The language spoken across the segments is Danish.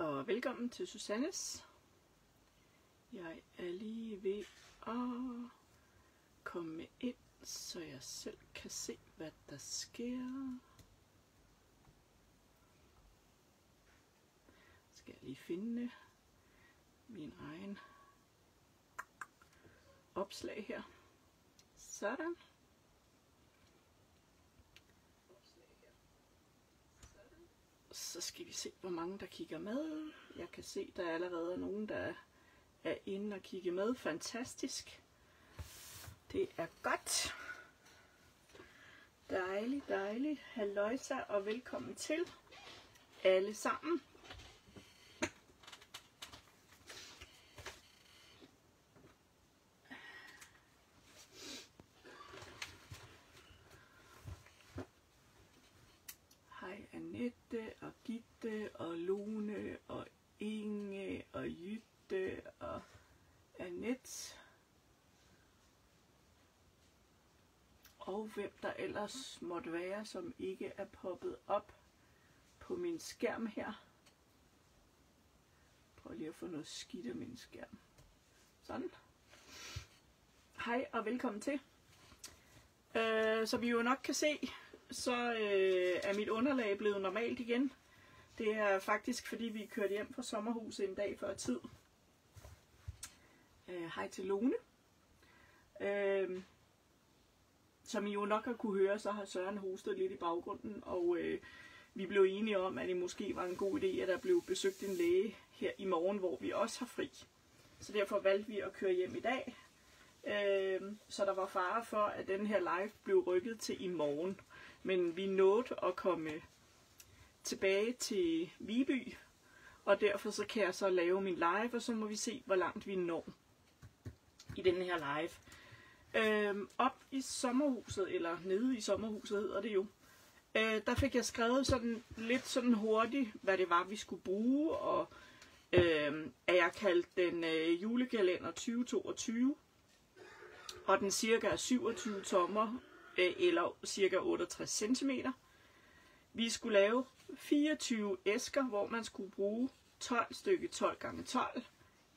og velkommen til Susannes. Jeg er lige ved at komme ind, så jeg selv kan se, hvad der sker. Skal jeg lige finde min egen opslag her. Sådan. Så skal vi se, hvor mange der kigger med. Jeg kan se, der er allerede nogen, der er inde og kigge med. Fantastisk. Det er godt. Dejligt, dejligt. Halløjsa og velkommen til alle sammen. Hej Annette og Gitte og Lone og Inge og Jytte og Annette. Og hvem der ellers måtte være, som ikke er poppet op på min skærm her. Prøv lige at få noget skidt af min skærm. Sådan. Hej og velkommen til. Øh, som I jo nok kan se, så øh, er mit underlag blevet normalt igen. Det er faktisk fordi vi kørte hjem fra sommerhuset en dag før tid. Øh, hej til Lone. Øh, som I jo nok har kunne høre, så har Søren hostet lidt i baggrunden, og øh, vi blev enige om, at det måske var en god idé, at der blev besøgt en læge her i morgen, hvor vi også har fri. Så derfor valgte vi at køre hjem i dag. Øh, så der var fare for, at den her live blev rykket til i morgen. Men vi nåede at komme tilbage til Viby, og derfor så kan jeg så lave min live, og så må vi se, hvor langt vi når i den her live. Øhm, op i sommerhuset, eller nede i sommerhuset hedder det jo, øh, der fik jeg skrevet sådan lidt sådan hurtigt, hvad det var, vi skulle bruge, og øh, at jeg kaldte den øh, julekalender 2022, og den cirka er 27 tommer, øh, eller cirka 68 cm. Vi skulle lave 24 æsker, hvor man skulle bruge 12 stykke 12 x 12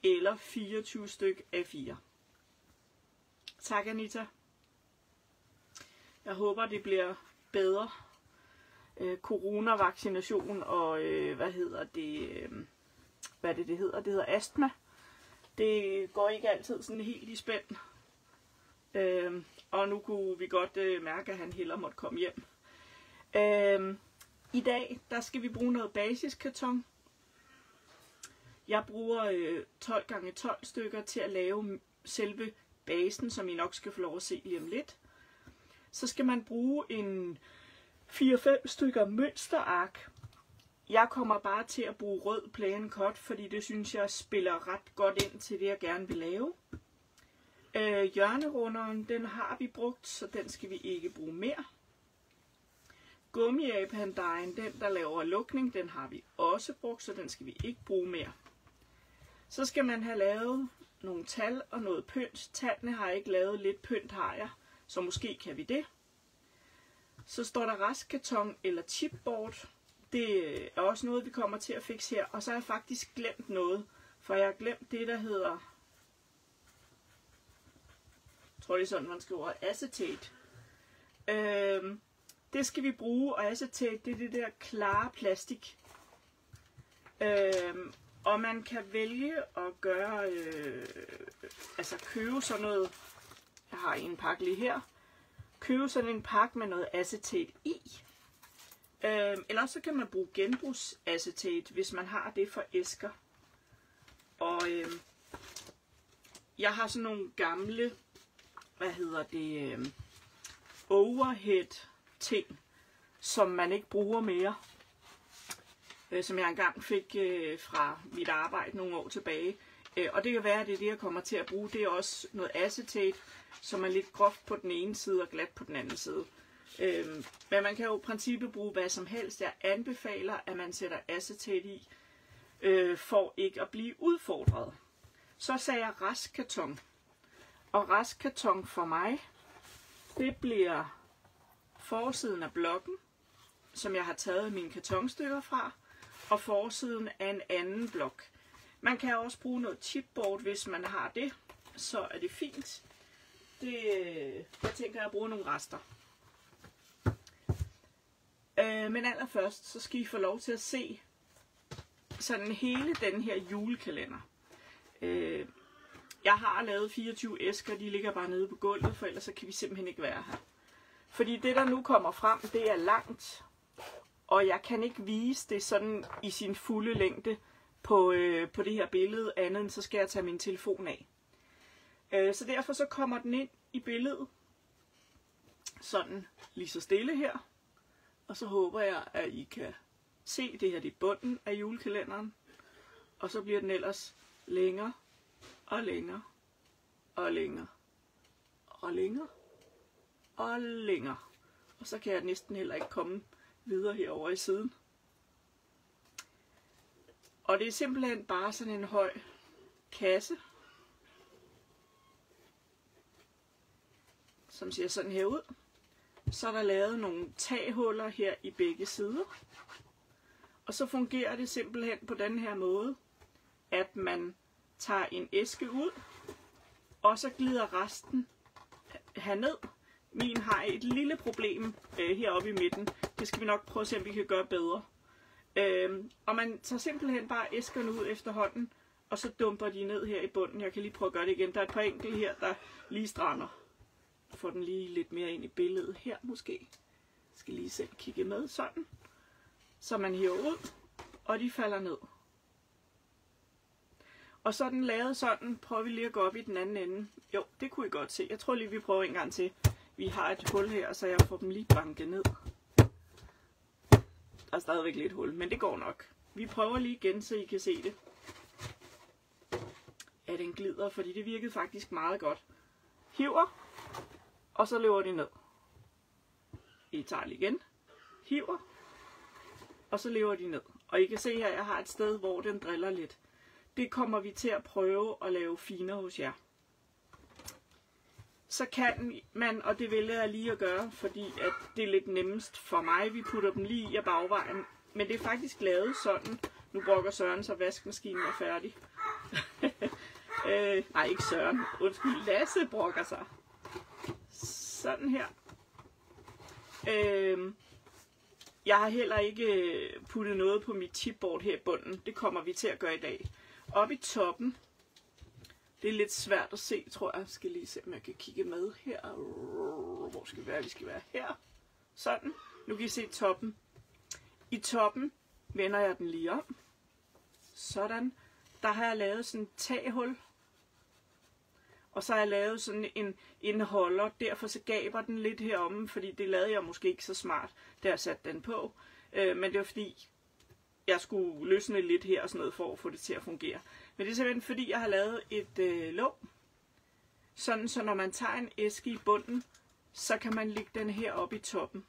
eller 24 stykke af 4. Tak Anita. Jeg håber det bliver bedre. Øh, coronavaccination og øh, hvad hedder det? Øh, hvad er det det hedder? Det hedder astma. Det går ikke altid sådan helt i spænd. Øh, og nu kunne vi godt øh, mærke, at han heller måtte komme hjem. Øh, i dag, der skal vi bruge noget basiskarton. Jeg bruger øh, 12 gange 12 stykker til at lave selve basen, som I nok skal få lov at se lige om lidt. Så skal man bruge en 4-5 stykker mønsterark. Jeg kommer bare til at bruge rød plain cut, fordi det synes jeg spiller ret godt ind til det, jeg gerne vil lave. Øh, hjørnerunderen, den har vi brugt, så den skal vi ikke bruge mere. Gummiapandejen, den der laver lukning, den har vi også brugt, så den skal vi ikke bruge mere. Så skal man have lavet nogle tal og noget pynt. Tallene har jeg ikke lavet, lidt pynt har jeg, så måske kan vi det. Så står der restkarton eller chipboard. Det er også noget, vi kommer til at fikse her. Og så har jeg faktisk glemt noget, for jeg har glemt det, der hedder jeg tror det er sådan, man skriver acetate. Øhm, det skal vi bruge, og til det det der klare plastik. Øhm, og man kan vælge at gøre, øh, altså købe sådan noget, jeg har en pakke lige her, købe sådan en pakke med noget acetat i. Øhm, eller så kan man bruge genbrugsacetat, hvis man har det for æsker. Og øhm, jeg har sådan nogle gamle hvad hedder det, øhm, overhead ting, som man ikke bruger mere. Øh, som jeg engang fik øh, fra mit arbejde nogle år tilbage. Øh, og det kan være, at det er det, jeg kommer til at bruge. Det er også noget acetate, som er lidt groft på den ene side og glat på den anden side. Øh, men man kan jo i princippet bruge hvad som helst. Jeg anbefaler, at man sætter acetate i, øh, for ikke at blive udfordret. Så sagde jeg restkarton. Og restkarton for mig, det bliver forsiden af blokken, som jeg har taget mine kartonstykker fra. og forsiden af en anden blok. Man kan også bruge noget chipboard, hvis man har det. Så er det fint. Det, øh, jeg tænker at bruge nogle rester. Øh, men allerførst, så skal I få lov til at se sådan hele den her julekalender. Øh, jeg har lavet 24 æsker, de ligger bare nede på gulvet, for ellers så kan vi simpelthen ikke være her. Fordi det, der nu kommer frem, det er langt, og jeg kan ikke vise det sådan i sin fulde længde på, øh, på det her billede, andet end så skal jeg tage min telefon af. Øh, så derfor så kommer den ind i billedet, sådan lige så stille her. Og så håber jeg, at I kan se det her, det er bunden af julekalenderen. Og så bliver den ellers længere og længere og længere og længere og længere. Og så kan jeg næsten heller ikke komme videre herover i siden. Og det er simpelthen bare sådan en høj kasse, som ser sådan her ud. Så er der lavet nogle taghuller her i begge sider. Og så fungerer det simpelthen på den her måde, at man tager en æske ud, og så glider resten herned. Min har et lille problem øh, heroppe i midten. Det skal vi nok prøve at se, om vi kan gøre bedre. Øh, og man tager simpelthen bare æskerne ud efterhånden, og så dumper de ned her i bunden. Jeg kan lige prøve at gøre det igen. Der er et par enkelte her, der lige strander. Jeg får den lige lidt mere ind i billedet her måske. Jeg skal lige selv kigge med sådan. Så man hiver ud, og de falder ned. Og så den lavet sådan. Prøver vi lige at gå op i den anden ende. Jo, det kunne I godt se. Jeg tror lige, vi prøver en gang til. Vi har et hul her, så jeg får dem lige banket ned. Der er stadigvæk lidt hul, men det går nok. Vi prøver lige igen, så I kan se det. Ja, den glider, fordi det virkede faktisk meget godt. Hiver, og så løber det ned. I tager lige igen. Hiver, og så løber de ned. Og I kan se her, at jeg har et sted, hvor den driller lidt. Det kommer vi til at prøve at lave finere hos jer. Så kan man, og det vælger jeg lige at gøre, fordi at det er lidt nemmest for mig. Vi putter dem lige i bagvejen. Men det er faktisk lavet sådan. Nu brokker Søren, så vaskemaskinen er færdig. øh, nej, ikke Søren. Undskyld, Lasse brokker sig. Sådan her. Øh, jeg har heller ikke øh, puttet noget på mit chipboard her i bunden. Det kommer vi til at gøre i dag. Oppe i toppen. Det er lidt svært at se, tror jeg. Jeg skal lige se, om jeg kan kigge med her. Hvor skal vi være? Vi skal være her. Sådan. Nu kan I se toppen. I toppen vender jeg den lige om. Sådan. Der har jeg lavet sådan et taghul. Og så har jeg lavet sådan en, en holder. Derfor så gaber den lidt heromme, fordi det lavede jeg måske ikke så smart, da jeg satte den på. Øh, men det var fordi, jeg skulle løsne lidt her og sådan noget, for at få det til at fungere. Men det er simpelthen fordi, jeg har lavet et øh, låg. Sådan, så når man tager en æske i bunden, så kan man lægge den her op i toppen.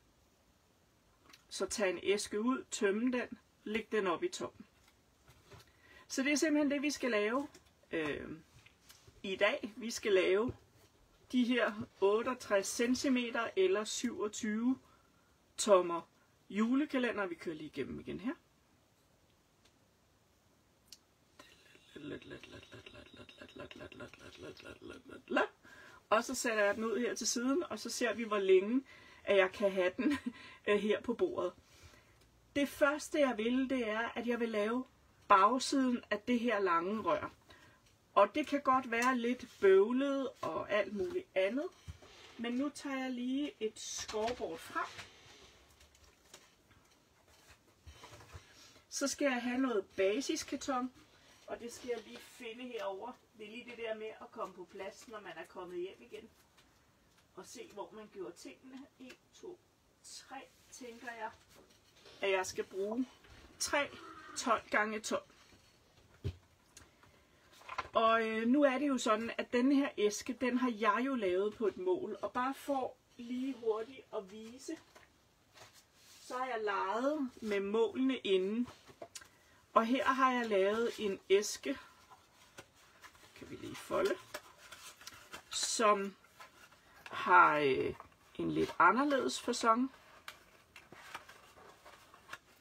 Så tag en æske ud, tømme den, læg den op i toppen. Så det er simpelthen det, vi skal lave øh, i dag. Vi skal lave de her 68 cm eller 27 tommer julekalender. Vi kører lige igennem igen her. Og så sætter jeg den ud her til siden, og så ser vi, hvor længe at jeg kan have den øh, her på bordet. Det første, jeg vil, det er, at jeg vil lave bagsiden af det her lange rør. Og det kan godt være lidt bøvlet og alt muligt andet. Men nu tager jeg lige et skovbord frem. Så skal jeg have noget basiskarton. Og det skal jeg lige finde herover. Det er lige det der med at komme på plads, når man er kommet hjem igen. Og se, hvor man gjorde tingene. 1, 2, 3, tænker jeg, at jeg skal bruge 3 12 gange 12. Og øh, nu er det jo sådan, at den her æske, den har jeg jo lavet på et mål. Og bare for lige hurtigt at vise, så har jeg leget med målene inden. Og her har jeg lavet en æske, kan vi lige folde, som har øh, en lidt anderledes fasong.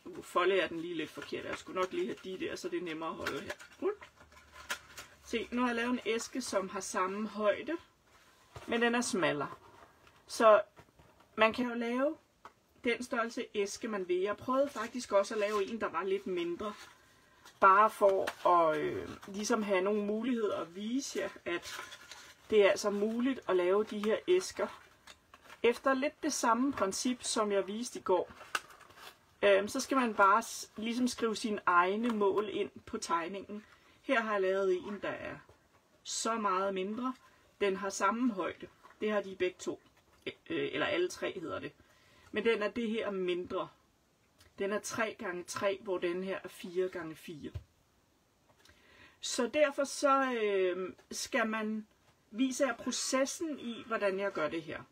nu folder jeg den lige lidt forkert. Jeg skulle nok lige have de der, så det er nemmere at holde her. Rundt. Se, nu har jeg lavet en æske, som har samme højde, men den er smallere. Så man kan jo lave den størrelse æske, man vil. Jeg prøvede faktisk også at lave en, der var lidt mindre. Bare for at øh, ligesom have nogle muligheder at vise jer, at det er altså muligt at lave de her æsker. Efter lidt det samme princip, som jeg viste i går, øh, så skal man bare ligesom skrive sine egne mål ind på tegningen. Her har jeg lavet en, der er så meget mindre. Den har samme højde. Det har de begge to. Øh, eller alle tre hedder det. Men den er det her mindre. Den er 3 gange 3 hvor den her er 4 gange 4 Så derfor så øh, skal man vise jer processen i, hvordan jeg gør det her.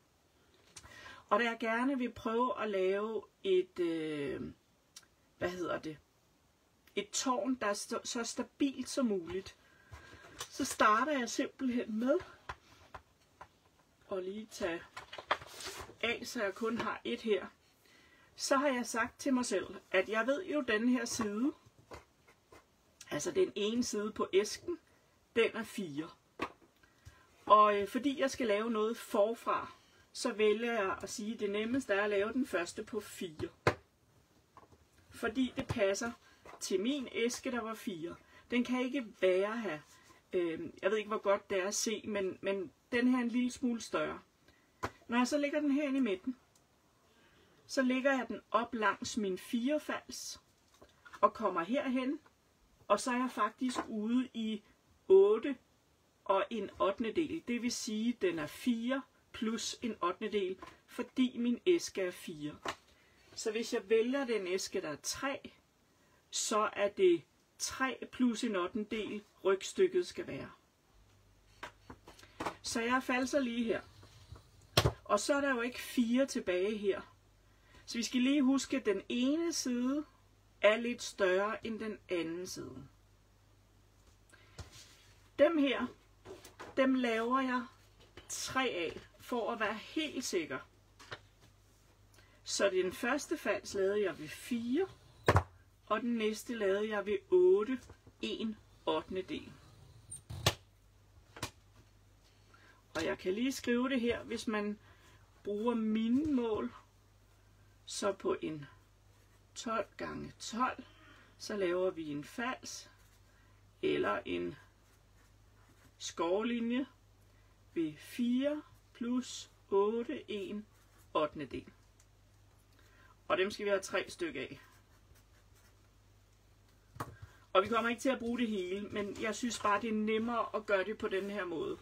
Og da jeg gerne vil prøve at lave et, øh, hvad hedder det, et tårn, der er så stabilt som muligt, så starter jeg simpelthen med at lige tage af, så jeg kun har et her. Så har jeg sagt til mig selv, at jeg ved jo den her side, altså den ene side på æsken, den er 4. Og øh, fordi jeg skal lave noget forfra, så vælger jeg at sige, at det nemmeste er at lave den første på 4. Fordi det passer til min æske, der var 4. Den kan ikke være her. Øh, jeg ved ikke, hvor godt det er at se, men, men den her er en lille smule større. Når jeg så lægger den her ind i midten, så lægger jeg den op langs min firefalds og kommer herhen, og så er jeg faktisk ude i 8 og en 8. del. Det vil sige, at den er 4 plus en 8. del, fordi min æske er 4. Så hvis jeg vælger den æske, der er 3, så er det 3 plus en 8. del, rygstykket skal være. Så jeg falser lige her. Og så er der jo ikke 4 tilbage her. Så vi skal lige huske, at den ene side er lidt større end den anden side. Dem her, dem laver jeg tre af, for at være helt sikker. Så den første fals lavede jeg ved 4, og den næste lavede jeg ved 8, 1 8. del. Og jeg kan lige skrive det her, hvis man bruger mine mål, så på en 12 gange 12, så laver vi en fals eller en skovlinje ved 4 plus 8, 1 8. del. Og dem skal vi have tre stykker af. Og vi kommer ikke til at bruge det hele, men jeg synes bare, det er nemmere at gøre det på den her måde.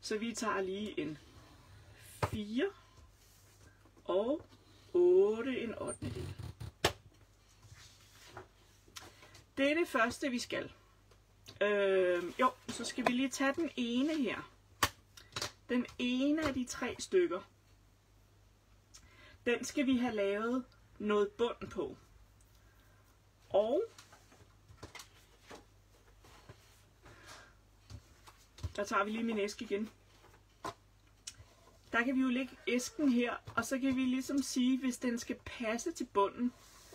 Så vi tager lige en 4 og 8 en 8. del. Det er det første, vi skal. Øh, jo, så skal vi lige tage den ene her. Den ene af de tre stykker. Den skal vi have lavet noget bund på. Og der tager vi lige min æske igen der kan vi jo lægge æsken her, og så kan vi ligesom sige, hvis den skal passe til bunden,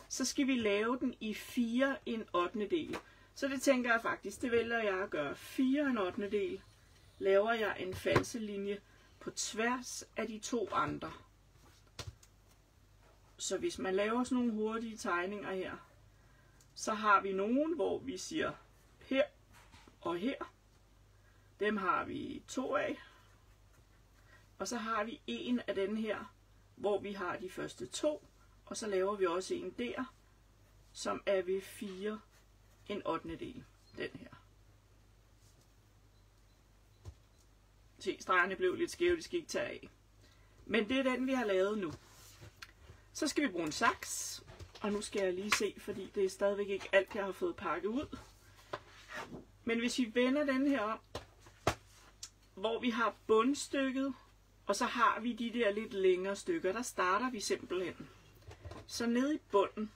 så skal vi lave den i 4 en 8. del. Så det tænker jeg faktisk, det vælger jeg at gøre. 4 en 8. del laver jeg en falselinje på tværs af de to andre. Så hvis man laver sådan nogle hurtige tegninger her, så har vi nogen, hvor vi siger her og her. Dem har vi to af. Og så har vi en af den her, hvor vi har de første to, og så laver vi også en der, som er ved 4 en 8. del, den her. Se, stregerne blev lidt skæve, de skal ikke tage af. Men det er den, vi har lavet nu. Så skal vi bruge en saks, og nu skal jeg lige se, fordi det er stadigvæk ikke alt, jeg har fået pakket ud. Men hvis vi vender den her om, hvor vi har bundstykket, og så har vi de der lidt længere stykker. Der starter vi simpelthen. Så nede i bunden,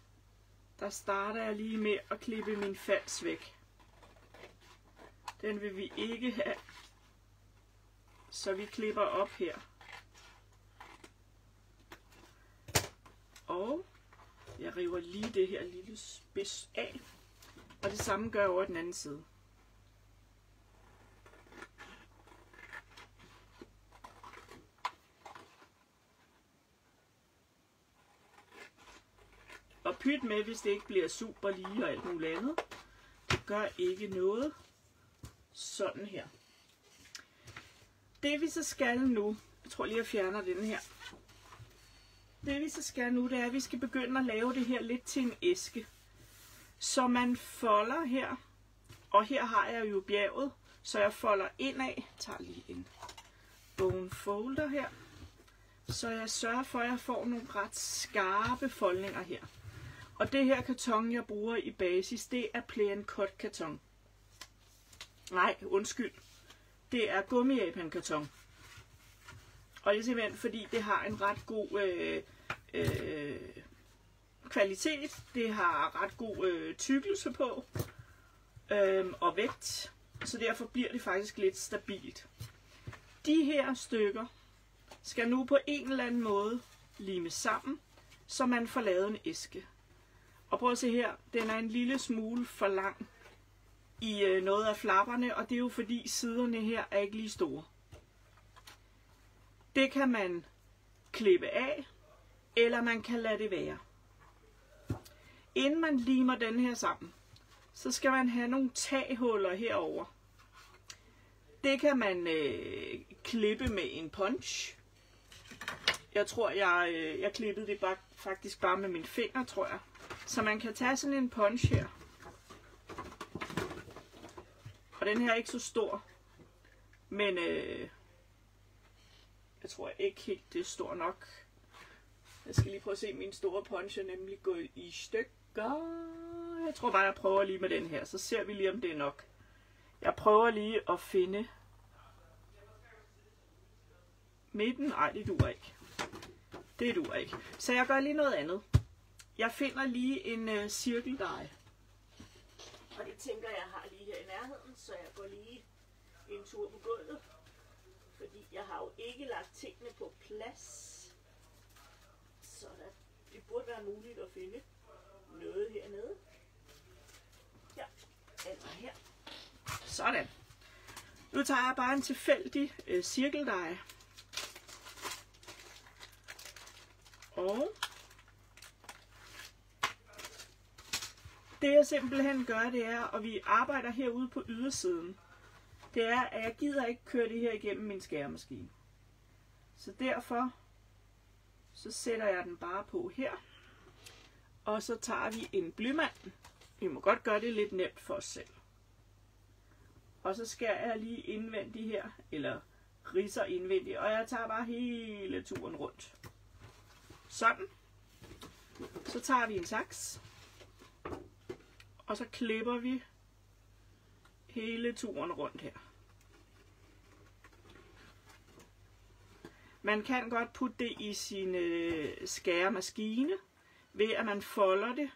der starter jeg lige med at klippe min fals væk. Den vil vi ikke have. Så vi klipper op her. Og jeg river lige det her lille spids af. Og det samme gør jeg over den anden side. Og pyt med, hvis det ikke bliver super lige og alt muligt andet. Det gør ikke noget. Sådan her. Det vi så skal nu, jeg tror lige, jeg fjerner den her. Det vi så skal nu, det er, at vi skal begynde at lave det her lidt til en æske. Så man folder her, og her har jeg jo bjerget, så jeg folder indad, jeg tager lige en bone folder her, så jeg sørger for, at jeg får nogle ret skarpe foldninger her. Og det her karton, jeg bruger i basis, det er plain cut karton. Nej, undskyld. Det er gummiapan karton. Og det er simpelthen fordi, det har en ret god øh, øh, kvalitet. Det har ret god øh, tykkelse på øh, og vægt. Så derfor bliver det faktisk lidt stabilt. De her stykker skal nu på en eller anden måde limes sammen, så man får lavet en æske. Og prøv at se her, den er en lille smule for lang i øh, noget af flapperne, og det er jo fordi siderne her er ikke lige store. Det kan man klippe af, eller man kan lade det være. Inden man limer den her sammen, så skal man have nogle taghuller herover. Det kan man øh, klippe med en punch. Jeg tror, jeg, øh, jeg klippede det bare, faktisk bare med min finger, tror jeg. Så man kan tage sådan en punch her. Og den her er ikke så stor. Men øh, jeg tror ikke helt, det er stor nok. Jeg skal lige prøve at se min store punch er nemlig gået i stykker. Jeg tror bare, jeg prøver lige med den her. Så ser vi lige, om det er nok. Jeg prøver lige at finde midten. Nej, det duer ikke. Det duer ikke. Så jeg gør lige noget andet. Jeg finder lige en øh, cirkeldej. Og det tænker jeg har lige her i nærheden, så jeg går lige en tur på gulvet. Fordi jeg har jo ikke lagt tingene på plads. Så der, det burde være muligt at finde noget hernede. Ja, eller her. Sådan. Nu tager jeg bare en tilfældig øh, cirkeldej. Og det jeg simpelthen gør, det er, og vi arbejder herude på ydersiden, det er, at jeg gider ikke køre det her igennem min skæremaskine. Så derfor, så sætter jeg den bare på her. Og så tager vi en blymand. Vi må godt gøre det lidt nemt for os selv. Og så skærer jeg lige indvendigt her, eller ridser indvendigt, og jeg tager bare hele turen rundt. Sådan. Så tager vi en saks, og så klipper vi hele turen rundt her. Man kan godt putte det i sin øh, skæremaskine, ved at man folder det.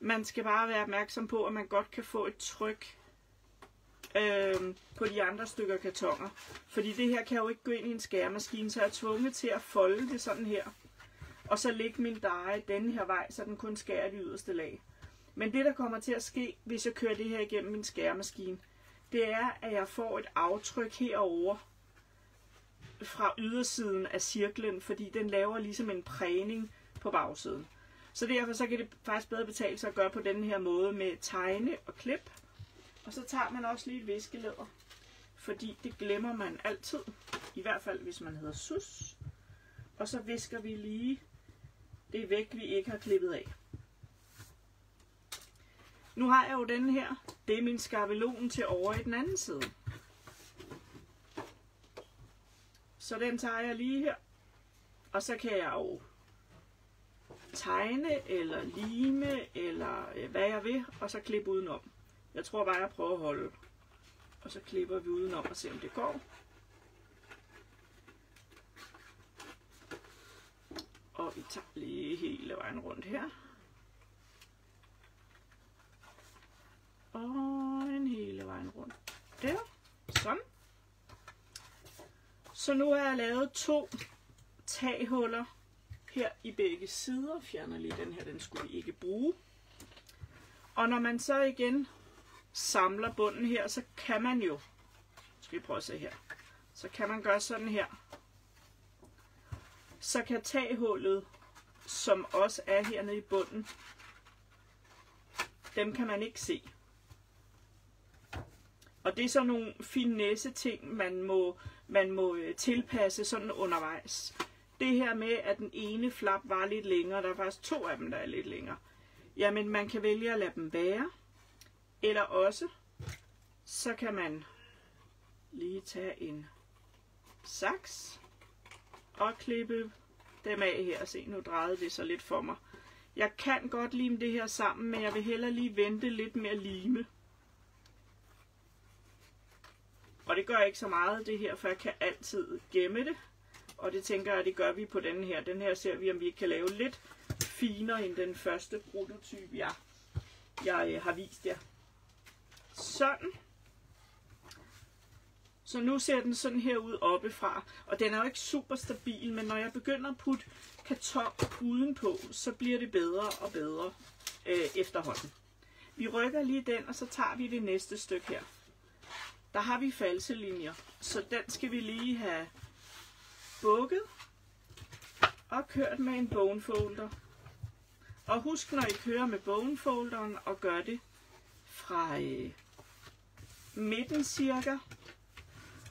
Man skal bare være opmærksom på, at man godt kan få et tryk øh, på de andre stykker kartoner. Fordi det her kan jo ikke gå ind i en skæremaskine, så jeg er tvunget til at folde det sådan her. Og så lægge min dage den her vej, så den kun skærer det yderste lag. Men det, der kommer til at ske, hvis jeg kører det her igennem min skærmaskine, det er, at jeg får et aftryk herover fra ydersiden af cirklen, fordi den laver ligesom en prægning på bagsiden. Så derfor så kan det faktisk bedre betale sig at gøre på den her måde med tegne og klip. Og så tager man også lige et viskelæder, fordi det glemmer man altid, i hvert fald hvis man hedder sus. Og så visker vi lige det væk, vi ikke har klippet af. Nu har jeg jo den her. Det er min skabelon til over i den anden side. Så den tager jeg lige her. Og så kan jeg jo tegne eller lime eller øh, hvad jeg vil, og så klippe udenom. Jeg tror bare, jeg prøver at holde. Og så klipper vi udenom og ser, om det går. Og vi tager lige hele vejen rundt her. Og en hele vejen rundt. Der. Sådan. Så nu har jeg lavet to taghuller her i begge sider. Fjerner lige den her, den skulle vi ikke bruge. Og når man så igen samler bunden her, så kan man jo, skal vi prøve at se her, så kan man gøre sådan her. Så kan taghullet, som også er hernede i bunden, dem kan man ikke se. Og det er sådan nogle finesse ting, man må, man må øh, tilpasse sådan undervejs. Det her med, at den ene flap var lidt længere, der er faktisk to af dem, der er lidt længere. Jamen, man kan vælge at lade dem være. Eller også, så kan man lige tage en saks og klippe dem af her. Se, nu drejede det så lidt for mig. Jeg kan godt lime det her sammen, men jeg vil hellere lige vente lidt med at lime. Og det gør ikke så meget det her, for jeg kan altid gemme det. Og det tænker jeg, det gør vi på den her. Den her ser vi, om vi kan lave lidt finere end den første prototype, jeg, jeg øh, har vist jer. Sådan. Så nu ser den sådan her ud oppefra, og den er jo ikke super stabil, men når jeg begynder at putte karton udenpå, så bliver det bedre og bedre øh, efterhånden. Vi rykker lige den, og så tager vi det næste stykke her. Der har vi false linjer, så den skal vi lige have bukket og kørt med en bone folder. Og husk, når I kører med bone folderen og gør det fra øh, midten cirka,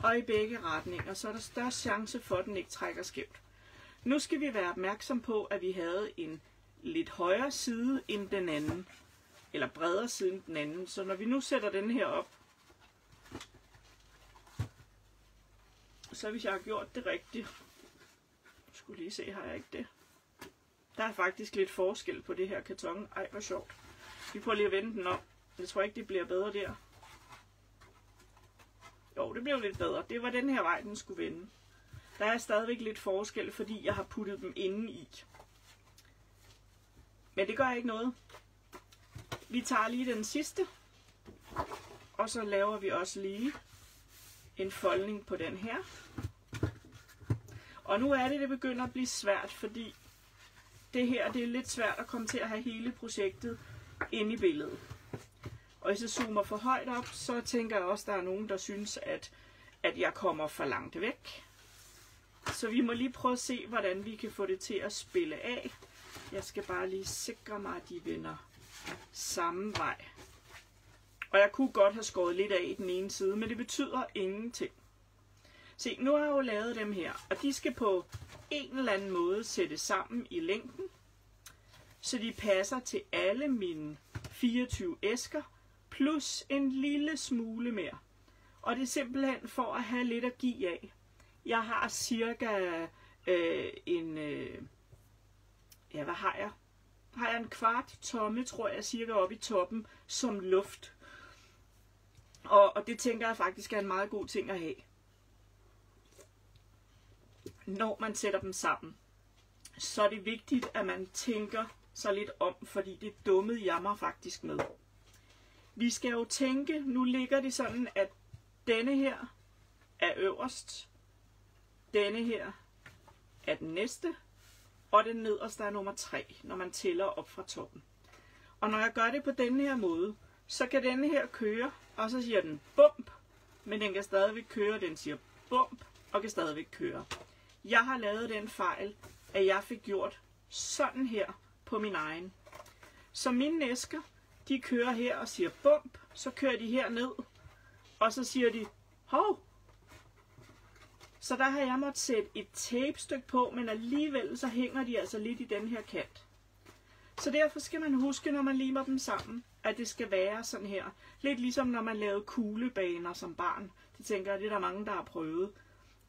og i begge retninger, så er der størst chance for, at den ikke trækker skævt. Nu skal vi være opmærksom på, at vi havde en lidt højere side end den anden, eller bredere side end den anden. Så når vi nu sætter den her op, så hvis jeg har gjort det rigtigt, jeg skulle lige se, har jeg ikke det? Der er faktisk lidt forskel på det her karton. Ej, hvor sjovt. Vi prøver lige at vende den om. Jeg tror ikke, det bliver bedre der. Jo, det blev lidt bedre. Det var den her vej, den skulle vende. Der er stadigvæk lidt forskel, fordi jeg har puttet dem inde i. Men det gør ikke noget. Vi tager lige den sidste. Og så laver vi også lige en foldning på den her. Og nu er det, det begynder at blive svært, fordi det her det er lidt svært at komme til at have hele projektet inde i billedet. Og hvis jeg zoomer for højt op, så tænker jeg også, at der er nogen, der synes, at, at jeg kommer for langt væk. Så vi må lige prøve at se, hvordan vi kan få det til at spille af. Jeg skal bare lige sikre mig, at de vender samme vej. Og jeg kunne godt have skåret lidt af i den ene side, men det betyder ingenting. Se, nu har jeg jo lavet dem her, og de skal på en eller anden måde sætte sammen i længden, så de passer til alle mine 24 æsker, plus en lille smule mere. Og det er simpelthen for at have lidt at give af. Jeg har cirka øh, en, øh, ja hvad har jeg? Har jeg en kvart tomme, tror jeg, cirka oppe i toppen, som luft. Og, og det tænker jeg faktisk er en meget god ting at have når man sætter dem sammen, så er det vigtigt, at man tænker sig lidt om, fordi det dummede jeg mig faktisk med. Vi skal jo tænke, nu ligger det sådan, at denne her er øverst, denne her er den næste, og den nederste er nummer 3, når man tæller op fra toppen. Og når jeg gør det på denne her måde, så kan denne her køre, og så siger den bump, men den kan stadigvæk køre, den siger bump, og kan stadigvæk køre. Jeg har lavet den fejl, at jeg fik gjort sådan her på min egen. Så mine æsker, de kører her og siger bump, så kører de her ned, og så siger de, hov. Så der har jeg måttet sætte et tapestykke på, men alligevel så hænger de altså lidt i den her kant. Så derfor skal man huske, når man limer dem sammen, at det skal være sådan her. Lidt ligesom når man lavede kuglebaner som barn. Det tænker jeg, det er der mange, der har prøvet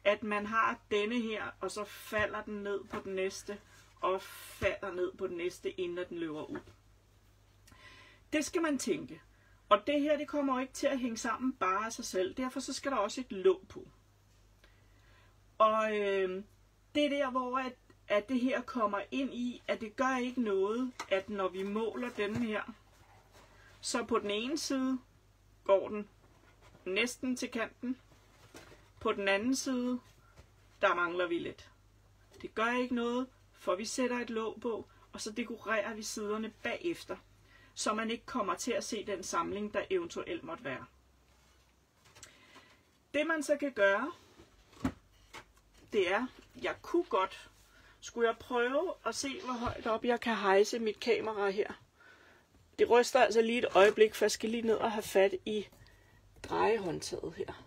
at man har denne her, og så falder den ned på den næste, og falder ned på den næste, inden den løber ud. Det skal man tænke. Og det her, det kommer ikke til at hænge sammen bare af sig selv. Derfor så skal der også et låg på. Og øh, det er der, hvor at, at det her kommer ind i, at det gør ikke noget, at når vi måler den her, så på den ene side går den næsten til kanten, på den anden side, der mangler vi lidt. Det gør ikke noget, for vi sætter et låg på, og så dekorerer vi siderne bagefter, så man ikke kommer til at se den samling, der eventuelt måtte være. Det man så kan gøre, det er, jeg kunne godt, skulle jeg prøve at se, hvor højt op jeg kan hejse mit kamera her. Det ryster altså lige et øjeblik, for jeg skal lige ned og have fat i drejehåndtaget her.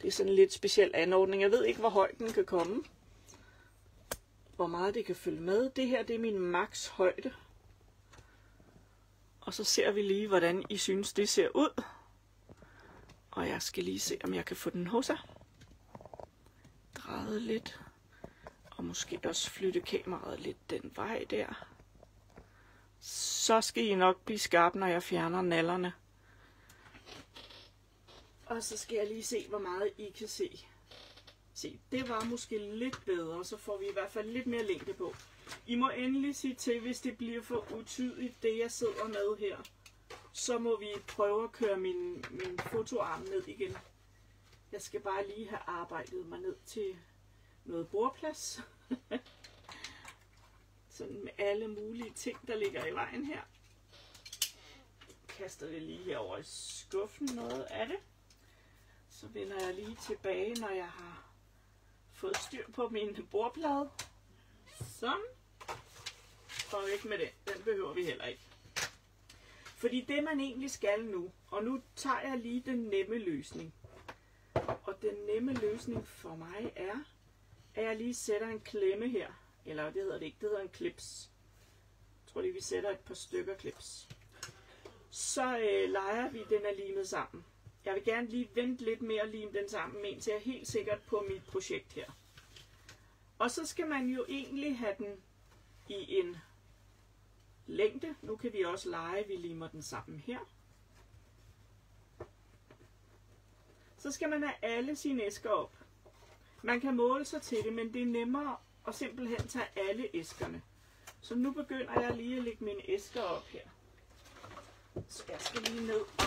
Det er sådan en lidt speciel anordning. Jeg ved ikke, hvor højt den kan komme. Hvor meget det kan følge med. Det her det er min max højde. Og så ser vi lige, hvordan I synes, det ser ud. Og jeg skal lige se, om jeg kan få den hos jer. Drejet lidt. Og måske også flytte kameraet lidt den vej der. Så skal I nok blive skarp, når jeg fjerner nallerne. Og så skal jeg lige se, hvor meget I kan se. Se, det var måske lidt bedre, så får vi i hvert fald lidt mere længde på. I må endelig sige til, hvis det bliver for utydeligt, det jeg sidder med her. Så må vi prøve at køre min, min fotoarm ned igen. Jeg skal bare lige have arbejdet mig ned til noget bordplads. Sådan med alle mulige ting, der ligger i vejen her. Kaster det lige herover i skuffen noget af det. Så vender jeg lige tilbage, når jeg har fået styr på min bordplade. Sådan. Og væk med den. Den behøver vi heller ikke. Fordi det man egentlig skal nu, og nu tager jeg lige den nemme løsning. Og den nemme løsning for mig er, at jeg lige sætter en klemme her. Eller det hedder det ikke, det hedder en clips. Jeg tror lige, vi sætter et par stykker clips. Så øh, leger vi, den er limet sammen. Jeg vil gerne lige vente lidt med at lime den sammen, indtil jeg er helt sikkert på mit projekt her. Og så skal man jo egentlig have den i en længde. Nu kan vi også lege, vi limer den sammen her. Så skal man have alle sine æsker op. Man kan måle sig til det, men det er nemmere og simpelthen tage alle æskerne. Så nu begynder jeg lige at lægge mine æsker op her. Så jeg skal lige ned og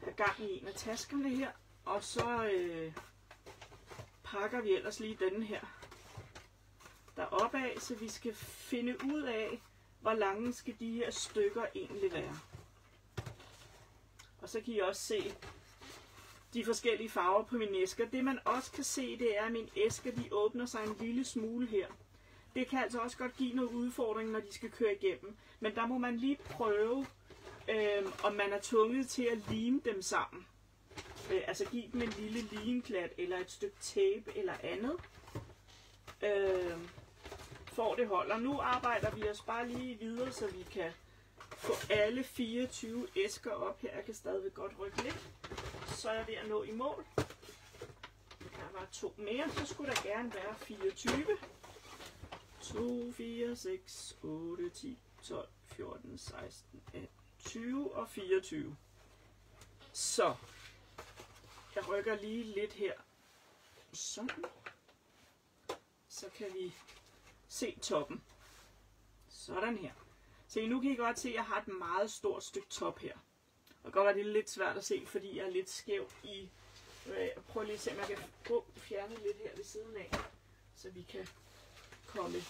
have gang i en af taskerne her. Og så øh, pakker vi ellers lige denne her deroppe af, så vi skal finde ud af, hvor lange skal de her stykker egentlig være. Og så kan I også se de forskellige farver på mine æsker. Det man også kan se, det er, at mine æsker de åbner sig en lille smule her. Det kan altså også godt give noget udfordring, når de skal køre igennem. Men der må man lige prøve, øh, om man er tvunget til at lime dem sammen. Øh, altså give dem en lille limklat, eller et stykke tape, eller andet. Øh, for det holder. Nu arbejder vi os bare lige videre, så vi kan få alle 24 æsker op her. Jeg kan stadigvæk godt rykke lidt. Så er jeg ved at nå i mål. Der var to mere, så skulle der gerne være 24. 2, 4, 6, 8, 10, 12, 14, 16, 18, 20 og 24. Så jeg rykker lige lidt her. Sådan. Så kan vi se toppen. Sådan her. Se, nu kan I godt se, at jeg har et meget stort stykke top her. Og godt være, det er lidt svært at se, fordi jeg er lidt skæv i... Øh, prøv lige at se, om jeg kan få fjerne lidt her ved siden af, så vi kan komme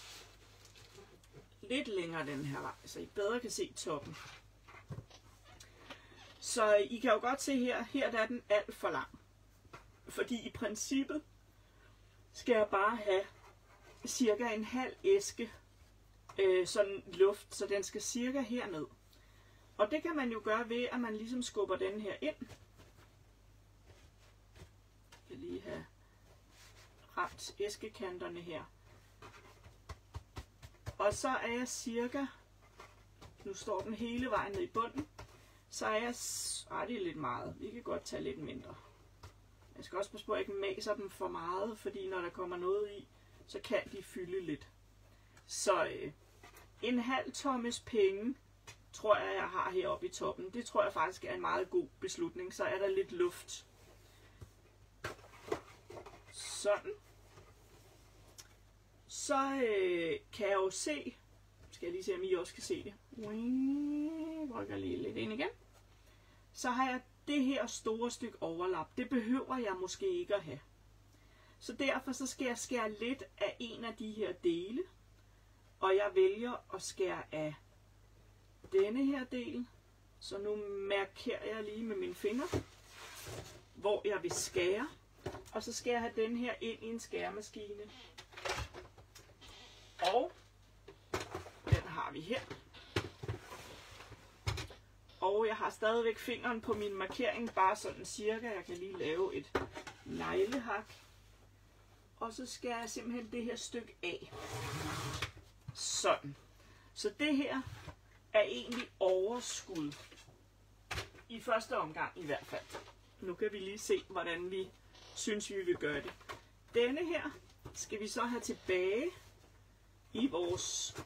lidt længere den her vej, så I bedre kan se toppen. Så I kan jo godt se her, her der er den alt for lang. Fordi i princippet skal jeg bare have cirka en halv æske øh, sådan luft, så den skal cirka herned. Og det kan man jo gøre ved, at man ligesom skubber den her ind. Jeg kan lige have ramt æskekanterne her. Og så er jeg cirka, nu står den hele vejen ned i bunden, så er jeg, ej det er lidt meget, vi kan godt tage lidt mindre. Jeg skal også passe på, at jeg ikke maser dem for meget, fordi når der kommer noget i, så kan de fylde lidt. Så øh, en halv tommes penge, tror jeg, jeg har heroppe i toppen. Det tror jeg faktisk er en meget god beslutning. Så er der lidt luft. Sådan. Så øh, kan jeg jo se, skal jeg lige se, om I også kan se det. Rykker lige lidt ind igen. Så har jeg det her store stykke overlap. Det behøver jeg måske ikke at have. Så derfor så skal jeg skære lidt af en af de her dele. Og jeg vælger at skære af denne her del. Så nu markerer jeg lige med mine fingre, hvor jeg vil skære. Og så skal jeg have den her ind i en skæremaskine. Og den har vi her. Og jeg har stadigvæk fingeren på min markering, bare sådan cirka. Jeg kan lige lave et neglehak. Og så skal jeg simpelthen det her stykke af. Sådan. Så det her er egentlig overskud. I første omgang i hvert fald. Nu kan vi lige se, hvordan vi synes, vi vil gøre det. Denne her skal vi så have tilbage i vores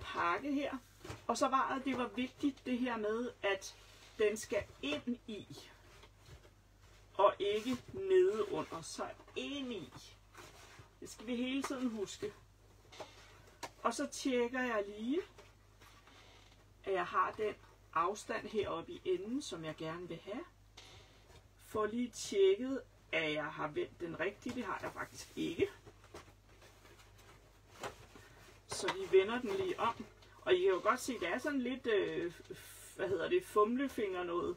pakke her. Og så var det, det var vigtigt det her med, at den skal ind i, og ikke nede under, så ind i. Det skal vi hele tiden huske. Og så tjekker jeg lige, at jeg har den afstand heroppe i enden, som jeg gerne vil have. Får lige tjekket, at jeg har vendt den rigtigt. Det har jeg faktisk ikke. Så vi vender den lige om. Og I kan jo godt se, at det er sådan lidt, øh, hvad hedder det, fumlefinger noget.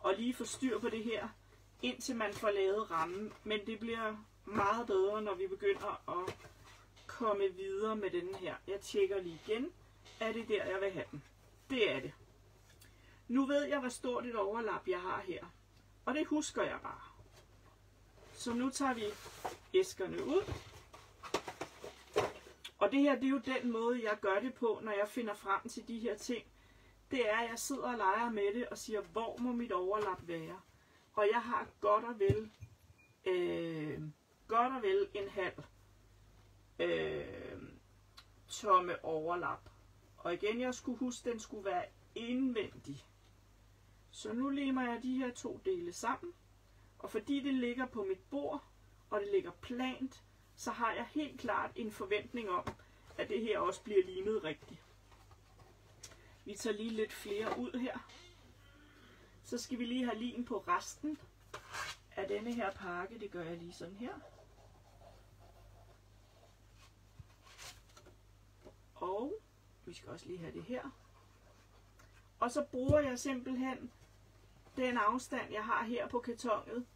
Og lige få styr på det her, indtil man får lavet rammen. Men det bliver meget bedre, når vi begynder at komme videre med den her. Jeg tjekker lige igen. Er det der, jeg vil have den? Det er det. Nu ved jeg, hvor stort et overlap jeg har her. Og det husker jeg bare. Så nu tager vi æskerne ud. Og det her, det er jo den måde, jeg gør det på, når jeg finder frem til de her ting. Det er, at jeg sidder og leger med det og siger, hvor må mit overlap være? Og jeg har godt og vel, øh, godt og vel en halv øh, tomme overlap. Og igen, jeg skulle huske, at den skulle være indvendig. Så nu limer jeg de her to dele sammen. Og fordi det ligger på mit bord, og det ligger plant, så har jeg helt klart en forventning om, at det her også bliver limet rigtigt. Vi tager lige lidt flere ud her. Så skal vi lige have lim på resten af denne her pakke. Det gør jeg lige sådan her. Og vi skal også lige have det her. Og så bruger jeg simpelthen den afstand, jeg har her på kartonet,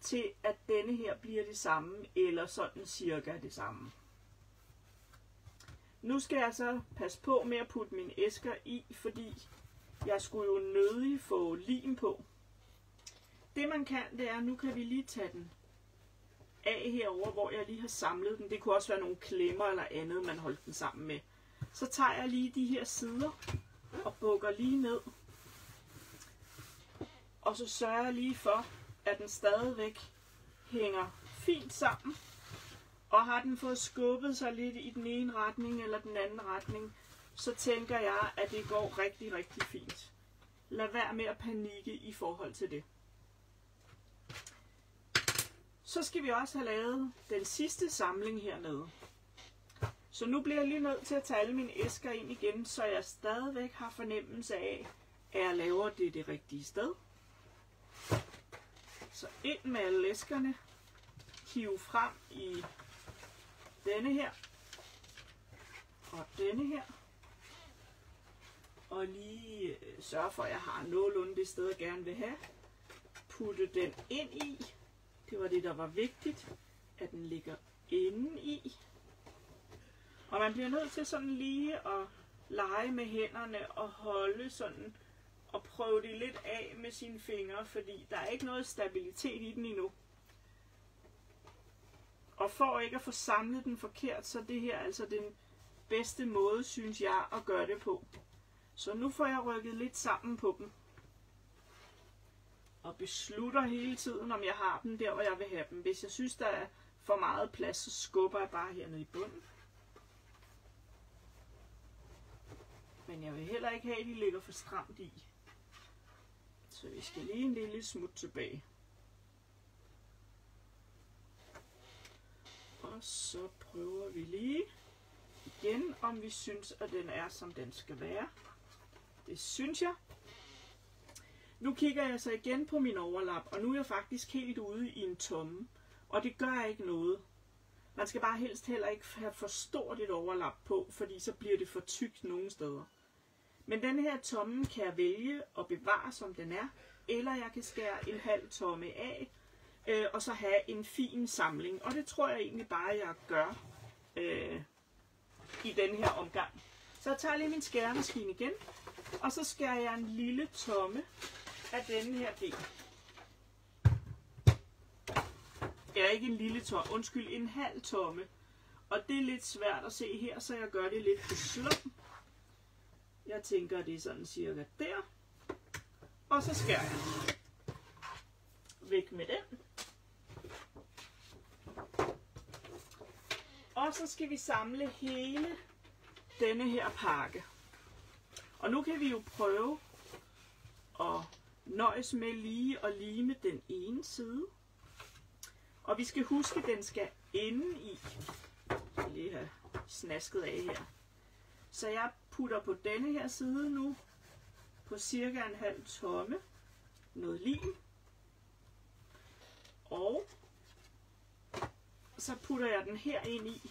til at denne her bliver det samme, eller sådan cirka det samme. Nu skal jeg så passe på med at putte mine æsker i, fordi jeg skulle jo nødig få lim på. Det man kan, det er, nu kan vi lige tage den af herover, hvor jeg lige har samlet den. Det kunne også være nogle klemmer eller andet, man holdt den sammen med. Så tager jeg lige de her sider og bukker lige ned. Og så sørger jeg lige for, at den stadigvæk hænger fint sammen. Og har den fået skubbet sig lidt i den ene retning eller den anden retning, så tænker jeg, at det går rigtig, rigtig fint. Lad være med at panikke i forhold til det. Så skal vi også have lavet den sidste samling hernede. Så nu bliver jeg lige nødt til at tage alle mine æsker ind igen, så jeg stadigvæk har fornemmelse af, at jeg laver det det rigtige sted. Så ind med alle æskerne. Hive frem i denne her. Og denne her. Og lige øh, sørge for, at jeg har nogenlunde det sted, jeg gerne vil have. Putte den ind i. Det var det, der var vigtigt. At den ligger inde i. Og man bliver nødt til sådan lige at lege med hænderne og holde sådan og prøve det lidt af med sine fingre, fordi der er ikke noget stabilitet i den endnu. Og for ikke at få samlet den forkert, så det her er altså den bedste måde, synes jeg, at gøre det på. Så nu får jeg rykket lidt sammen på dem. Og beslutter hele tiden, om jeg har dem der, hvor jeg vil have dem. Hvis jeg synes, der er for meget plads, så skubber jeg bare hernede i bunden. Men jeg vil heller ikke have, at de ligger for stramt i. Så vi skal lige en lille smut tilbage. Og så prøver vi lige igen, om vi synes, at den er, som den skal være. Det synes jeg. Nu kigger jeg så igen på min overlap, og nu er jeg faktisk helt ude i en tomme. Og det gør ikke noget. Man skal bare helst heller ikke have for stort et overlap på, fordi så bliver det for tykt nogle steder. Men den her tomme kan jeg vælge at bevare som den er, eller jeg kan skære en halv tomme af, øh, og så have en fin samling. Og det tror jeg egentlig bare, jeg gør øh, i den her omgang. Så jeg tager lige min skæremaskine igen, og så skærer jeg en lille tomme af denne her del. Ja, ikke en lille tomme, undskyld, en halv tomme. Og det er lidt svært at se her, så jeg gør det lidt på slump. Jeg tænker, det er sådan cirka der. Og så skærer jeg. Væk med den. Og så skal vi samle hele denne her pakke. Og nu kan vi jo prøve at nøjes med lige at lime den ene side. Og vi skal huske, at den skal inde i. Jeg skal lige have snasket af her. Så jeg putter på denne her side nu på cirka en halv tomme noget lim. Og så putter jeg den her ind i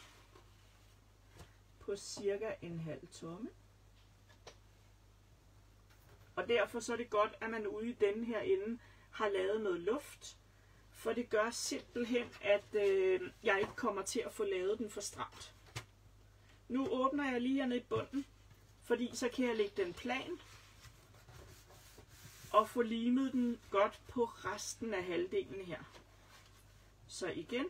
på cirka en halv tomme. Og derfor så er det godt, at man ude i denne her ende har lavet noget luft. For det gør simpelthen, at øh, jeg ikke kommer til at få lavet den for stramt. Nu åbner jeg lige hernede i bunden, fordi så kan jeg lægge den plan og få limet den godt på resten af halvdelen her. Så igen,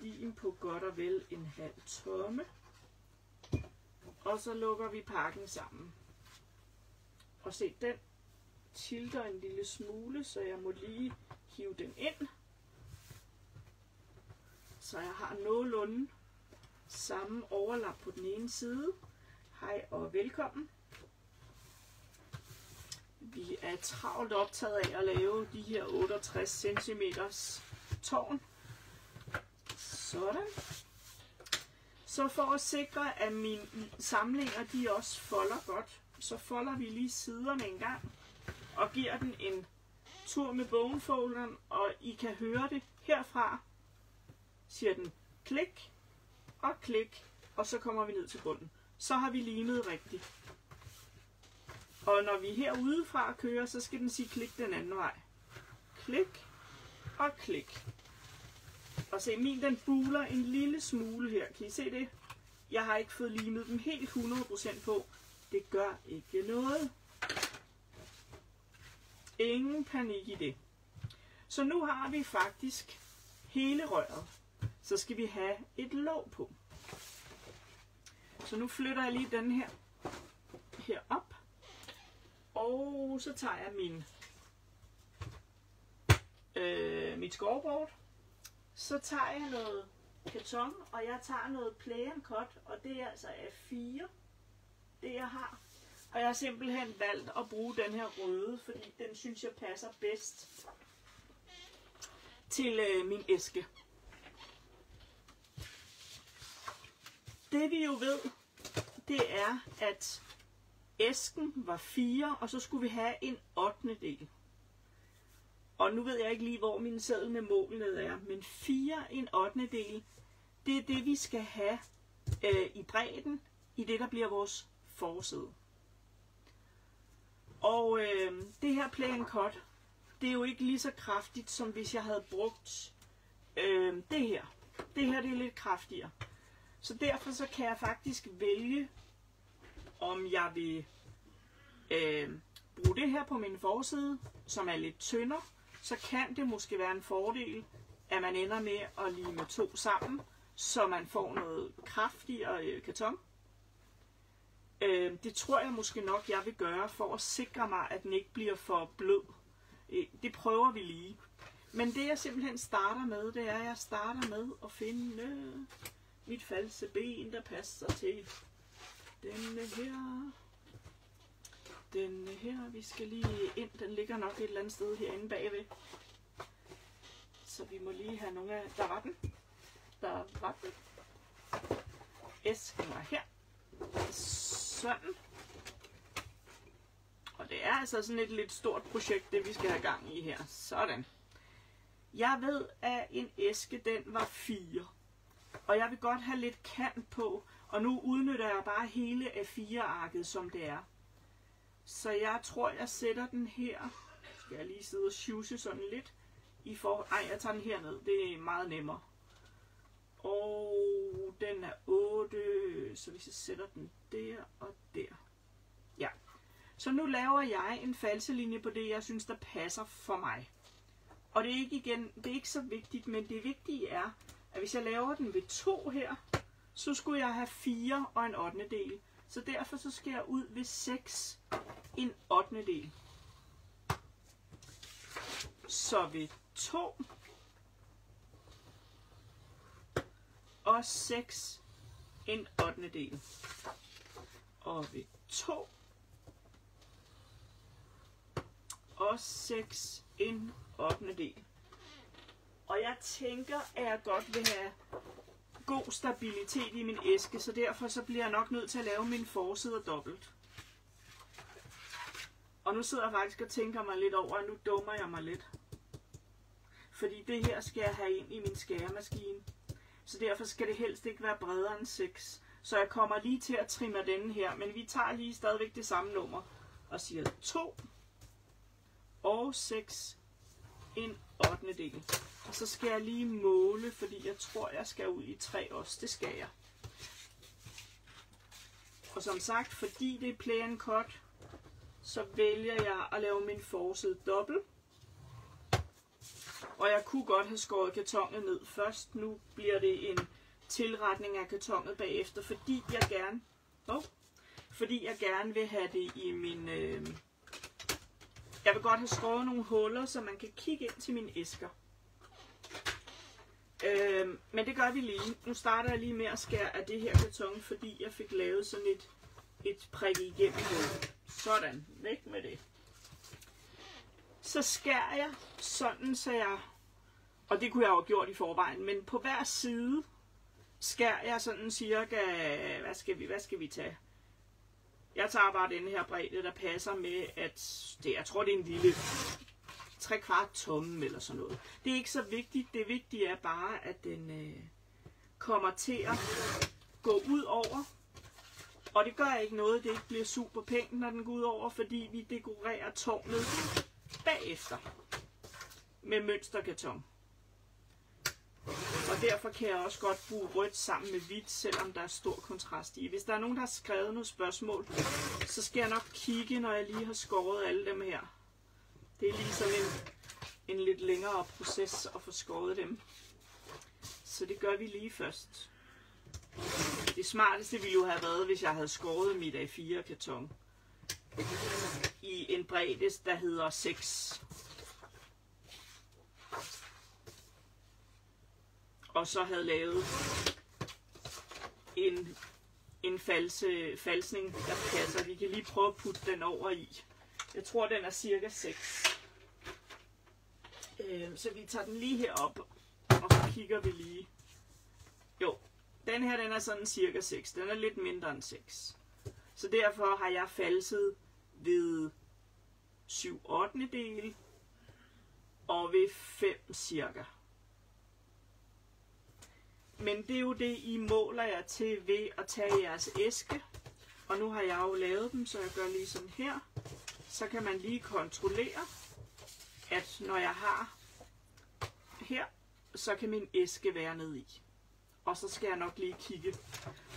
lim på godt og vel en halv tomme. Og så lukker vi pakken sammen. Og se, den tilter en lille smule, så jeg må lige hive den ind. Så jeg har nogenlunde samme overlap på den ene side. Hej og velkommen. Vi er travlt optaget af at lave de her 68 cm tårn. Sådan. Så for at sikre, at mine samlinger de også folder godt, så folder vi lige siderne en gang og giver den en tur med bogenfolderen, og I kan høre det herfra, siger den klik og klik, og så kommer vi ned til bunden. Så har vi limet rigtigt. Og når vi herude fra kører, så skal den sige klik den anden vej. Klik og klik. Og se, min den buler en lille smule her. Kan I se det? Jeg har ikke fået limet dem helt 100% på. Det gør ikke noget. Ingen panik i det. Så nu har vi faktisk hele røret. Så skal vi have et låg på. Så nu flytter jeg lige den her herop. Og så tager jeg min øh, mit scoreboard. Så tager jeg noget karton, og jeg tager noget play and cut, og det er altså A4, det jeg har. Og jeg har simpelthen valgt at bruge den her røde, fordi den synes jeg passer bedst til øh, min æske. Det vi jo ved, det er, at æsken var 4, og så skulle vi have en 8. del. Og nu ved jeg ikke lige, hvor min seddel med målet er, men 4 en 8. del, det er det, vi skal have øh, i bredden, i det, der bliver vores forside. Og øh, det her plan cut, det er jo ikke lige så kraftigt, som hvis jeg havde brugt øh, det her. Det her det er lidt kraftigere. Så derfor så kan jeg faktisk vælge, om jeg vil øh, bruge det her på min forside, som er lidt tyndere, så kan det måske være en fordel, at man ender med at lime to sammen, så man får noget kraftigere øh, karton. Øh, det tror jeg måske nok, jeg vil gøre for at sikre mig, at den ikke bliver for blød. Øh, det prøver vi lige. Men det jeg simpelthen starter med, det er, at jeg starter med at finde øh, mit false ben, der passer til denne her. Denne her, vi skal lige ind. Den ligger nok et eller andet sted herinde bagved. Så vi må lige have nogle af... Der var den. Der var den. Æsken var her. Sådan. Og det er altså sådan et lidt stort projekt, det vi skal have gang i her. Sådan. Jeg ved, at en æske, den var 4. Og jeg vil godt have lidt kant på, og nu udnytter jeg bare hele A4-arket, som det er. Så jeg tror, jeg sætter den her. Skal jeg lige sidde og sjuse sådan lidt. I for... Ej, jeg tager den herned. Det er meget nemmere. Og den er 8, så hvis jeg sætter den der og der. Ja. Så nu laver jeg en falselinje på det, jeg synes, der passer for mig. Og det er ikke igen, det er ikke så vigtigt, men det vigtige er, at hvis jeg laver den ved 2 her, så skulle jeg have 4 og en 8. del. Så derfor så skal jeg ud ved 6 en 8. del. Så ved 2 og 6 en 8. del. Og ved 2 og 6 en 8. del. Og jeg tænker, at jeg godt vil have god stabilitet i min æske, så derfor så bliver jeg nok nødt til at lave min forsider dobbelt. Og nu sidder jeg faktisk og tænker mig lidt over, at nu dummer jeg mig lidt. Fordi det her skal jeg have ind i min skæremaskine. Så derfor skal det helst ikke være bredere end 6. Så jeg kommer lige til at trimme denne her, men vi tager lige stadigvæk det samme nummer og siger 2 og 6 en 8. del. Og så skal jeg lige måle, fordi jeg tror, jeg skal ud i 3 også. Det skal jeg. Og som sagt, fordi det er play and cut, så vælger jeg at lave min forside dobbelt. Og jeg kunne godt have skåret kartongen ned først. Nu bliver det en tilretning af kartongen bagefter, fordi jeg gerne, oh, fordi jeg gerne vil have det i min... Øh, jeg vil godt have skåret nogle huller, så man kan kigge ind til mine æsker. Øhm, men det gør vi lige. Nu starter jeg lige med at skære af det her karton, fordi jeg fik lavet sådan et, et prik igennem hul. Sådan, væk med det. Så skærer jeg sådan, så jeg, og det kunne jeg jo have gjort i forvejen, men på hver side skærer jeg sådan cirka, hvad skal vi, hvad skal vi tage? Jeg tager bare den her bredde, der passer med, at det, jeg tror, det er en lille 3 kvart tomme eller sådan noget. Det er ikke så vigtigt. Det vigtige er bare, at den øh, kommer til at gå ud over. Og det gør ikke noget, det ikke bliver super pænt, når den går ud over, fordi vi dekorerer tårnet bagefter med mønsterkarton. Og derfor kan jeg også godt bruge rødt sammen med hvidt, selvom der er stor kontrast i. Hvis der er nogen, der har skrevet nogle spørgsmål, så skal jeg nok kigge, når jeg lige har skåret alle dem her. Det er lige sådan en, en lidt længere proces at få skåret dem. Så det gør vi lige først. Det smarteste ville jo have været, hvis jeg havde skåret mit A4 karton i en bredde, der hedder 6. Og så havde lavet en, en false, falsning, der passer. Vi kan lige prøve at putte den over i. Jeg tror, den er cirka 6. Øh, så vi tager den lige herop, og så kigger vi lige. Jo, den her den er sådan cirka 6. Den er lidt mindre end 6. Så derfor har jeg falset ved 7 8. del og ved 5 cirka. Men det er jo det, I måler jer til ved at tage jeres æske. Og nu har jeg jo lavet dem, så jeg gør lige sådan her. Så kan man lige kontrollere, at når jeg har her, så kan min æske være nede i. Og så skal jeg nok lige kigge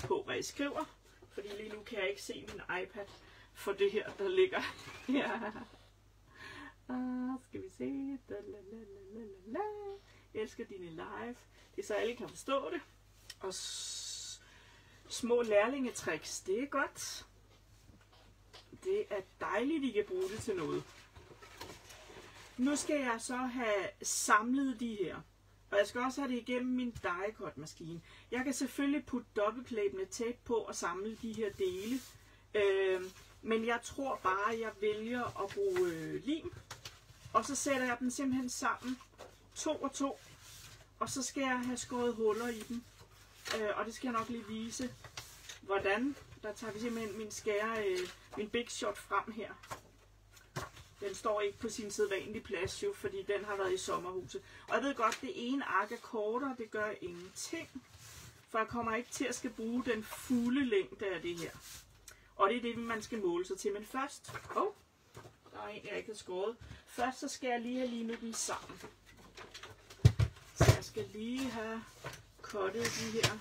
på, hvad jeg skriver. Fordi lige nu kan jeg ikke se min iPad for det her, der ligger her. Ah, skal vi se. Da, la, la, la, la, la. Elsker dine live. Det er så alle kan forstå det. Og små lærlingetricks, det er godt. Det er dejligt, I kan bruge det til noget. Nu skal jeg så have samlet de her. Og jeg skal også have det igennem min die cut maskine. Jeg kan selvfølgelig putte dobbeltklæbende tape på og samle de her dele. Øh, men jeg tror bare, at jeg vælger at bruge øh, lim. Og så sætter jeg dem simpelthen sammen. To og to. Og så skal jeg have skåret huller i dem. Øh, og det skal jeg nok lige vise, hvordan. Der tager vi simpelthen min skære, øh, min Big Shot frem her. Den står ikke på sin sædvanlige plads jo, fordi den har været i sommerhuset. Og jeg ved godt, det ene ark er kortere, det gør ingenting. For jeg kommer ikke til at skal bruge den fulde længde af det her. Og det er det, man skal måle sig til. Men først, åh, oh, der er en, jeg ikke har skåret. Først så skal jeg lige have limet dem sammen. Så jeg skal lige have kottet de her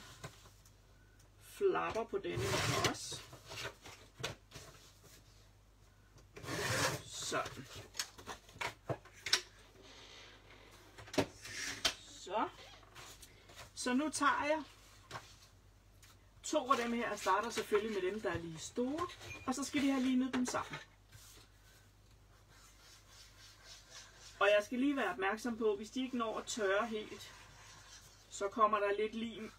flapper på denne her også. Sådan. Så. Så nu tager jeg to af dem her. og starter selvfølgelig med dem, der er lige store. Og så skal de have lignet dem sammen. Og jeg skal lige være opmærksom på, hvis de ikke når at tørre helt, så kommer der lidt lim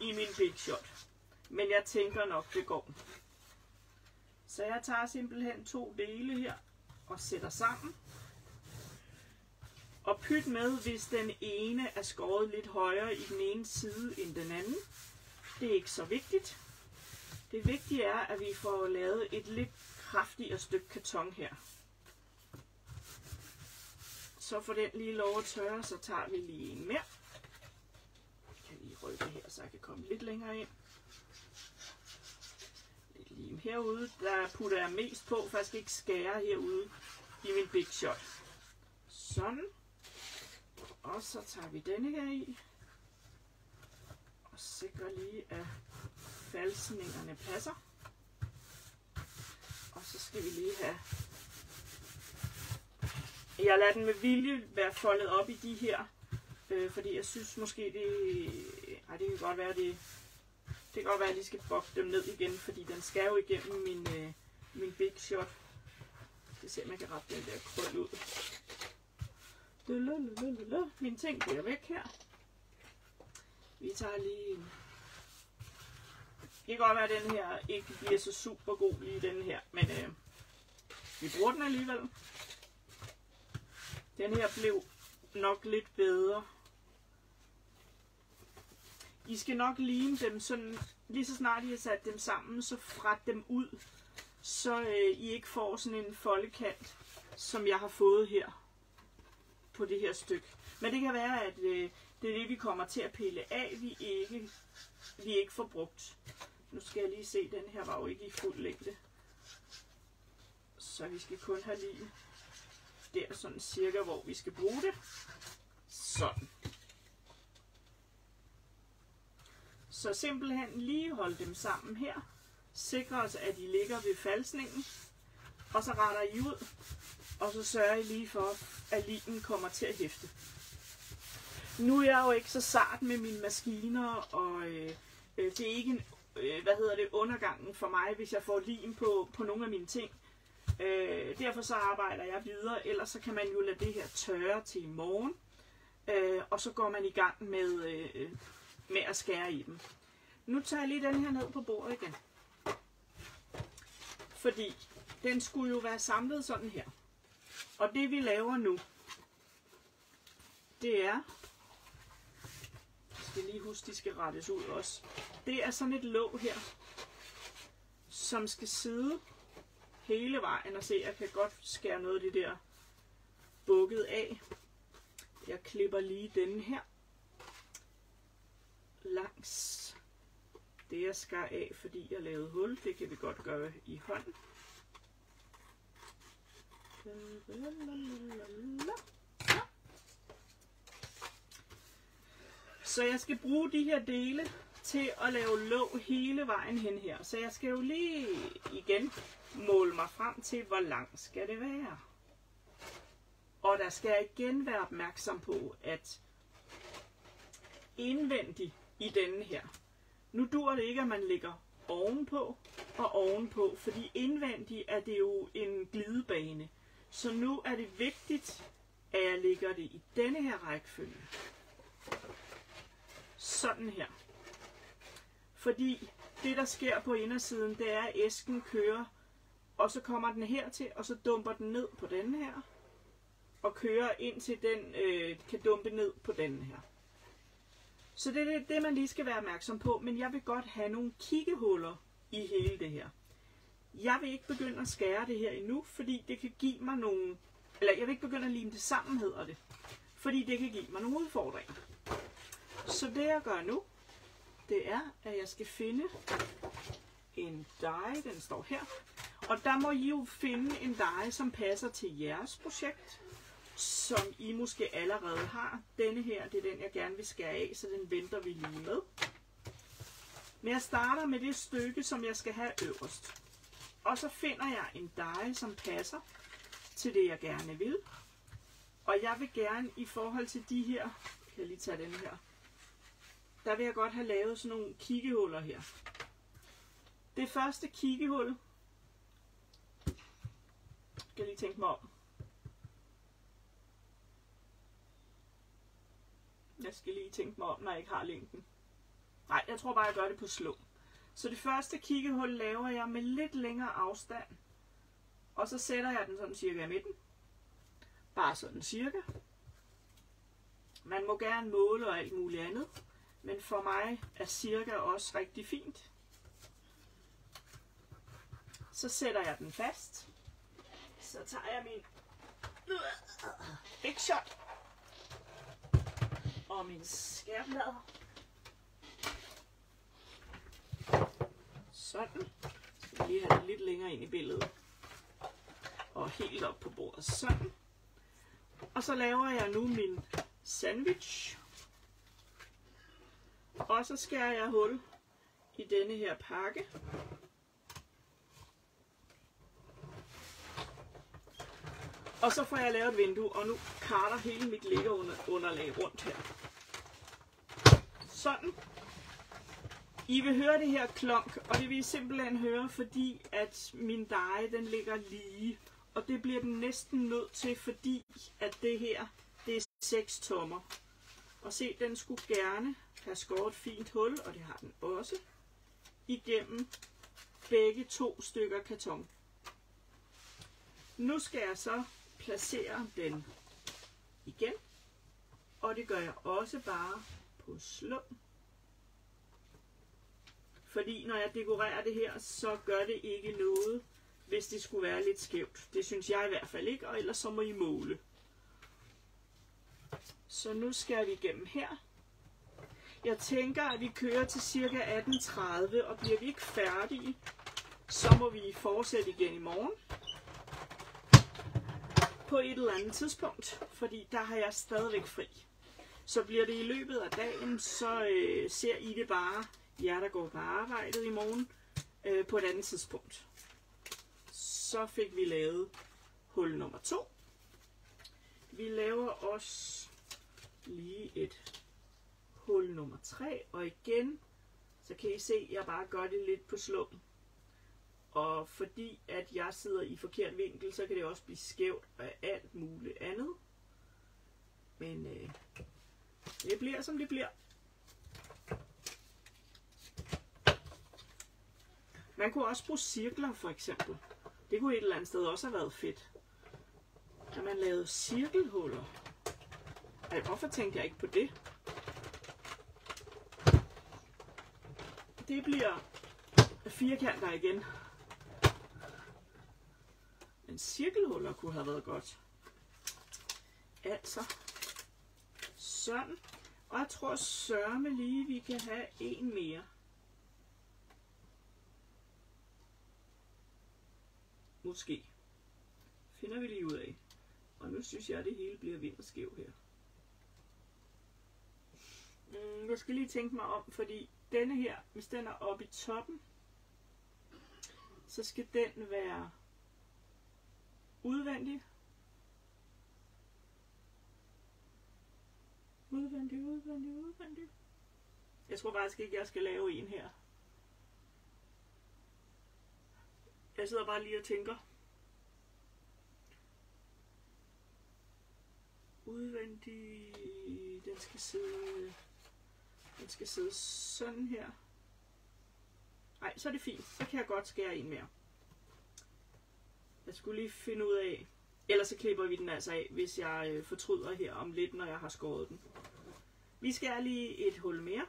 i min big shot. Men jeg tænker nok, det går. Så jeg tager simpelthen to dele her og sætter sammen. Og pyt med, hvis den ene er skåret lidt højere i den ene side end den anden. Det er ikke så vigtigt. Det vigtige er, at vi får lavet et lidt kraftigere stykke karton her. Så får den lige lov at tørre, så tager vi lige en mere. Jeg kan lige rykke her, så jeg kan komme lidt længere ind. Lidt lim herude, der putter jeg mest på, for jeg skal ikke skære herude i min Big Shot. Sådan. Og så tager vi denne her i. Og sikrer lige, at falsningerne passer. Og så skal vi lige have... Jeg lader den med vilje være foldet op i de her, øh, fordi jeg synes måske det... Ej, det kan godt være, det... Det kan godt være, at jeg lige skal bokke dem ned igen, fordi den skal jo igennem min, øh, min Big Shot skal se, om jeg kan rette den der krøl ud. Min ting bliver væk her. Vi tager lige en... Det kan godt være, at den her ikke bliver så super god lige den her, men øh, vi bruger den alligevel. Den her blev nok lidt bedre. I skal nok lime dem sådan, lige så snart I har sat dem sammen, så fræt dem ud så øh, I ikke får sådan en foldekant, som jeg har fået her på det her stykke. Men det kan være, at øh, det er det, vi kommer til at pille af, vi ikke, vi ikke får brugt. Nu skal jeg lige se, den her var jo ikke i fuld længde. Så vi skal kun have lige der sådan cirka, hvor vi skal bruge det. Sådan. Så simpelthen lige holde dem sammen her Sikre os, at de ligger ved falsningen, og så retter I ud, og så sørger I lige for, at linen kommer til at hæfte. Nu er jeg jo ikke så sart med mine maskiner, og øh, øh, det er ikke en, øh, hvad hedder det, undergangen for mig, hvis jeg får lim på, på nogle af mine ting. Øh, derfor så arbejder jeg videre, ellers så kan man jo lade det her tørre til i morgen, øh, og så går man i gang med, øh, med at skære i dem. Nu tager jeg lige den her ned på bordet igen. Fordi den skulle jo være samlet sådan her. Og det vi laver nu, det er, jeg skal lige huske, de skal rettes ud også. Det er sådan et låg her, som skal sidde hele vejen og se, jeg kan godt skære noget af det der bukket af. Jeg klipper lige denne her langs det jeg skar af, fordi jeg lavede hul. Det kan vi godt gøre i hånden. Så jeg skal bruge de her dele til at lave låg hele vejen hen her. Så jeg skal jo lige igen måle mig frem til, hvor lang skal det være. Og der skal jeg igen være opmærksom på, at indvendigt i denne her, nu dur det ikke, at man ligger ovenpå og ovenpå, fordi indvendigt er det jo en glidebane. Så nu er det vigtigt, at jeg lægger det i denne her rækkefølge. Sådan her. Fordi det, der sker på indersiden, det er, at æsken kører, og så kommer den hertil, og så dumper den ned på den her, og kører ind til den øh, kan dumpe ned på den her. Så det er det, det, man lige skal være opmærksom på. Men jeg vil godt have nogle kiggehuller i hele det her. Jeg vil ikke begynde at skære det her endnu, fordi det kan give mig nogle... Eller jeg vil ikke begynde at lime det sammen, hedder det. Fordi det kan give mig nogle udfordringer. Så det jeg gør nu, det er, at jeg skal finde en dej. den står her. Og der må I jo finde en leje, som passer til jeres projekt, som I måske allerede har. Denne her, det er den, jeg gerne vil skære af, så den venter vi lige med. Men jeg starter med det stykke, som jeg skal have øverst. Og så finder jeg en die, som passer til det, jeg gerne vil. Og jeg vil gerne i forhold til de her, kan jeg lige tage den her, der vil jeg godt have lavet sådan nogle kiggehuller her. Det første kiggehul, skal lige tænke mig om. Jeg skal lige tænke mig om, når jeg ikke har længden. Nej, jeg tror bare, jeg gør det på slå. Så det første kiggehul laver jeg med lidt længere afstand. Og så sætter jeg den sådan cirka i midten. Bare sådan cirka. Man må gerne måle og alt muligt andet. Men for mig er cirka også rigtig fint. Så sætter jeg den fast. Så tager jeg min Big Shot og min skærplader. Sådan. Så lige have det lidt længere ind i billedet. Og helt op på bordet. Sådan. Og så laver jeg nu min sandwich. Og så skærer jeg hul i denne her pakke. Og så får jeg lavet et vindue, og nu karter hele mit liggeunderlag rundt her. Sådan. I vil høre det her klonk, og det vil I simpelthen høre, fordi at min deje den ligger lige. Og det bliver den næsten nødt til, fordi at det her, det er 6 tommer. Og se, den skulle gerne have skåret et fint hul, og det har den også, igennem begge to stykker karton. Nu skal jeg så placerer den igen, og det gør jeg også bare på slum. Fordi når jeg dekorerer det her, så gør det ikke noget, hvis det skulle være lidt skævt. Det synes jeg i hvert fald ikke, og ellers så må I måle. Så nu skal vi igennem her. Jeg tænker, at vi kører til cirka 18.30, og bliver vi ikke færdige, så må vi fortsætte igen i morgen. På et eller andet tidspunkt, fordi der har jeg stadigvæk fri. Så bliver det i løbet af dagen, så øh, ser I det bare, jer der går på arbejdet i morgen, øh, på et andet tidspunkt. Så fik vi lavet hul nummer to. Vi laver også lige et hul nummer 3, og igen, så kan I se, at jeg bare gør det lidt på slummen. Og fordi at jeg sidder i forkert vinkel, så kan det også blive skævt af alt muligt andet. Men øh, det bliver som det bliver. Man kunne også bruge cirkler for eksempel. Det kunne et eller andet sted også have været fedt. At man lavede cirkelhuller. Ej, hvorfor tænkte jeg ikke på det? Det bliver firkanter igen. Men cirkelhuller kunne have været godt. Altså, sådan. Og jeg tror sørme lige, vi kan have en mere. Måske. Finder vi lige ud af. Og nu synes jeg, at det hele bliver vind og skæv her. Mm, jeg skal lige tænke mig om, fordi denne her, hvis den er oppe i toppen, så skal den være udvendig. Udvendig, udvendig, udvendig. Jeg tror faktisk ikke, jeg skal lave en her. Jeg sidder bare lige og tænker. Udvendig, den skal sidde den skal sidde sådan her. Nej, så er det fint. Så kan jeg godt skære en mere. Jeg skulle lige finde ud af, ellers så klipper vi den altså af, hvis jeg øh, fortryder her om lidt, når jeg har skåret den. Vi skærer lige et hul mere.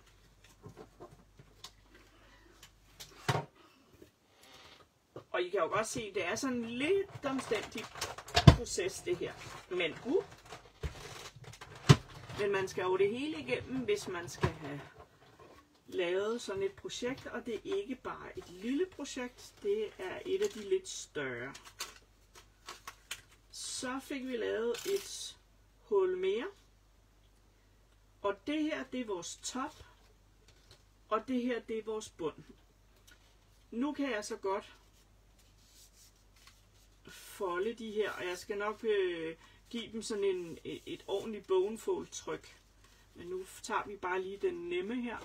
Og I kan jo godt se, det er sådan en lidt omstændig proces, det her. Men, uh, men man skal jo det hele igennem, hvis man skal have lavet sådan et projekt, og det er ikke bare et lille projekt, det er et af de lidt større. Så fik vi lavet et hul mere, og det her, det er vores top, og det her, det er vores bund. Nu kan jeg så godt folde de her, og jeg skal nok øh, give dem sådan en, et ordentligt bonefold tryk. Men nu tager vi bare lige den nemme her,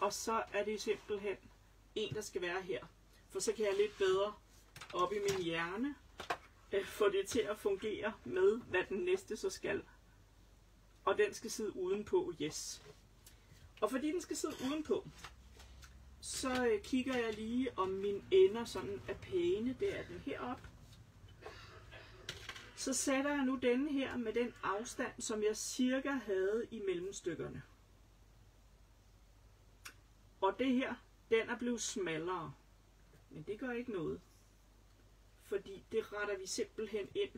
og så er det simpelthen en, der skal være her. For så kan jeg lidt bedre op i min hjerne at få det til at fungere med, hvad den næste så skal. Og den skal sidde udenpå, yes. Og fordi den skal sidde udenpå, så øh, kigger jeg lige, om min ender sådan er pæne. Det er den heroppe. Så sætter jeg nu denne her med den afstand, som jeg cirka havde i mellemstykkerne. Og det her, den er blevet smallere. Men det gør ikke noget. Fordi det retter vi simpelthen ind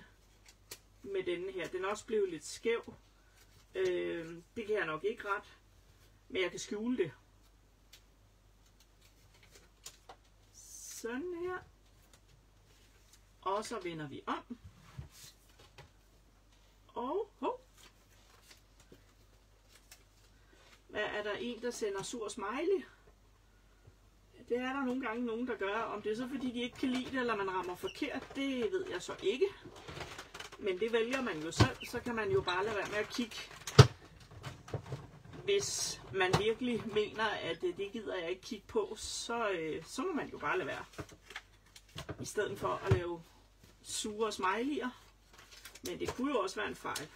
med denne her. Den er også blevet lidt skæv. Øh, det kan jeg nok ikke ret. Men jeg kan skjule det. Sådan her. Og så vender vi om. Og, hov. Hvad er der en, der sender sur smiley? Det er der nogle gange nogen, der gør. Om det er så fordi, de ikke kan lide det, eller man rammer forkert, det ved jeg så ikke. Men det vælger man jo selv. Så kan man jo bare lade være med at kigge. Hvis man virkelig mener, at øh, det gider jeg ikke kigge på, så, øh, så må man jo bare lade være. I stedet for at lave sure smiley'er. Men det kunne jo også være en fejl.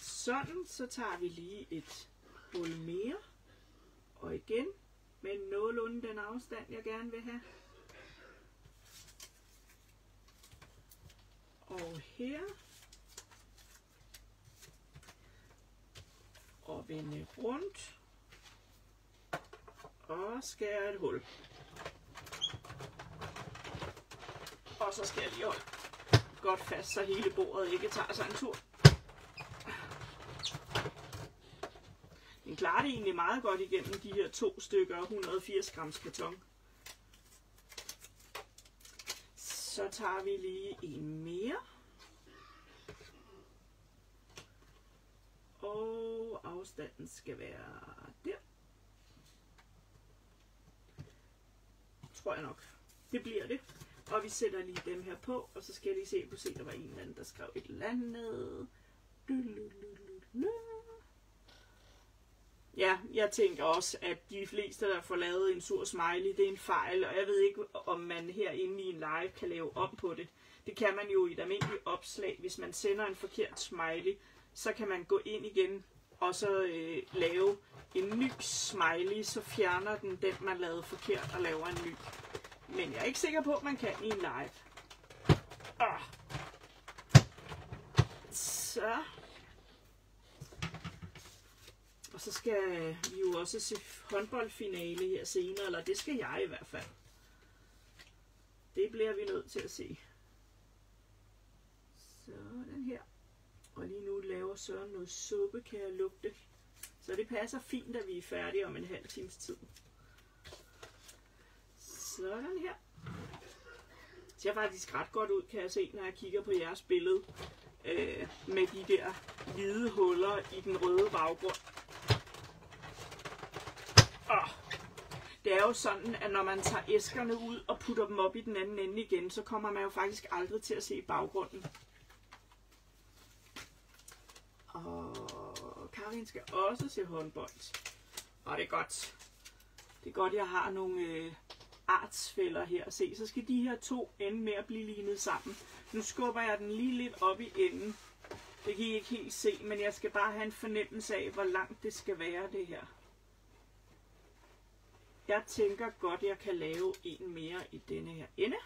Sådan, så tager vi lige et hul mere. Og igen med nogenlunde den afstand, jeg gerne vil have. Og her. Og vende rundt. Og skære et hul. Og så skal jeg lige holde godt fast, så hele bordet ikke tager sig en tur. Den klarer det egentlig meget godt igennem de her to stykker 180 grams karton. Så tager vi lige en mere. Og afstanden skal være der. Tror jeg nok. Det bliver det. Og vi sætter lige dem her på, og så skal jeg lige se, jeg kunne se, der var en eller anden, der skrev et eller andet. Ja, jeg tænker også, at de fleste, der får lavet en sur smiley, det er en fejl, og jeg ved ikke, om man herinde i en live kan lave om på det. Det kan man jo i et almindeligt opslag. Hvis man sender en forkert smiley, så kan man gå ind igen og så øh, lave en ny smiley, så fjerner den den, man lavede forkert, og laver en ny. Men jeg er ikke sikker på, at man kan i en live. Ah. Så. Og så skal vi jo også se håndboldfinale her senere, eller det skal jeg i hvert fald. Det bliver vi nødt til at se. Sådan her. Og lige nu laver Søren noget suppe, kan jeg lugte. Så det passer fint, at vi er færdige om en halv times tid. Sådan her. Det ser faktisk ret godt ud, kan jeg se, når jeg kigger på jeres billede. Øh, med de der hvide huller i den røde baggrund. Og det er jo sådan, at når man tager æskerne ud og putter dem op i den anden ende igen, så kommer man jo faktisk aldrig til at se baggrunden. Og Karin skal også se håndbold. Og det er godt. Det er godt, jeg har nogle øh, artsfælder her. Se, så skal de her to ende med at blive lignet sammen. Nu skubber jeg den lige lidt op i enden. Det kan I ikke helt se, men jeg skal bare have en fornemmelse af, hvor langt det skal være, det her. Jeg tænker godt, jeg kan lave en mere i denne her ende.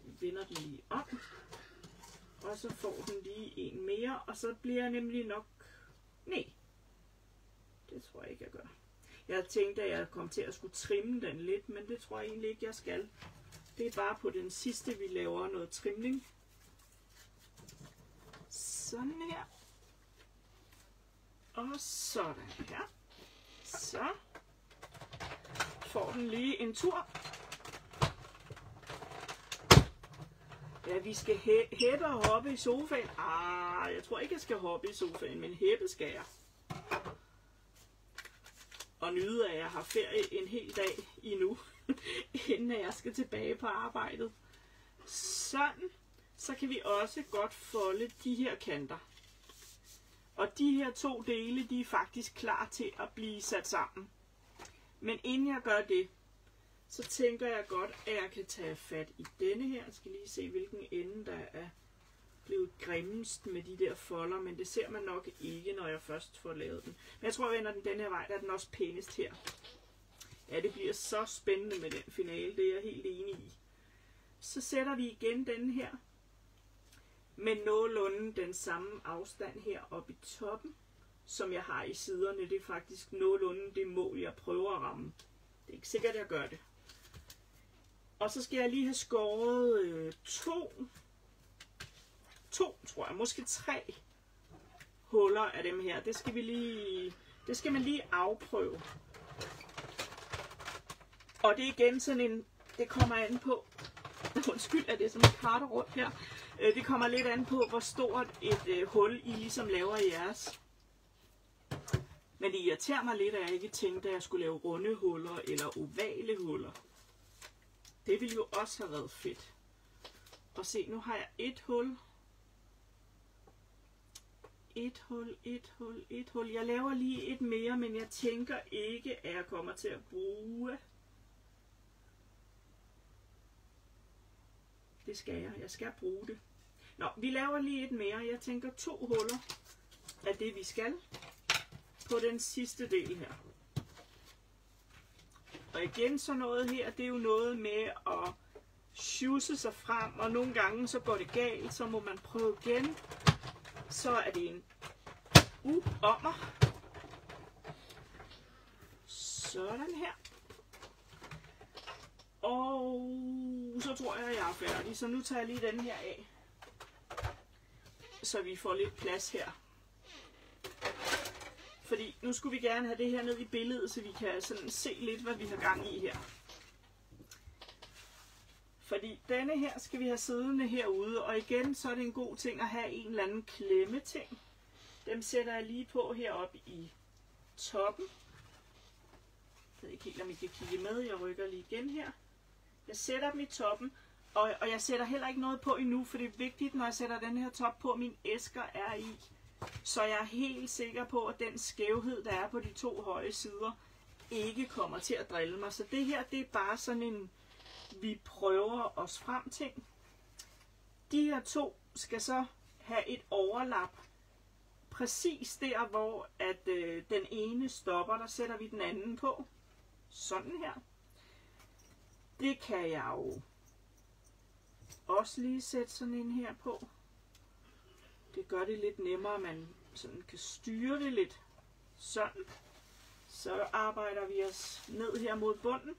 Vi vender den lige om. Og så får den lige en mere, og så bliver jeg nemlig nok... Nej, det tror jeg ikke, jeg gør. Jeg tænkte, at jeg kom til at skulle trimme den lidt, men det tror jeg egentlig ikke, jeg skal. Det er bare på den sidste, vi laver noget trimning. Sådan her. Og sådan her. Så får den lige en tur. Ja, vi skal hæ- hæppe og hoppe i sofaen. Ah, jeg tror ikke, jeg skal hoppe i sofaen, men hæppe skal jeg. Og nyde, at jeg har ferie en hel dag endnu, inden jeg skal tilbage på arbejdet. Sådan, så kan vi også godt folde de her kanter. Og de her to dele, de er faktisk klar til at blive sat sammen. Men inden jeg gør det, så tænker jeg godt, at jeg kan tage fat i denne her. Jeg skal lige se, hvilken ende der er blevet grimmest med de der folder, men det ser man nok ikke, når jeg først får lavet den. Men jeg tror, jeg vender den denne her vej, der er den også pænest her. Ja, det bliver så spændende med den finale, det er jeg helt enig i. Så sætter vi igen den her med nogenlunde den samme afstand her oppe i toppen, som jeg har i siderne. Det er faktisk nogenlunde det mål, jeg prøver at ramme. Det er ikke sikkert, at jeg gør det. Og så skal jeg lige have skåret øh, to, to, tror jeg, måske tre huller af dem her. Det skal vi lige, det skal man lige afprøve. Og det er igen sådan en, det kommer an på, undskyld, at det er sådan en rundt her. Øh, det kommer lidt an på, hvor stort et øh, hul I ligesom laver i jeres. Men det irriterer mig lidt, at jeg ikke tænkte, at jeg skulle lave runde huller eller ovale huller. Det ville jo også have været fedt. Og se, nu har jeg et hul. Et hul, et hul, et hul. Jeg laver lige et mere, men jeg tænker ikke, at jeg kommer til at bruge. Det skal jeg. Jeg skal bruge det. Nå, vi laver lige et mere. Jeg tænker to huller af det, vi skal på den sidste del her. Og igen så noget her, det er jo noget med at sjuse sig frem, og nogle gange så går det galt, så må man prøve igen. Så er det en uommer. Sådan her. Og så tror jeg, at jeg er færdig. Så nu tager jeg lige den her af. Så vi får lidt plads her. Fordi nu skulle vi gerne have det her ned i billedet, så vi kan sådan se lidt, hvad vi har gang i her. Fordi denne her skal vi have siddende herude, og igen så er det en god ting at have en eller anden klemme ting. Dem sætter jeg lige på heroppe i toppen. Jeg ved ikke helt, om I kan kigge med. Jeg rykker lige igen her. Jeg sætter dem i toppen, og, og jeg sætter heller ikke noget på endnu, for det er vigtigt, når jeg sætter den her top på, at mine æsker er i. Så jeg er helt sikker på, at den skævhed, der er på de to høje sider, ikke kommer til at drille mig. Så det her, det er bare sådan en, vi prøver os frem ting. De her to skal så have et overlap. Præcis der, hvor at øh, den ene stopper, der sætter vi den anden på. Sådan her. Det kan jeg jo også lige sætte sådan en her på. Det gør det lidt nemmere, man sådan kan styre det lidt. Sådan. Så arbejder vi os ned her mod bunden.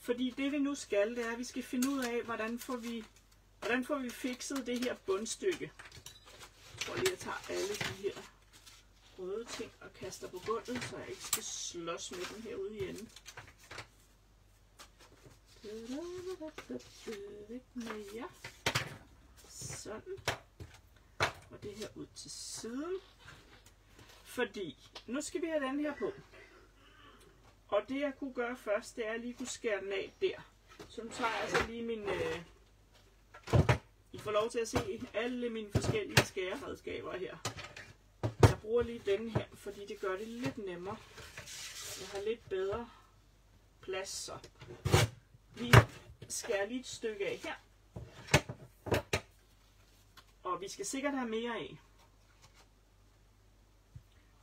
Fordi det vi nu skal, det er, at vi skal finde ud af, hvordan får vi, hvordan får vi fikset det her bundstykke. Jeg tror lige, at jeg tager alle de her røde ting og kaster på gulvet, så jeg ikke skal slås med dem herude i enden. Væk med jer. Sådan. Og det her ud til siden. Fordi, nu skal vi have den her på. Og det jeg kunne gøre først, det er at lige kunne skære den af der. Så nu tager jeg altså lige min... Øh, I får lov til at se alle mine forskellige skæreredskaber her. Jeg bruger lige den her, fordi det gør det lidt nemmere. Jeg har lidt bedre plads, så vi skærer lige et stykke af her. Og vi skal sikkert have mere af.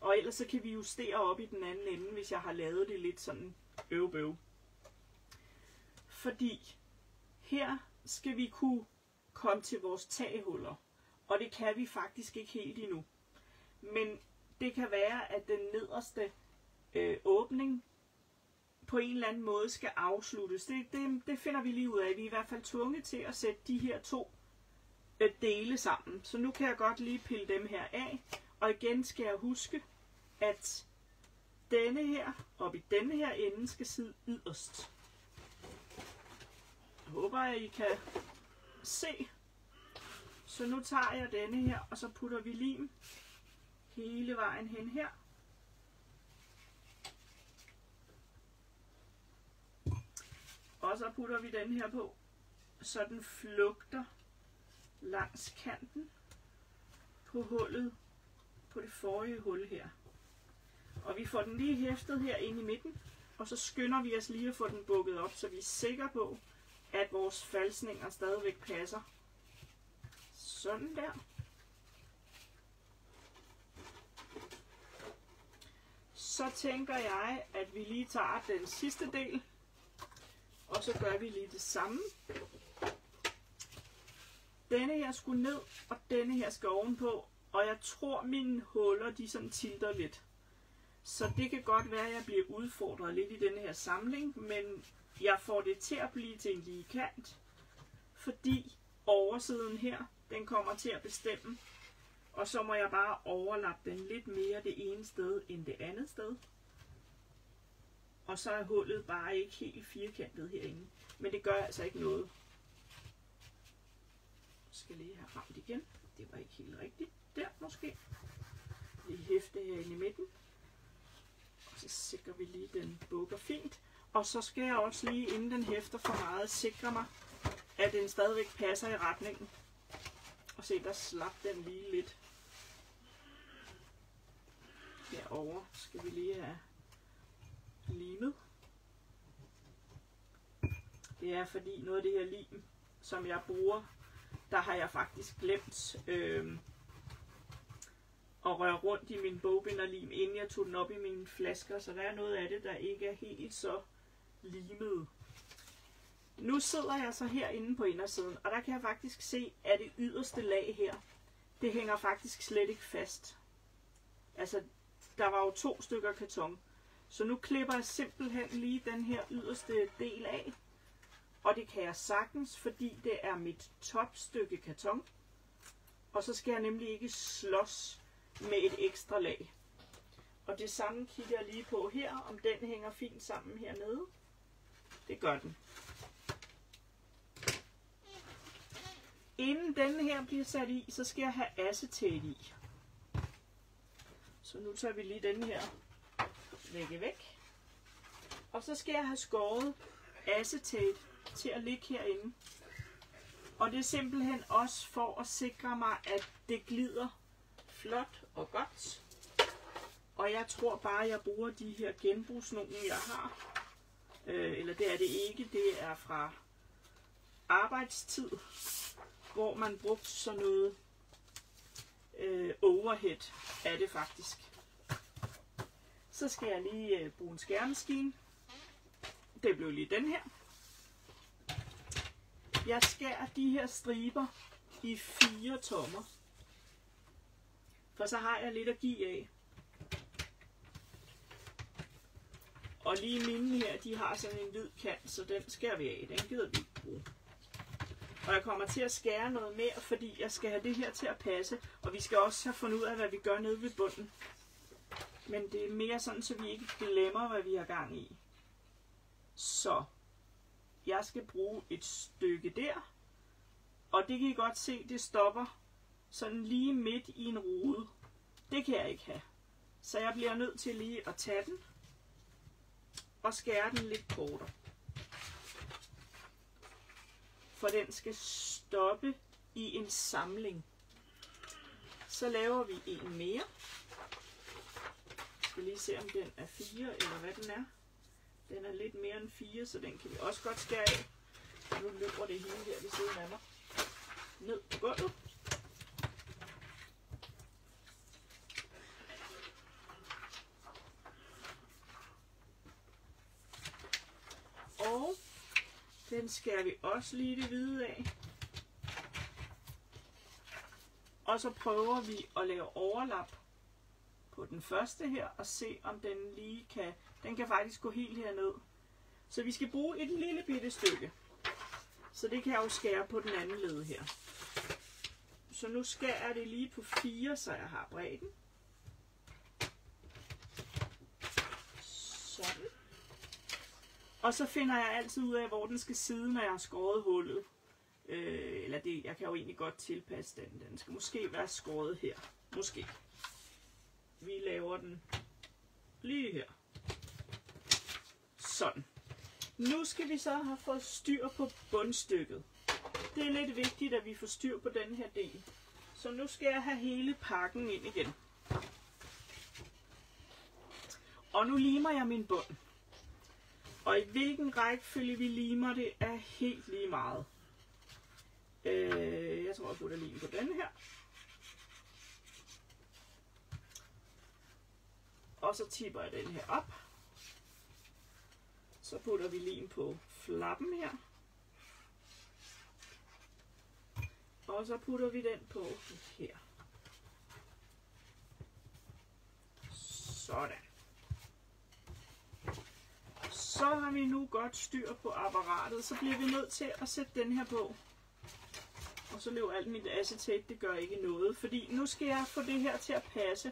Og ellers så kan vi justere op i den anden ende, hvis jeg har lavet det lidt sådan øvbøv. Fordi her skal vi kunne komme til vores taghuller. Og det kan vi faktisk ikke helt endnu. Men det kan være, at den nederste øh, åbning på en eller anden måde skal afsluttes. Det, det, det finder vi lige ud af. Vi er i hvert fald tvunget til at sætte de her to dele sammen. Så nu kan jeg godt lige pille dem her af. Og igen skal jeg huske, at denne her, op i denne her ende, skal sidde yderst. Jeg håber, at I kan se. Så nu tager jeg denne her, og så putter vi lim hele vejen hen her. Og så putter vi den her på, så den flugter langs kanten på hullet på det forrige hul her. Og vi får den lige hæftet her ind i midten, og så skynder vi os lige at få den bukket op, så vi er sikre på, at vores falsninger stadigvæk passer. Sådan der. Så tænker jeg, at vi lige tager den sidste del, og så gør vi lige det samme. Denne her skulle ned, og denne her skal ovenpå, og jeg tror mine huller, de sådan tilter lidt. Så det kan godt være, at jeg bliver udfordret lidt i denne her samling, men jeg får det til at blive til en lige kant, fordi oversiden her, den kommer til at bestemme, og så må jeg bare overlappe den lidt mere det ene sted end det andet sted. Og så er hullet bare ikke helt firkantet herinde. Men det gør altså ikke noget. Skal lige have ramt igen. Det var ikke helt rigtigt. Der måske. Lige hæfte herinde i midten. Og så sikrer vi lige, den bukker fint. Og så skal jeg også lige, inden den hæfter for meget, sikre mig, at den stadigvæk passer i retningen. Og se, der slap den lige lidt. Herover skal vi lige have limet. Det er fordi noget af det her lim, som jeg bruger, der har jeg faktisk glemt øh, at røre rundt i min bogbinderlim, inden jeg tog den op i mine flasker, så der er noget af det, der ikke er helt så limet. Nu sidder jeg så herinde på indersiden, og der kan jeg faktisk se, at det yderste lag her, det hænger faktisk slet ikke fast. Altså, der var jo to stykker karton. Så nu klipper jeg simpelthen lige den her yderste del af. Og det kan jeg sagtens, fordi det er mit topstykke karton. Og så skal jeg nemlig ikke slås med et ekstra lag. Og det samme kigger jeg lige på her, om den hænger fint sammen hernede. Det gør den. Inden den her bliver sat i, så skal jeg have acetat i. Så nu tager vi lige den her væk. Og så skal jeg have skåret acetate til at ligge herinde. Og det er simpelthen også for at sikre mig, at det glider flot og godt. Og jeg tror bare, at jeg bruger de her genbrugsnogen, jeg har. Øh, eller det er det ikke, det er fra arbejdstid, hvor man brugte sådan noget øh, overhead, er det faktisk. Så skal jeg lige øh, bruge en skærmaskine. Det blev lige den her. Jeg skærer de her striber i fire tommer. For så har jeg lidt at give af. Og lige mine her, de har sådan en hvid kant, så den skærer vi af. Den gider vi ikke bruge. Og jeg kommer til at skære noget mere, fordi jeg skal have det her til at passe. Og vi skal også have fundet ud af, hvad vi gør nede ved bunden. Men det er mere sådan, så vi ikke glemmer, hvad vi har gang i. Så jeg skal bruge et stykke der. Og det kan I godt se, det stopper sådan lige midt i en rode. Det kan jeg ikke have. Så jeg bliver nødt til lige at tage den og skære den lidt kortere. For den skal stoppe i en samling. Så laver vi en mere. Jeg skal lige se, om den er 4 eller hvad den er. Den er lidt mere end 4, så den kan vi også godt skære af. Nu løber det hele her ved siden af mig. Ned på gulvet. Og den skærer vi også lige det hvide af. Og så prøver vi at lave overlap på den første her og se om den lige kan, den kan faktisk gå helt herned. Så vi skal bruge et lille bitte stykke. Så det kan jeg jo skære på den anden led her. Så nu skærer jeg det lige på 4, så jeg har bredden. Sådan. Og så finder jeg altid ud af, hvor den skal sidde, når jeg har skåret hullet. Øh, eller det, jeg kan jo egentlig godt tilpasse den. Den skal måske være skåret her. Måske. Vi laver den lige her. Sådan. Nu skal vi så have fået styr på bundstykket. Det er lidt vigtigt, at vi får styr på den her del. Så nu skal jeg have hele pakken ind igen. Og nu limer jeg min bund. Og i hvilken rækkefølge vi limer det, er helt lige meget. Øh, jeg tror, jeg putter lim på den her. Og så tipper jeg den her op. Så putter vi lim på flappen her. Og så putter vi den på her. Sådan. Så har vi nu godt styr på apparatet, så bliver vi nødt til at sætte den her på. Og så løber alt mit acetate, det gør ikke noget, fordi nu skal jeg få det her til at passe,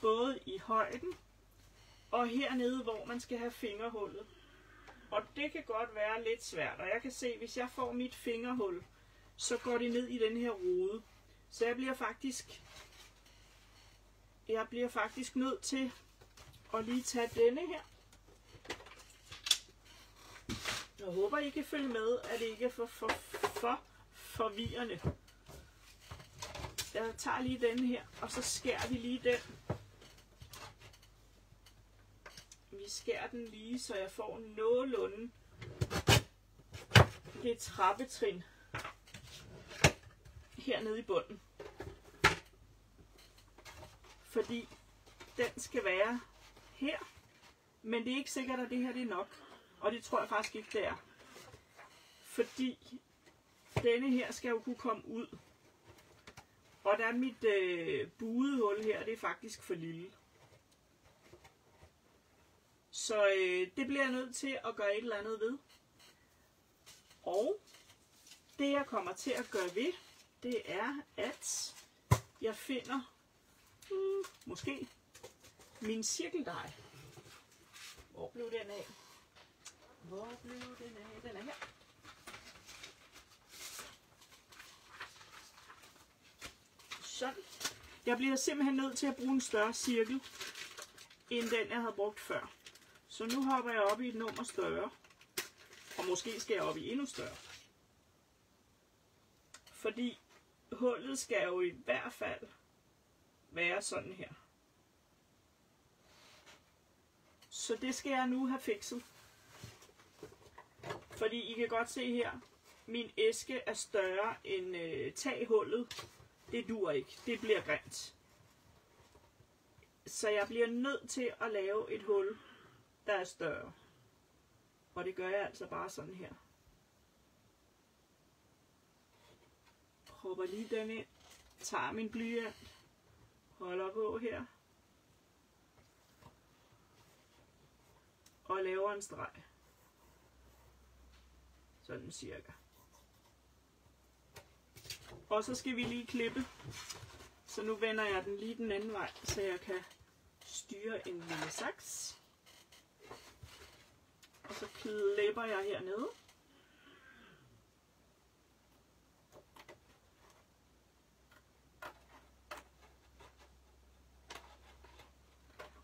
både i højden og hernede, hvor man skal have fingerhullet. Og det kan godt være lidt svært, og jeg kan se, hvis jeg får mit fingerhul, så går det ned i den her rode. Så jeg bliver faktisk, jeg bliver faktisk nødt til at lige tage denne her. Jeg håber, I kan følge med, at det ikke er for, for, for forvirrende. Jeg tager lige den her, og så skærer vi lige den. Lige skærer den lige, så jeg får nogenlunde det trappetrin hernede i bunden. Fordi den skal være her, men det er ikke sikkert, at det her det er nok. Og det tror jeg faktisk ikke, det er. Fordi denne her skal jo kunne komme ud. Og der er mit øh, budehul her, det er faktisk for lille. Så øh, det bliver jeg nødt til at gøre et eller andet ved. Og det jeg kommer til at gøre ved, det er, at jeg finder, hmm, måske, min cirkeldej. Hvor blev den af? Hvor blev den af? Den er her. Sådan. Jeg bliver simpelthen nødt til at bruge en større cirkel, end den jeg havde brugt før. Så nu hopper jeg op i et nummer større. Og måske skal jeg op i endnu større. Fordi hullet skal jo i hvert fald være sådan her. Så det skal jeg nu have fikset. Fordi I kan godt se her, min æske er større end øh, taghullet. Det dur ikke. Det bliver grimt. Så jeg bliver nødt til at lave et hul, der er større. Og det gør jeg altså bare sådan her. Propper lige den ind. Tager min blyant. Holder på her. Og laver en streg. Sådan cirka. Og så skal vi lige klippe. Så nu vender jeg den lige den anden vej, så jeg kan styre en lille saks. Og så klipper jeg hernede.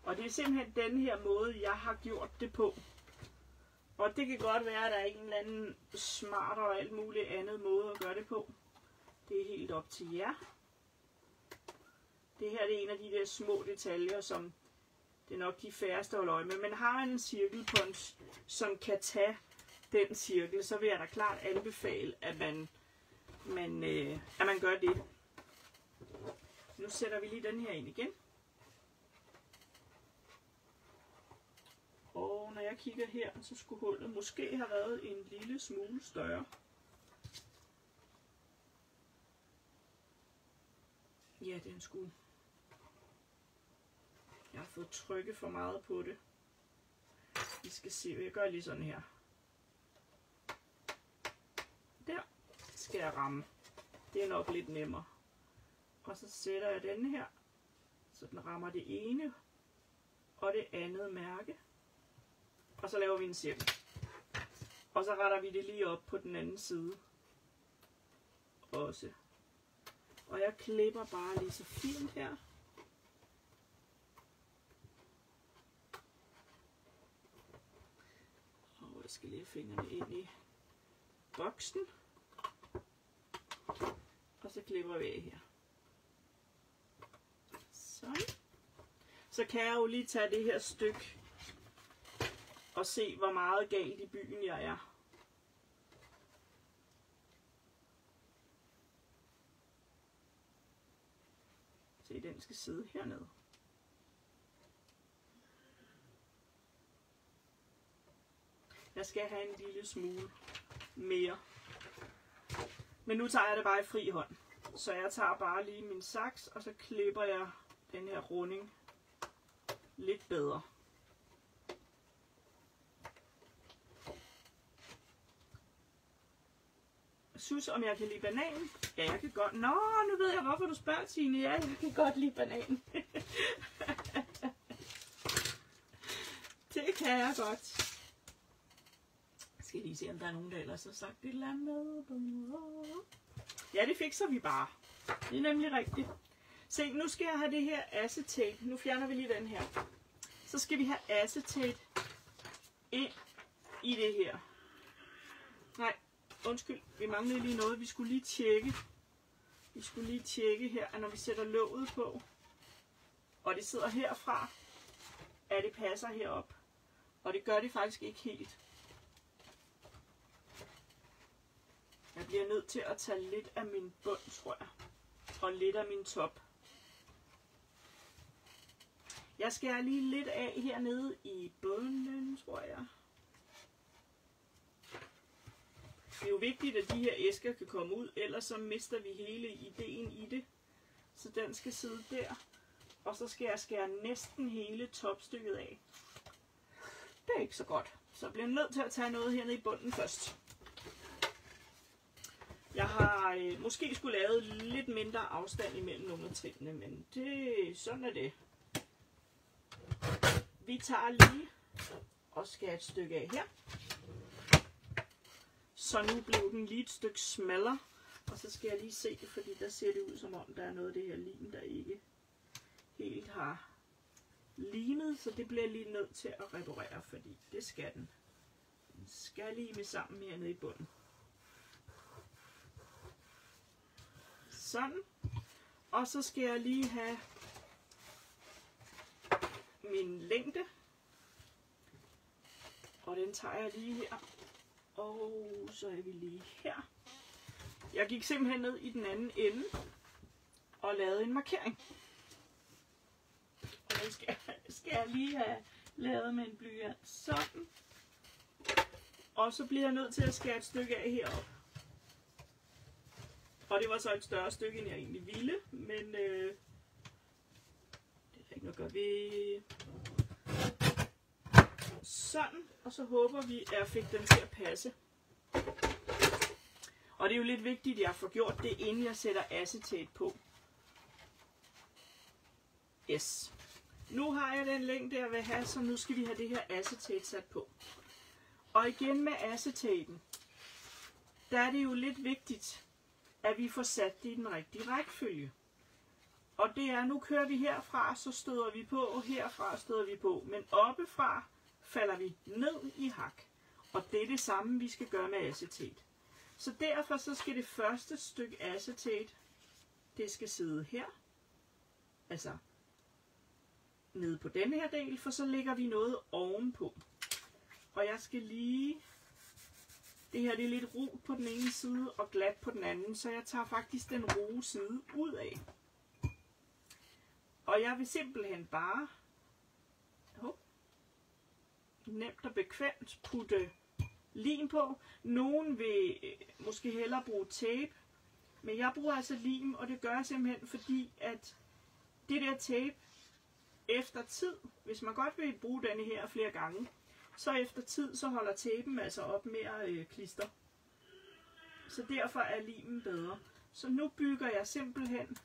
Og det er simpelthen den her måde, jeg har gjort det på. Og det kan godt være, at der er en eller anden smartere og alt muligt andet måde at gøre det på. Det er helt op til jer. Det her det er en af de der små detaljer, som det er nok de færreste at øje med. Men har man en cirkelpunch, som kan tage den cirkel, så vil jeg da klart anbefale, at man, man, øh, at man gør det. Nu sætter vi lige den her ind igen. Og når jeg kigger her, så skulle hullet måske have været en lille smule større. Ja, den skulle. Jeg har fået trykket for meget på det. Vi skal se, jeg gør lige sådan her. Der skal jeg ramme. Det er nok lidt nemmere. Og så sætter jeg denne her, så den rammer det ene og det andet mærke. Og så laver vi en cirkel. Og så retter vi det lige op på den anden side. Også. Og jeg klipper bare lige så fint her. Og jeg skal lige fingrene ind i boksen. Og så klipper vi af her. Sådan. Så kan jeg jo lige tage det her stykke og se, hvor meget galt i byen jeg er. Se, den skal sidde hernede. Jeg skal have en lille smule mere. Men nu tager jeg det bare i fri hånd. Så jeg tager bare lige min saks, og så klipper jeg den her runding lidt bedre. Sus, om jeg kan lide banan? Ja, jeg kan godt. Nå, nu ved jeg, hvorfor du spørger, Tine. Ja, jeg kan godt lide bananen. det kan jeg godt. Skal lige se, om der er nogen, der ellers har sagt et eller andet. Ja, det fikser vi bare. Det er nemlig rigtigt. Se, nu skal jeg have det her acetate. Nu fjerner vi lige den her. Så skal vi have acetate ind i det her. Nej, undskyld, vi manglede lige noget. Vi skulle lige tjekke. Vi skulle lige tjekke her, at når vi sætter låget på, og det sidder herfra, at det passer herop. Og det gør det faktisk ikke helt. Jeg bliver nødt til at tage lidt af min bund, tror jeg. Og lidt af min top. Jeg skærer lige lidt af hernede i bunden, tror jeg. Det er jo vigtigt, at de her æsker kan komme ud, ellers så mister vi hele ideen i det. Så den skal sidde der. Og så skal jeg skære næsten hele topstykket af. Det er ikke så godt. Så jeg bliver nødt til at tage noget hernede i bunden først. Jeg har øh, måske skulle lavet lidt mindre afstand imellem nogle af trinene, men det, sådan er det. Vi tager lige og skærer et stykke af her. Så nu blev den lige et stykke smallere. Og så skal jeg lige se, fordi der ser det ud som om, der er noget af det her lim, der ikke helt har limet. Så det bliver jeg lige nødt til at reparere, fordi det skal den. Den skal lime sammen hernede i bunden. Sådan. Og så skal jeg lige have min længde. Og den tager jeg lige her. Og så er vi lige her. Jeg gik simpelthen ned i den anden ende og lavede en markering. Og den skal, skal jeg lige have lavet med en blyant sådan. Og så bliver jeg nødt til at skære et stykke af heroppe. Og det var så et større stykke, end jeg egentlig ville, men øh, det er ikke noget at gøre ved. Sådan, og så håber vi, at jeg fik den til at passe. Og det er jo lidt vigtigt, at jeg får gjort det, inden jeg sætter acetat på. Yes. Nu har jeg den længde, jeg vil have, så nu skal vi have det her acetate sat på. Og igen med acetaten, der er det jo lidt vigtigt, at vi får sat det i den rigtige rækkefølge. Og det er, nu kører vi herfra, så støder vi på, og herfra støder vi på. Men oppefra falder vi ned i hak. Og det er det samme, vi skal gøre med acetat. Så derfor så skal det første stykke acetat, det skal sidde her. Altså nede på den her del, for så lægger vi noget ovenpå. Og jeg skal lige det her det er lidt ro på den ene side og glat på den anden, så jeg tager faktisk den roe side ud af. Og jeg vil simpelthen bare oh, nemt og bekvemt putte lim på. Nogen vil måske hellere bruge tape, men jeg bruger altså lim, og det gør jeg simpelthen fordi, at det der tape efter tid, hvis man godt vil bruge denne her flere gange, så efter tid, så holder tapen altså op med at øh, klister. Så derfor er limen bedre. Så nu bygger jeg simpelthen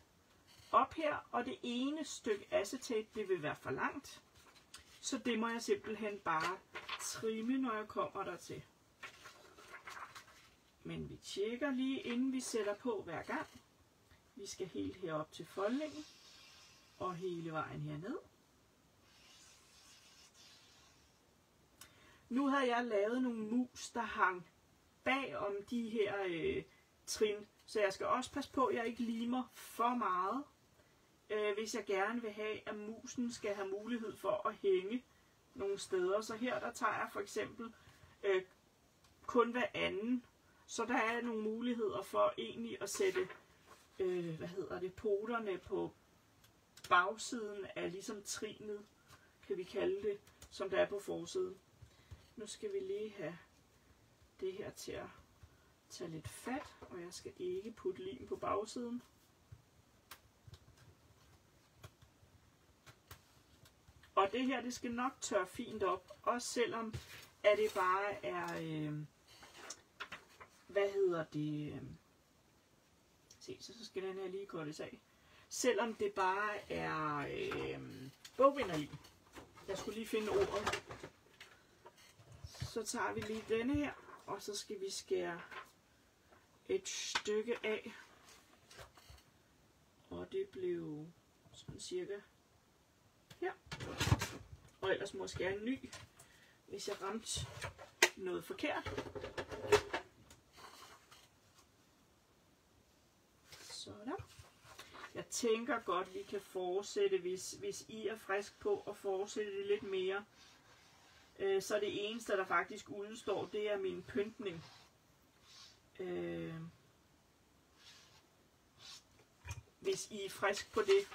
op her, og det ene stykke acetate, det vil være for langt. Så det må jeg simpelthen bare trimme, når jeg kommer dertil. Men vi tjekker lige, inden vi sætter på hver gang. Vi skal helt herop til foldningen, og hele vejen herned. Nu havde jeg lavet nogle mus, der hang bag om de her øh, trin, så jeg skal også passe på, at jeg ikke limer for meget, øh, hvis jeg gerne vil have, at musen skal have mulighed for at hænge nogle steder. Så her der tager jeg for eksempel øh, kun hver anden, så der er nogle muligheder for egentlig at sætte, øh, hvad hedder det, poterne på bagsiden af ligesom trinet, kan vi kalde det, som der er på forsiden. Nu skal vi lige have det her til at tage lidt fat, og jeg skal ikke putte lim på bagsiden. Og det her, det skal nok tørre fint op, også selvom at det bare er, øh, hvad hedder det, øh, se, så skal den her lige kortes af. Selvom det bare er øh, bogvinderlig. Jeg skulle lige finde ordet. Så tager vi lige denne her, og så skal vi skære et stykke af. Og det blev sådan cirka her. Og ellers må jeg skære en ny, hvis jeg ramte noget forkert. Sådan. Jeg tænker godt, vi kan fortsætte, hvis, hvis I er frisk på at fortsætte det lidt mere. Øh, så det eneste, der faktisk udstår, det er min pyntning. Øh, hvis I er frisk på det.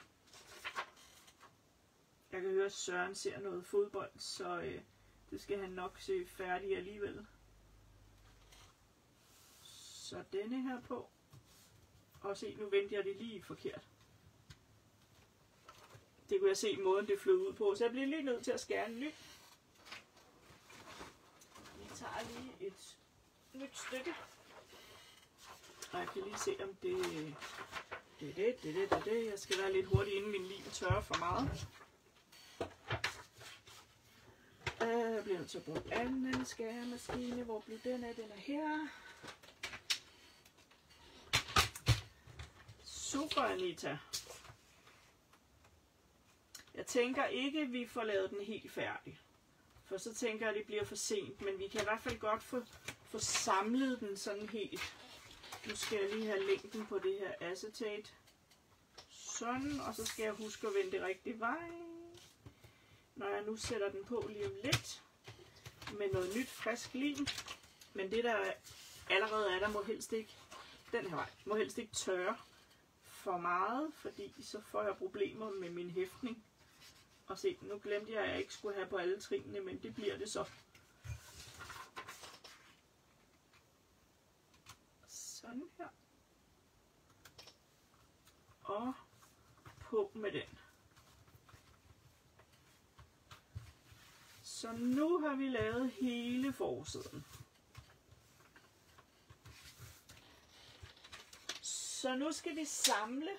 Jeg kan høre, at Søren ser noget fodbold, så øh, det skal han nok se færdig alligevel. Så denne her på. Og se, nu vendte jeg det lige forkert. Det kunne jeg se måden, det flød ud på. Så jeg bliver lige nødt til at skære en ny. Tager lige et nyt stykke. Og jeg kan lige se, om det, det, det, det, det, det, det. Jeg skal være lidt hurtig, inden min lim tørrer for meget. Øh, jeg bliver nødt til at bruge anden skæremaskine. Hvor blev den af? Den er her. Super, Anita. Jeg tænker ikke, at vi får lavet den helt færdig. For så tænker jeg, at det bliver for sent. Men vi kan i hvert fald godt få, få samlet den sådan helt. Nu skal jeg lige have længden på det her acetate. Sådan, og så skal jeg huske at vende det rigtige vej. Når jeg nu sætter den på lige om lidt. Med noget nyt frisk lim. Men det der allerede er der, må helst ikke, den her vej, må helst ikke tørre for meget, fordi så får jeg problemer med min hæftning. Og se, nu glemte jeg, at jeg ikke skulle have på alle trinene, men det bliver det så. Sådan her. Og på med den. Så nu har vi lavet hele forsiden. Så nu skal vi samle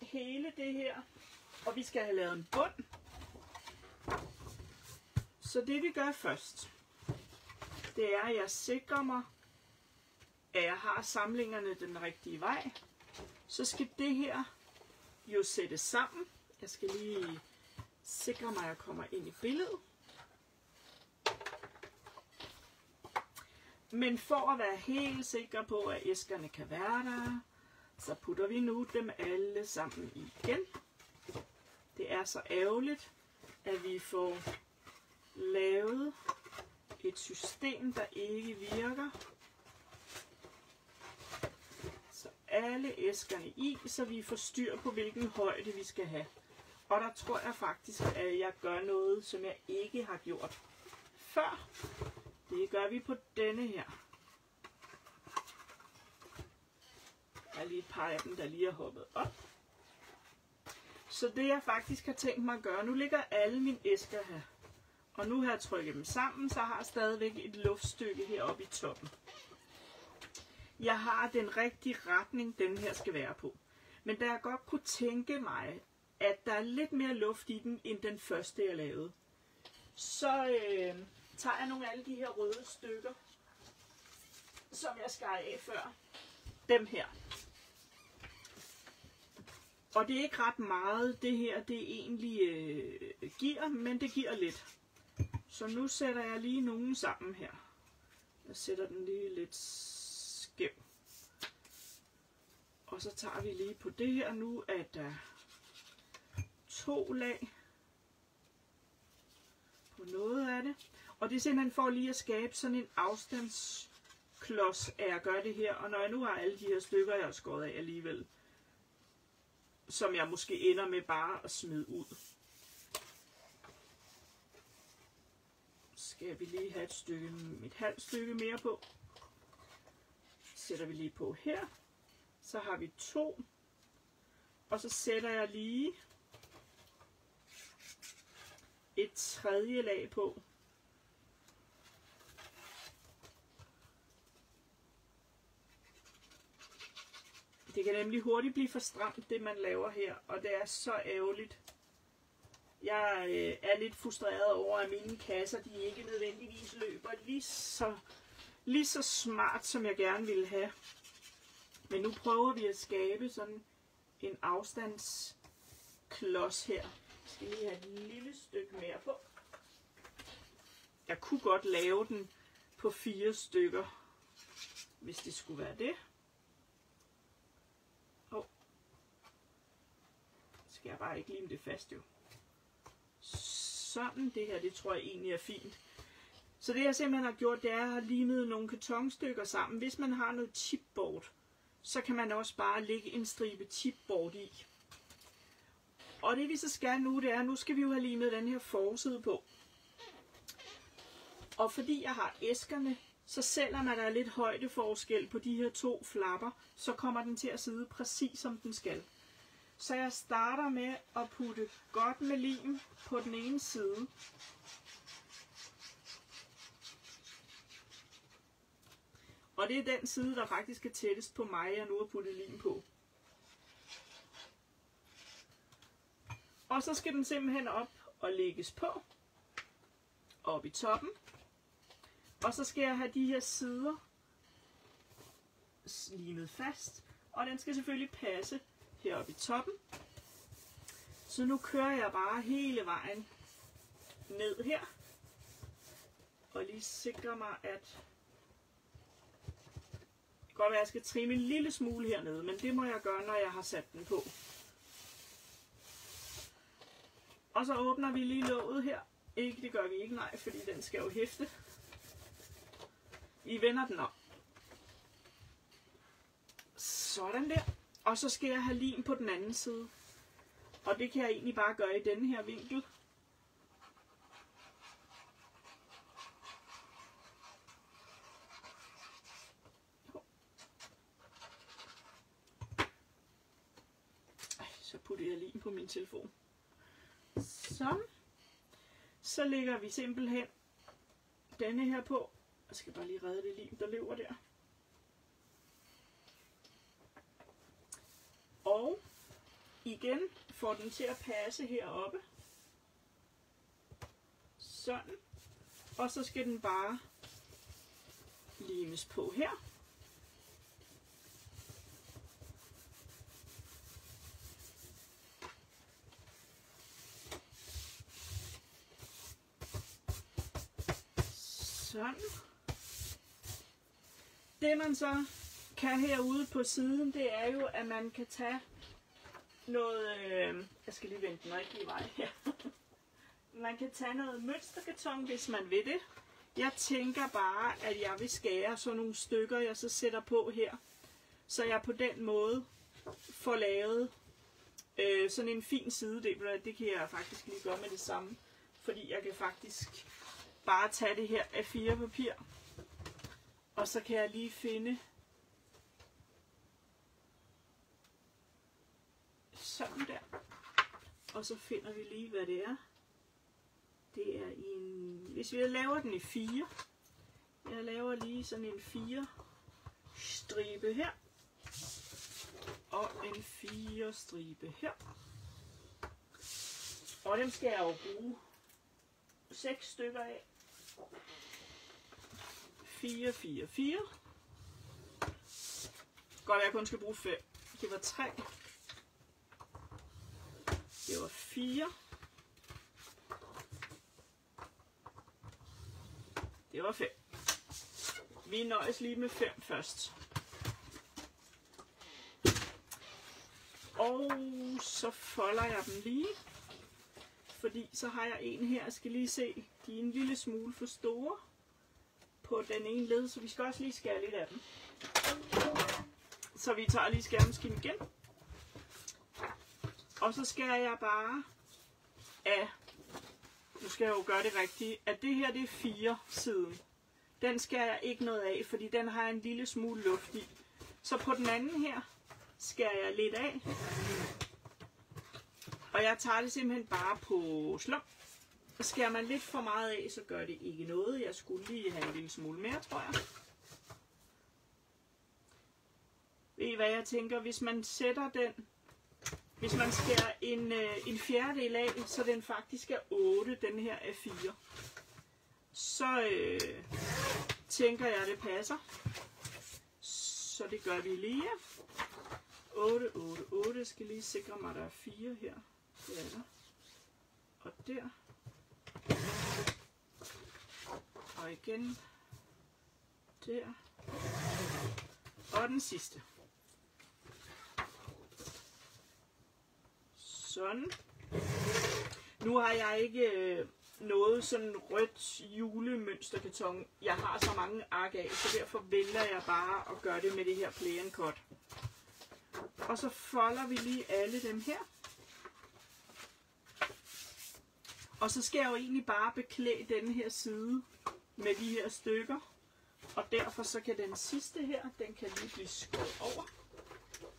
hele det her, og vi skal have lavet en bund. Så det vi gør først, det er, at jeg sikrer mig, at jeg har samlingerne den rigtige vej. Så skal det her jo sættes sammen. Jeg skal lige sikre mig, at jeg kommer ind i billedet. Men for at være helt sikker på, at æskerne kan være der, så putter vi nu dem alle sammen igen. Det er så ærgerligt, at vi får lavet et system, der ikke virker. Så alle æskerne i, så vi får styr på, hvilken højde vi skal have. Og der tror jeg faktisk, at jeg gør noget, som jeg ikke har gjort før. Det gør vi på denne her. Der er lige et par af dem, der lige er hoppet op. Så det jeg faktisk har tænkt mig at gøre, nu ligger alle mine æsker her. Og nu har jeg trykket dem sammen, så har jeg stadigvæk et luftstykke heroppe i toppen. Jeg har den rigtige retning, den her skal være på. Men da jeg godt kunne tænke mig, at der er lidt mere luft i den, end den første, jeg lavede, så øh, tager jeg nogle af alle de her røde stykker, som jeg skar af før. Dem her. Og det er ikke ret meget, det her det egentlig øh, giver, men det giver lidt. Så nu sætter jeg lige nogen sammen her. Jeg sætter den lige lidt skæv. Og så tager vi lige på det her nu, at der to lag på noget af det. Og det er simpelthen for lige at skabe sådan en afstandsklods af at gøre det her. Og når jeg nu har alle de her stykker, jeg har skåret af alligevel, som jeg måske ender med bare at smide ud. Skal vi lige have et stykke, et halvt stykke mere på. Sætter vi lige på her. Så har vi to. Og så sætter jeg lige et tredje lag på. Det kan nemlig hurtigt blive for stramt, det man laver her, og det er så ærgerligt. Jeg øh, er lidt frustreret over, at mine kasser de ikke nødvendigvis løber lige så, lige så smart, som jeg gerne ville have. Men nu prøver vi at skabe sådan en afstandsklods her. Jeg skal lige have et lille stykke mere på. Jeg kunne godt lave den på fire stykker, hvis det skulle være det. Og Skal jeg bare ikke lime det fast jo. Sådan, det her, det tror jeg egentlig er fint. Så det jeg simpelthen har gjort, det er at har limet nogle kartonstykker sammen. Hvis man har noget chipboard, så kan man også bare lægge en stribe chipboard i. Og det vi så skal nu, det er, nu skal vi jo have limet den her forside på. Og fordi jeg har æskerne, så selvom der er lidt højdeforskel på de her to flapper, så kommer den til at sidde præcis som den skal. Så jeg starter med at putte godt med lim på den ene side. Og det er den side, der faktisk er tættest på mig, jeg nu har puttet lim på. Og så skal den simpelthen op og lægges på. Op i toppen. Og så skal jeg have de her sider limet fast. Og den skal selvfølgelig passe heroppe i toppen. Så nu kører jeg bare hele vejen ned her. Og lige sikrer mig, at det kan godt være, at jeg skal trimme en lille smule hernede, men det må jeg gøre, når jeg har sat den på. Og så åbner vi lige låget her. Ikke, det gør vi ikke, nej, fordi den skal jo hæfte. Vi vender den op. Sådan der. Og så skal jeg have lim på den anden side. Og det kan jeg egentlig bare gøre i denne her vinkel. så putter jeg lim på min telefon. Så. Så lægger vi simpelthen denne her på. Jeg skal bare lige redde det lim, der løber der. Og igen får den til at passe heroppe. Sådan. Og så skal den bare limes på her. Sådan. Det man så kan herude på siden, det er jo, at man kan tage noget, øh, jeg skal lige vente den rigtige vej her. man kan tage noget mønsterkarton, hvis man vil det. Jeg tænker bare, at jeg vil skære sådan nogle stykker, jeg så sætter på her. Så jeg på den måde får lavet øh, sådan en fin sidedel. Det kan jeg faktisk lige gøre med det samme. Fordi jeg kan faktisk bare tage det her af fire papir. Og så kan jeg lige finde sådan der. Og så finder vi lige, hvad det er. Det er en... Hvis vi laver den i fire. Jeg laver lige sådan en fire stribe her. Og en fire stribe her. Og dem skal jeg jo bruge seks stykker af. 4, 4, 4. Godt, jeg kun skal bruge 5. Det var 3. Det var 4. Det var 5. Vi nøjes lige med 5 først. Og så folder jeg dem lige. Fordi så har jeg en her, jeg skal lige se, de er en lille smule for store på den ene led, så vi skal også lige skære lidt af dem. Så vi tager lige skærmaskinen igen. Og så skærer jeg bare af, nu skal jeg jo gøre det rigtigt, at det her det er fire siden. Den skærer jeg ikke noget af, fordi den har en lille smule luft i. Så på den anden her skærer jeg lidt af. Og jeg tager det simpelthen bare på slum. Og skærer man lidt for meget af, så gør det ikke noget. Jeg skulle lige have en lille smule mere, tror jeg. Ved I hvad jeg tænker? Hvis man sætter den, hvis man skærer en, øh, en fjerdedel af, så den faktisk er 8, den her er 4. Så øh, tænker jeg, det passer. Så det gør vi lige. 8, 8, 8. Jeg skal lige sikre mig, at der er 4 her. Det er der. Og der. Og igen. Der. Og den sidste. Sådan. Nu har jeg ikke øh, noget sådan rødt julemønsterkarton. Jeg har så mange ark af, så derfor vælger jeg bare at gøre det med det her play cut. Og så folder vi lige alle dem her. Og så skal jeg jo egentlig bare beklæde denne her side med de her stykker. Og derfor så kan den sidste her, den kan lige blive skåret over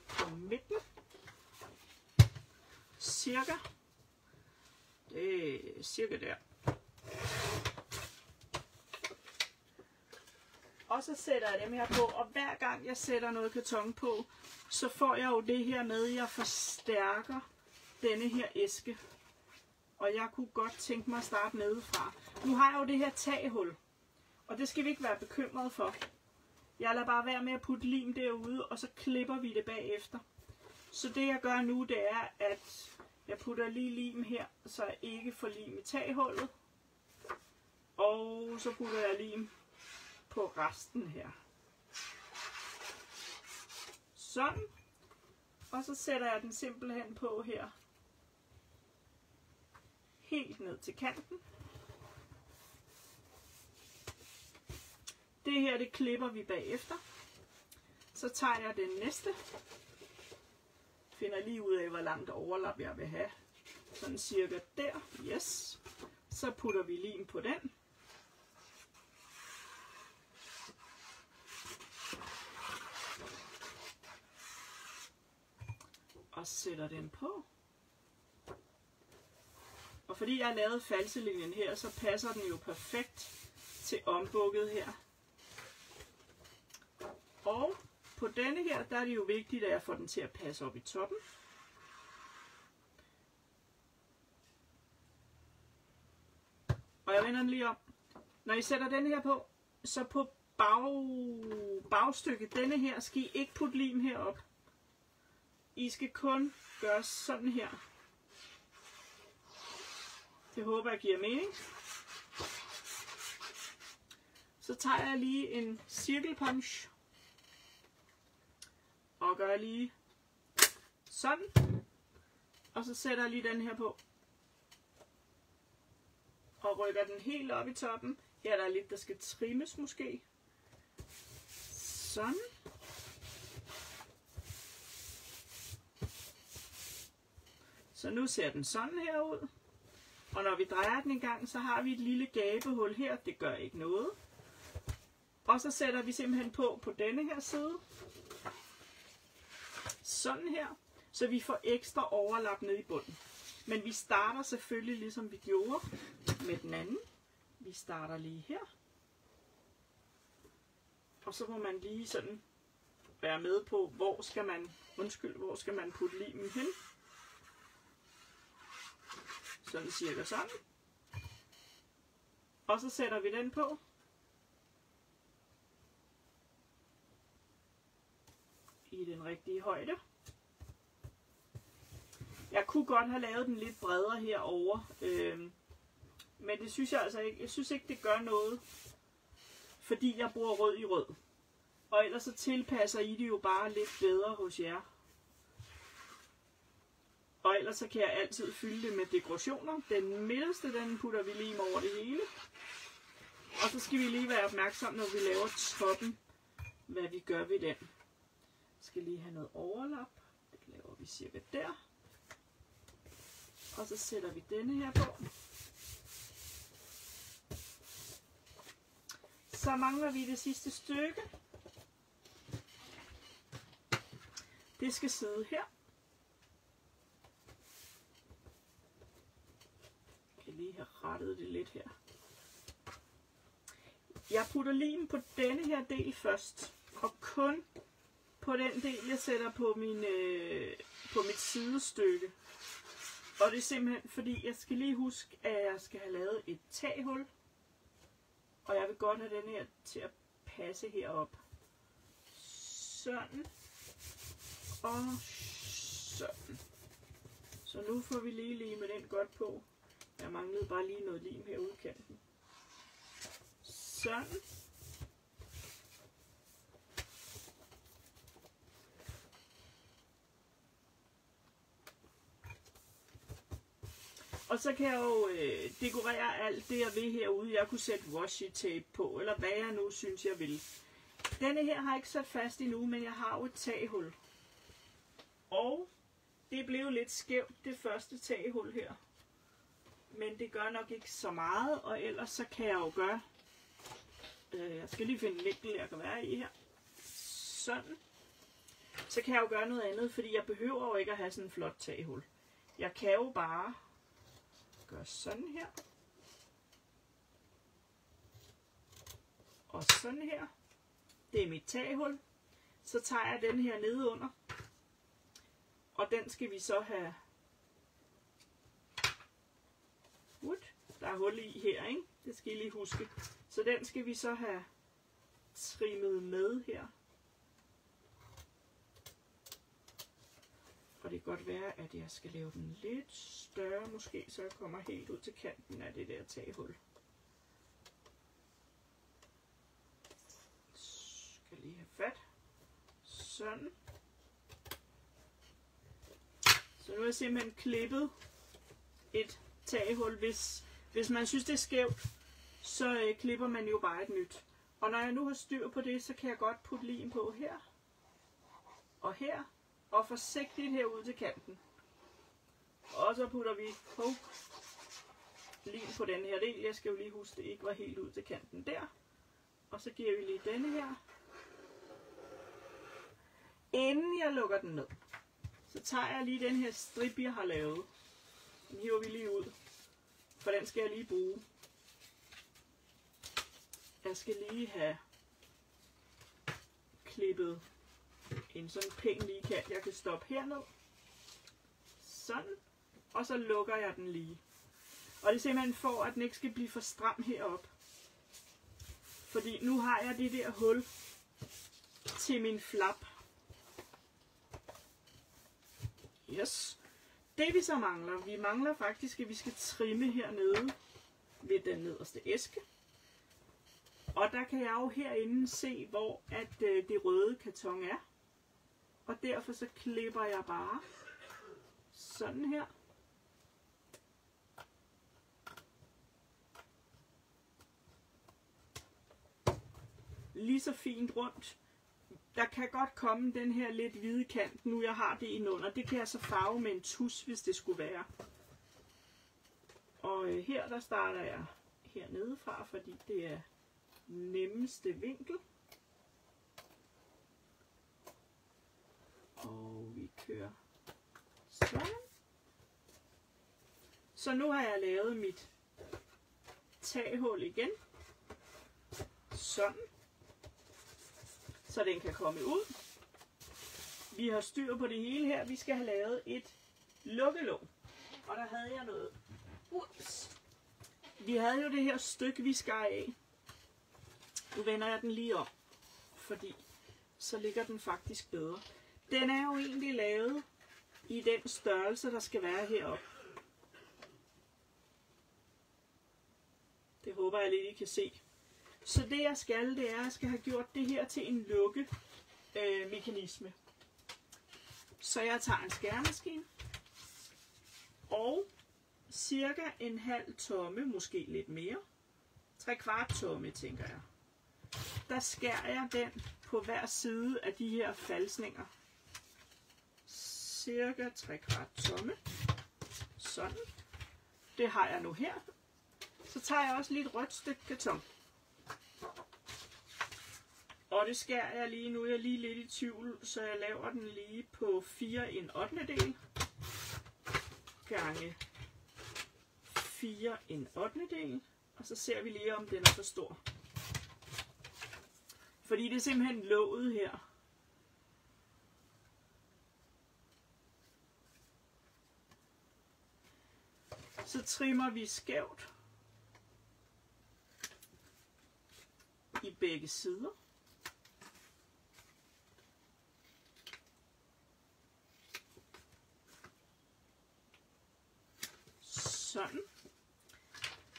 på midten. Cirka. Det er cirka der. Og så sætter jeg dem her på, og hver gang jeg sætter noget karton på, så får jeg jo det her med, at jeg forstærker denne her æske. Og jeg kunne godt tænke mig at starte nedefra. Nu har jeg jo det her taghul, og det skal vi ikke være bekymret for. Jeg lader bare være med at putte lim derude, og så klipper vi det bagefter. Så det jeg gør nu, det er, at jeg putter lige lim her, så jeg ikke får lim i taghullet. Og så putter jeg lim på resten her. Sådan. Og så sætter jeg den simpelthen på her. Helt ned til kanten. Det her, det klipper vi bagefter. Så tager jeg den næste. Finder lige ud af, hvor langt overlap jeg vil have. Sådan cirka der. Yes. Så putter vi lim på den. Og sætter den på. Og fordi jeg har lavet falselinjen her, så passer den jo perfekt til ombukket her. Og på denne her, der er det jo vigtigt, at jeg får den til at passe op i toppen. Og jeg vender den lige om. Når I sætter denne her på, så på bag, bagstykket, denne her, skal I ikke putte lim herop. I skal kun gøre sådan her. Det håber jeg giver mening. Så tager jeg lige en cirkelpunch og gør lige sådan. Og så sætter jeg lige den her på. Og rykker den helt op i toppen. Her er der lidt, der skal trimmes måske. Sådan. Så nu ser den sådan her ud. Og når vi drejer den en gang, så har vi et lille gabehul her. Det gør ikke noget. Og så sætter vi simpelthen på på denne her side. Sådan her. Så vi får ekstra overlap ned i bunden. Men vi starter selvfølgelig ligesom vi gjorde med den anden. Vi starter lige her. Og så må man lige sådan være med på, hvor skal man, undskyld, hvor skal man putte limen hen. Sådan cirka sådan. Og så sætter vi den på. I den rigtige højde. Jeg kunne godt have lavet den lidt bredere herover, øh, men det synes jeg altså ikke. Jeg synes ikke, det gør noget, fordi jeg bruger rød i rød. Og ellers så tilpasser I det jo bare lidt bedre hos jer. Og ellers så kan jeg altid fylde det med dekorationer. Den midterste, den putter vi lige over det hele. Og så skal vi lige være opmærksomme, når vi laver toppen, hvad vi gør ved den. Skal lige have noget overlap. Det laver vi cirka der. Og så sætter vi denne her på. Så mangler vi det sidste stykke. Det skal sidde her. Jeg kan lige have rettet det lidt her. Jeg putter lim på denne her del først. Og kun på den del, jeg sætter på, min, øh, på mit sidestykke. Og det er simpelthen fordi, jeg skal lige huske, at jeg skal have lavet et taghul. Og jeg vil godt have den her til at passe herop. Sådan. Og sådan. Så nu får vi lige lige med den godt på. Jeg manglede bare lige noget lim her i kanten. Sådan. Og så kan jeg jo øh, dekorere alt det, jeg vil herude. Jeg kunne sætte washi tape på, eller hvad jeg nu synes, jeg vil. Denne her har jeg ikke sat fast endnu, men jeg har jo et taghul. Og det blev lidt skævt, det første taghul her. Men det gør nok ikke så meget, og ellers så kan jeg jo gøre... Øh, jeg skal lige finde en vinkel, jeg kan være i her. Sådan. Så kan jeg jo gøre noget andet, fordi jeg behøver jo ikke at have sådan en flot taghul. Jeg kan jo bare gøre sådan her. Og sådan her. Det er mit taghul. Så tager jeg den her nede under. Og den skal vi så have wood. Der er hul i her, ikke? Det skal I lige huske. Så den skal vi så have trimmet med her. Og det kan godt være, at jeg skal lave den lidt større måske, så jeg kommer helt ud til kanten af det der taghul. Skal lige have fat. Sådan. Så nu har jeg simpelthen klippet et taghul. Hvis, hvis man synes, det er skævt, så øh, klipper man jo bare et nyt. Og når jeg nu har styr på det, så kan jeg godt putte lim på her. Og her og forsigtigt herud til kanten. Og så putter vi på lim på den her del. Jeg skal jo lige huske, at det ikke var helt ud til kanten der. Og så giver vi lige denne her. Inden jeg lukker den ned, så tager jeg lige den her strip, jeg har lavet. Den hiver vi lige ud, for den skal jeg lige bruge. Jeg skal lige have klippet en sådan pæn lige kant, jeg kan stoppe herned. Sådan. Og så lukker jeg den lige. Og det er simpelthen for, at den ikke skal blive for stram herop. Fordi nu har jeg det der hul til min flap. Yes. Det vi så mangler, vi mangler faktisk, at vi skal trimme hernede ved den nederste æske. Og der kan jeg jo herinde se, hvor at øh, det røde karton er. Og derfor så klipper jeg bare sådan her. Lige så fint rundt. Der kan godt komme den her lidt hvide kant, nu jeg har det indunder. Det kan jeg så farve med en tus, hvis det skulle være. Og øh, her der starter jeg hernede fra, fordi det er nemmeste vinkel. Og vi kører sådan. Så nu har jeg lavet mit taghul igen. Sådan. Så den kan komme ud. Vi har styr på det hele her. Vi skal have lavet et lukkelåg. Og der havde jeg noget. Ups. Vi havde jo det her stykke, vi skar af. Nu vender jeg den lige om, fordi så ligger den faktisk bedre. Den er jo egentlig lavet i den størrelse, der skal være heroppe. Det håber jeg lidt, I kan se. Så det jeg skal, det er, at jeg skal have gjort det her til en lukke øh, mekanisme. Så jeg tager en skærmaskine og cirka en halv tomme, måske lidt mere, tre kvart tomme, tænker jeg. Der skærer jeg den på hver side af de her falsninger. Cirka tre kvart tomme. Sådan. Det har jeg nu her. Så tager jeg også lige et rødt stykke karton. Og det skærer jeg lige nu. Jeg er lige lidt i tvivl, så jeg laver den lige på 4 en 8. del gange 4 en 8. del. Og så ser vi lige, om den er for stor. Fordi det er simpelthen låget her. Så trimmer vi skævt i begge sider. Sådan.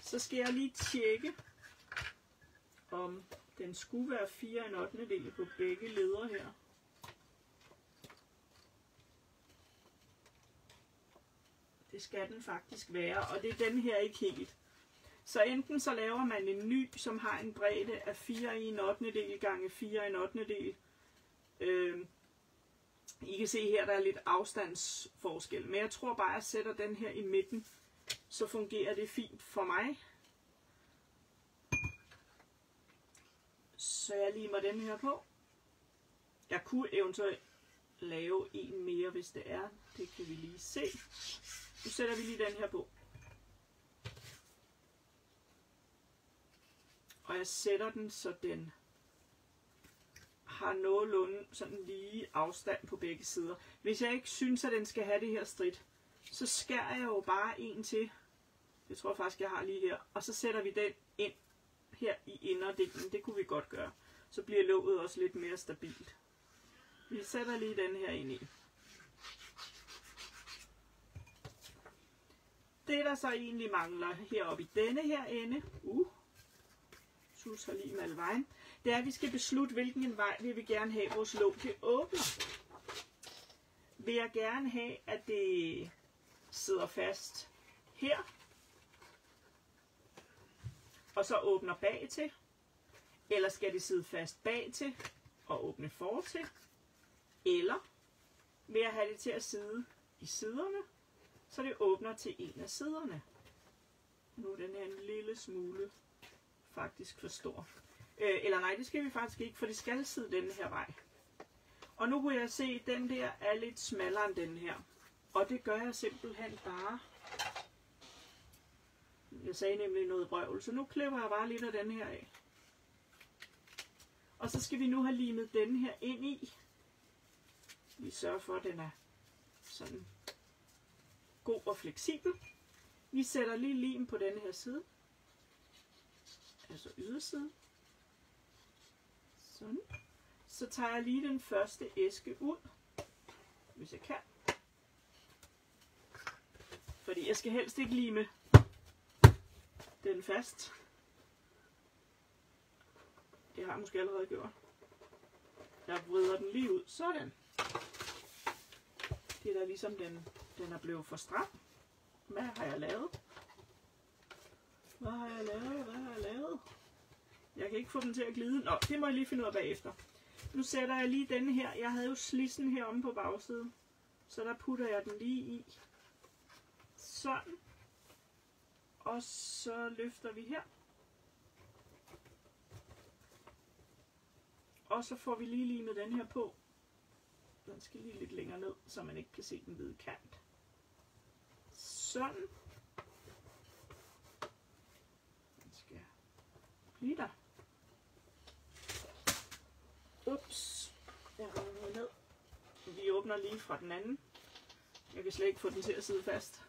Så skal jeg lige tjekke, om den skulle være 4 en 8. del på begge ledere her. Det skal den faktisk være, og det er den her ikke helt. Så enten så laver man en ny, som har en bredde af 4 i en 8. del gange 4 i en 8. del. Øh, I kan se her, der er lidt afstandsforskel, men jeg tror bare, at jeg sætter den her i midten, så fungerer det fint for mig. Så jeg limer den her på. Jeg kunne eventuelt lave en mere, hvis det er. Det kan vi lige se. Nu sætter vi lige den her på. Og jeg sætter den, så den har nogenlunde sådan lige afstand på begge sider. Hvis jeg ikke synes, at den skal have det her strid, så skærer jeg jo bare en til. Det tror jeg faktisk, jeg har lige her. Og så sætter vi den ind her i inderdelen. Det kunne vi godt gøre. Så bliver låget også lidt mere stabilt. Vi sætter lige den her ind i. Det, der så egentlig mangler heroppe i denne her ende, uh, tusser lige med vejen, det er, at vi skal beslutte, hvilken vej vi vil gerne have vores låg til åbner. Vil jeg gerne have, at det sidder fast her, og så åbner bag til, eller skal det sidde fast bag til og åbne for til, eller vil jeg have det til at sidde i siderne, så det åbner til en af siderne. Nu er den her en lille smule faktisk for stor. Øh, eller nej, det skal vi faktisk ikke, for det skal sidde den her vej. Og nu kunne jeg se, at den der er lidt smallere end den her. Og det gør jeg simpelthen bare. Jeg sagde nemlig noget brøvl, så nu klipper jeg bare lidt af den her af. Og så skal vi nu have limet den her ind i. Vi sørger for, at den er sådan god og fleksibel. Vi sætter lige lim på denne her side. Altså ydersiden. Sådan. Så tager jeg lige den første æske ud, hvis jeg kan. Fordi jeg skal helst ikke lime den fast. Det har jeg måske allerede gjort. Jeg vrider den lige ud. Sådan. Det er da ligesom den, den er blevet for stram. Hvad har jeg lavet? Hvad har jeg lavet? Hvad har jeg lavet? Jeg kan ikke få den til at glide. Nå, det må jeg lige finde ud af bagefter. Nu sætter jeg lige denne her. Jeg havde jo slissen heromme på bagsiden. Så der putter jeg den lige i. Sådan. Og så løfter vi her. Og så får vi lige limet den her på. Den skal lige lidt længere ned, så man ikke kan se den hvide kant sådan. Den skal blive der. Ups, jeg rammer ned. Vi åbner lige fra den anden. Jeg kan slet ikke få den til at sidde fast.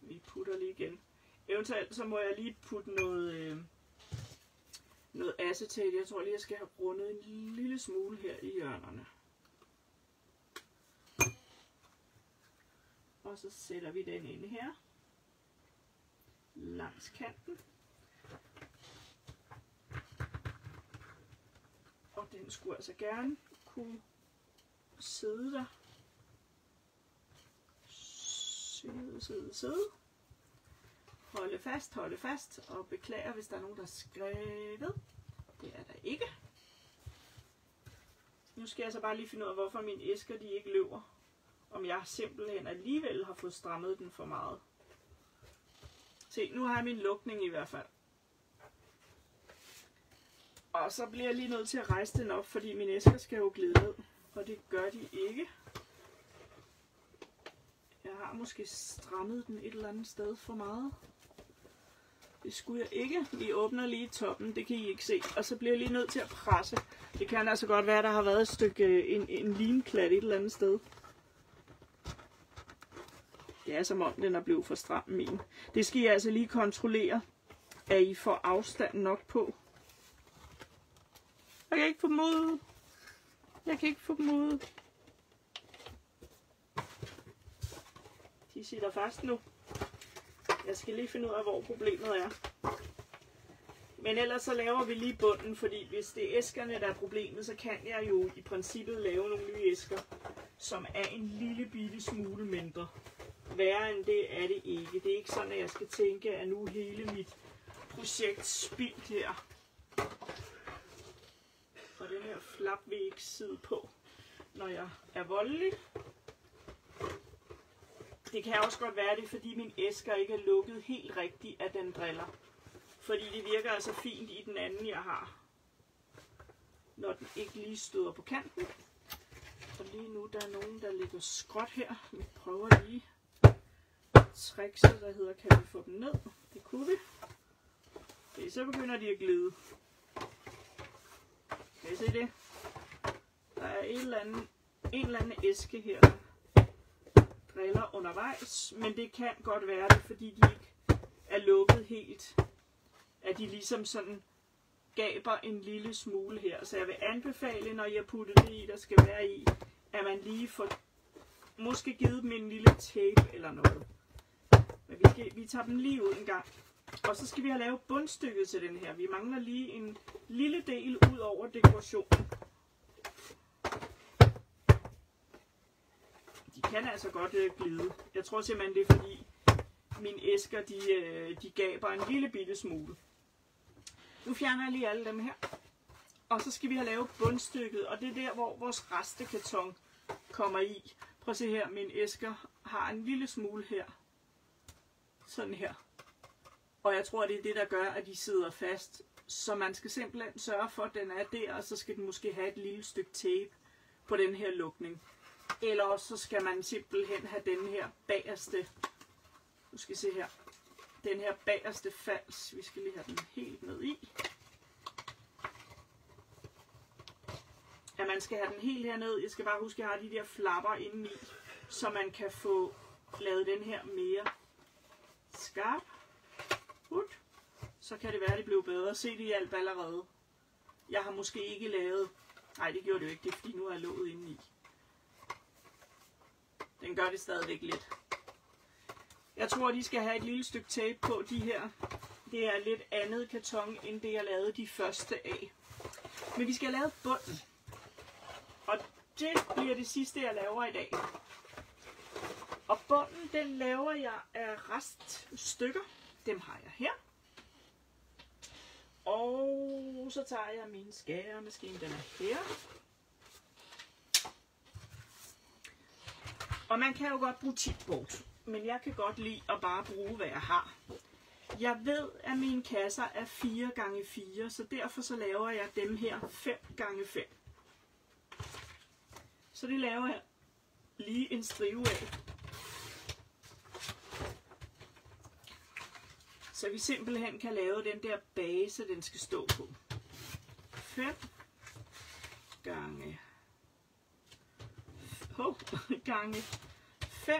Vi putter lige igen. Eventuelt så må jeg lige putte noget, øh, noget acetate. Jeg tror lige, jeg skal have rundet en lille smule her i hjørnerne. Og så sætter vi den ind her. Langs kanten. Og den skulle altså gerne kunne sidde der. Sidde, sidde, sidde. Holde fast, holde fast. Og beklager, hvis der er nogen, der er skrevet. Det er der ikke. Nu skal jeg så bare lige finde ud af, hvorfor mine æsker de ikke løber. Om jeg simpelthen alligevel har fået strammet den for meget. Se, nu har jeg min lukning i hvert fald. Og så bliver jeg lige nødt til at rejse den op, fordi mine æsker skal jo glide ned. Og det gør de ikke. Jeg har måske strammet den et eller andet sted for meget. Det skulle jeg ikke. Vi åbner lige toppen, det kan I ikke se. Og så bliver jeg lige nødt til at presse. Det kan altså godt være, at der har været et stykke, øh, en, en limklat et eller andet sted. Det er som om, den er blevet for stram min. Det skal I altså lige kontrollere, at I får afstand nok på. Jeg kan ikke få dem ud. Jeg kan ikke få dem ud. De sidder fast nu. Jeg skal lige finde ud af, hvor problemet er. Men ellers så laver vi lige bunden, fordi hvis det er æskerne, der er problemet, så kan jeg jo i princippet lave nogle nye æsker, som er en lille bitte smule mindre. Værre end det er det ikke. Det er ikke sådan, at jeg skal tænke, at nu hele mit projekt spildt her. Og den her flap vil ikke sidde på, når jeg er voldelig. Det kan også godt være det, fordi min æsker ikke er lukket helt rigtigt, at den driller. Fordi det virker altså fint i den anden, jeg har. Når den ikke lige støder på kanten. Og lige nu, der er nogen, der ligger skråt her. Vi prøver lige trickset, der hedder, kan vi få dem ned? Det kunne vi. Okay, så begynder de at glide. Kan I se det? Der er en eller anden, en eller anden æske her, driller undervejs, men det kan godt være det, fordi de ikke er lukket helt. At de ligesom sådan gaber en lille smule her. Så jeg vil anbefale, når jeg putter det i, der skal være i, at man lige får måske givet dem en lille tape eller noget måske, vi, vi tager dem lige ud en gang. Og så skal vi have lavet bundstykket til den her. Vi mangler lige en lille del ud over dekorationen. De kan altså godt øh, glide. Jeg tror simpelthen, det er fordi mine æsker, de, øh, de gaber en lille bitte smule. Nu fjerner jeg lige alle dem her. Og så skal vi have lavet bundstykket, og det er der, hvor vores restekarton kommer i. Prøv at se her, min æsker har en lille smule her. Sådan her. Og jeg tror, det er det, der gør, at de sidder fast. Så man skal simpelthen sørge for, at den er der, og så skal den måske have et lille stykke tape på den her lukning. Eller også så skal man simpelthen have den her bagerste, nu skal se her, den her bagerste fals, vi skal lige have den helt ned i. Ja, man skal have den helt herned. Jeg skal bare huske, at jeg har de der flapper indeni, så man kan få lavet den her mere skarp. Ut. Så kan det være, at det blev bedre. Se det hjælp allerede. Jeg har måske ikke lavet... Nej, det gjorde det jo ikke. Det er fordi, nu er jeg låget indeni. Den gør det stadigvæk lidt. Jeg tror, de skal have et lille stykke tape på de her. Det er lidt andet karton, end det jeg lavede de første af. Men vi skal have lavet bunden. Og det bliver det sidste, jeg laver i dag. Og bunden, den laver jeg af reststykker. Dem har jeg her. Og så tager jeg min skæremaskine, den er her. Og man kan jo godt bruge tipboard, men jeg kan godt lide at bare bruge, hvad jeg har. Jeg ved, at mine kasser er 4 gange 4 så derfor så laver jeg dem her 5 gange 5 Så det laver jeg lige en strive af. Så vi simpelthen kan lave den der base, den skal stå på. 5 gange oh, gange 5.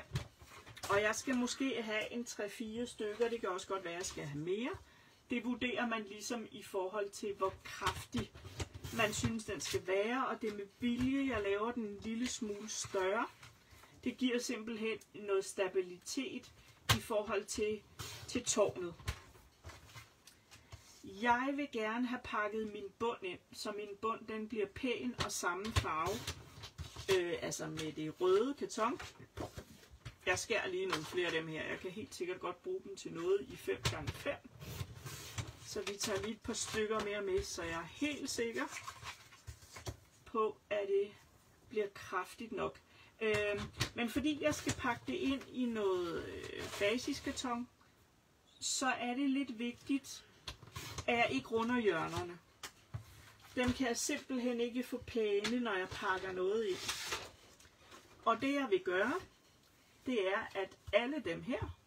Og jeg skal måske have en 3-4 stykker. Det kan også godt være, at jeg skal have mere. Det vurderer man ligesom i forhold til, hvor kraftig man synes, den skal være. Og det er med vilje, jeg laver den en lille smule større. Det giver simpelthen noget stabilitet i forhold til, til tårnet. Jeg vil gerne have pakket min bund ind, så min bund den bliver pæn og samme farve. Øh, altså med det røde karton. Jeg skærer lige nogle flere af dem her. Jeg kan helt sikkert godt bruge dem til noget i 5x5. Så vi tager lige et par stykker mere med, så jeg er helt sikker på, at det bliver kraftigt nok. Øh, men fordi jeg skal pakke det ind i noget øh, basiskarton, så er det lidt vigtigt, at jeg ikke runder hjørnerne. Dem kan jeg simpelthen ikke få pæne, når jeg pakker noget i. Og det jeg vil gøre, det er, at alle dem her,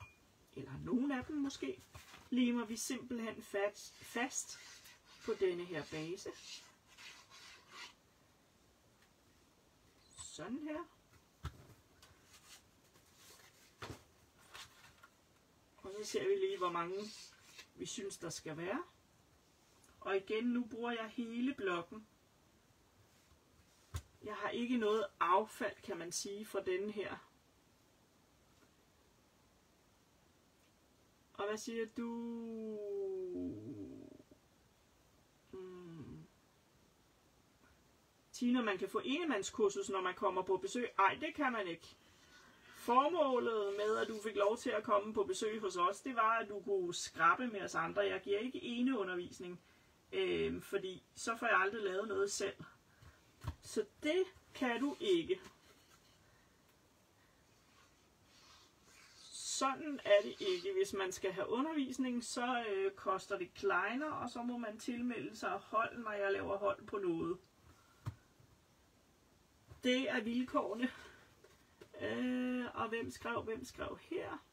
eller nogle af dem måske, limer vi simpelthen fast, fast på denne her base. Sådan her. Og så ser vi lige, hvor mange vi synes, der skal være. Og igen, nu bruger jeg hele blokken. Jeg har ikke noget affald, kan man sige, fra denne her. Og hvad siger du? Hmm. Tina, man kan få enemandskursus, når man kommer på besøg. Ej, det kan man ikke. Formålet med, at du fik lov til at komme på besøg hos os, det var, at du kunne skrabe med os andre. Jeg giver ikke ene undervisning, øh, fordi så får jeg aldrig lavet noget selv. Så det kan du ikke. Sådan er det ikke. Hvis man skal have undervisning, så øh, koster det kleiner, og så må man tilmelde sig hold, når jeg laver hold på noget. Det er vilkårene. Øh, og hvem skrev, hvem skrev her?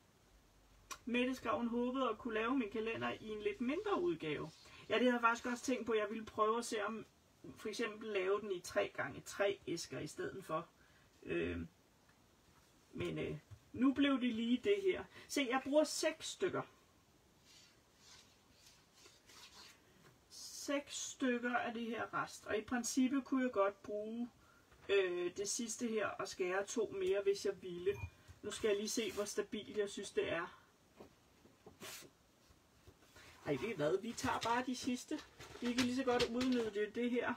Mette skrev, hun håbede at kunne lave min kalender i en lidt mindre udgave. Ja, det havde jeg faktisk også tænkt på, at jeg ville prøve at se om for eksempel lave den i 3 gange 3 æsker i stedet for. Øh, men øh, nu blev det lige det her. Se, jeg bruger 6 stykker. 6 stykker af det her rest. Og i princippet kunne jeg godt bruge øh, det sidste her og skære to mere, hvis jeg ville. Nu skal jeg lige se, hvor stabilt jeg synes, det er. Ej, ved I hvad? Vi tager bare de sidste. Vi kan lige så godt udnytte det det her,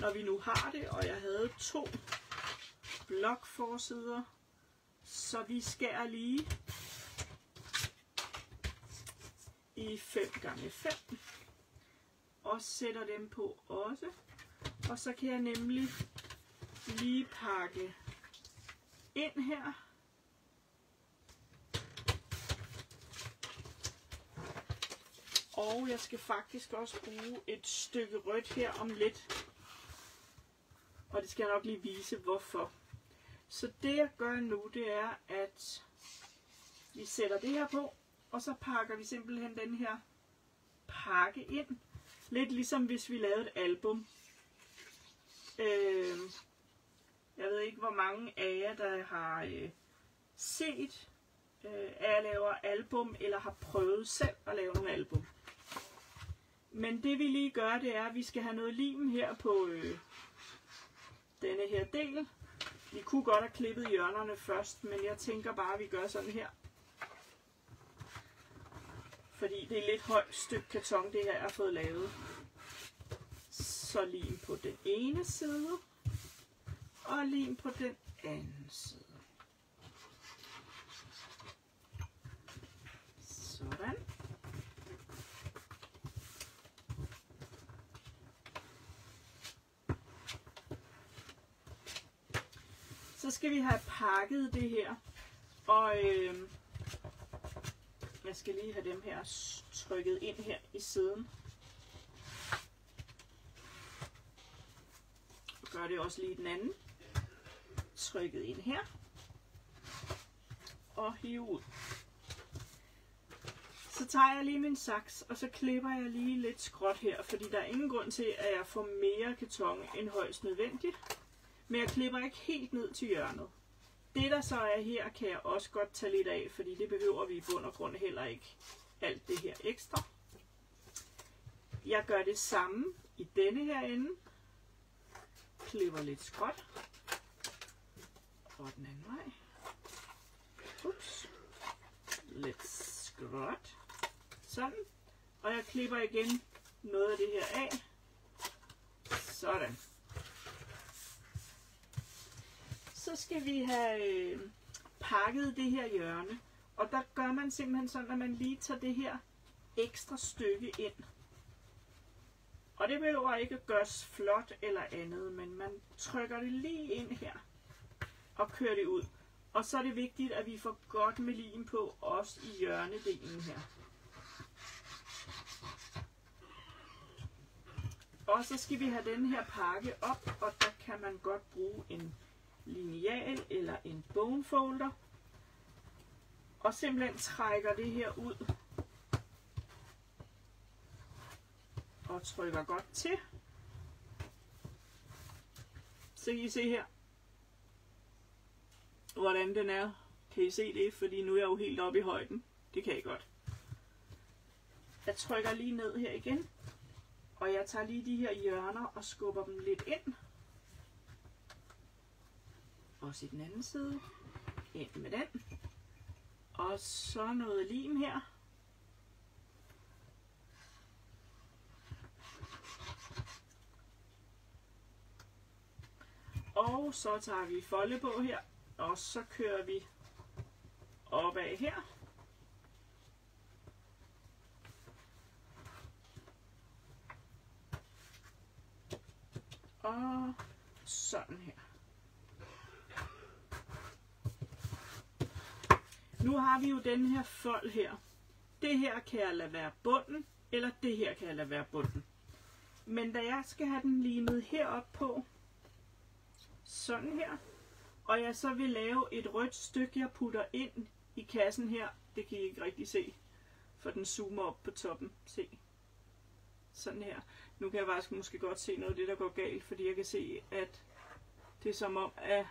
når vi nu har det. Og jeg havde to blokforsider. Så vi skærer lige i 5 gange 5 og sætter dem på også. Og så kan jeg nemlig lige pakke ind her. Og jeg skal faktisk også bruge et stykke rødt her om lidt. Og det skal jeg nok lige vise hvorfor. Så det jeg gør nu, det er, at vi sætter det her på, og så pakker vi simpelthen den her pakke ind. Lidt ligesom hvis vi lavede et album. Øh, jeg ved ikke, hvor mange af jer, der har øh, set, øh, at jeg laver album, eller har prøvet selv at lave nogle album. Men det vi lige gør, det er, at vi skal have noget lim her på øh, denne her del. Vi kunne godt have klippet hjørnerne først, men jeg tænker bare, at vi gør sådan her. Fordi det er lidt højt stykke karton, det her har fået lavet. Så lim på den ene side, og lim på den anden side. Sådan. Så skal vi have pakket det her. Og øh, jeg skal lige have dem her trykket ind her i siden. Og gør det også lige den anden. Trykket ind her. Og hive ud. Så tager jeg lige min saks, og så klipper jeg lige lidt skråt her, fordi der er ingen grund til, at jeg får mere karton end højst nødvendigt. Men jeg klipper ikke helt ned til hjørnet. Det der så er her, kan jeg også godt tage lidt af, fordi det behøver vi i bund og grund heller ikke alt det her ekstra. Jeg gør det samme i denne her ende. Klipper lidt skråt. Og den anden vej. Ups. Lidt skråt. Sådan. Og jeg klipper igen noget af det her af. Sådan. Så skal vi have øh, pakket det her hjørne. Og der gør man simpelthen sådan, at man lige tager det her ekstra stykke ind. Og det behøver ikke at gøres flot eller andet, men man trykker det lige ind her og kører det ud. Og så er det vigtigt, at vi får godt med lim på, også i hjørnedelen her. Og så skal vi have den her pakke op, og der kan man godt bruge en lineal eller en bone folder. Og simpelthen trækker det her ud. Og trykker godt til. Så kan I se her, hvordan den er. Kan I se det? Fordi nu er jeg jo helt oppe i højden. Det kan I godt. Jeg trykker lige ned her igen. Og jeg tager lige de her hjørner og skubber dem lidt ind. Også i den anden side. Ind med den. Og så noget lim her. Og så tager vi folde på her, og så kører vi opad her. Og sådan her. Nu har vi jo den her fold her. Det her kan jeg lade være bunden, eller det her kan jeg lade være bunden. Men da jeg skal have den limet herop på, sådan her, og jeg så vil lave et rødt stykke, jeg putter ind i kassen her, det kan I ikke rigtig se, for den zoomer op på toppen. Se. Sådan her. Nu kan jeg faktisk måske godt se noget af det, der går galt, fordi jeg kan se, at det er som om, at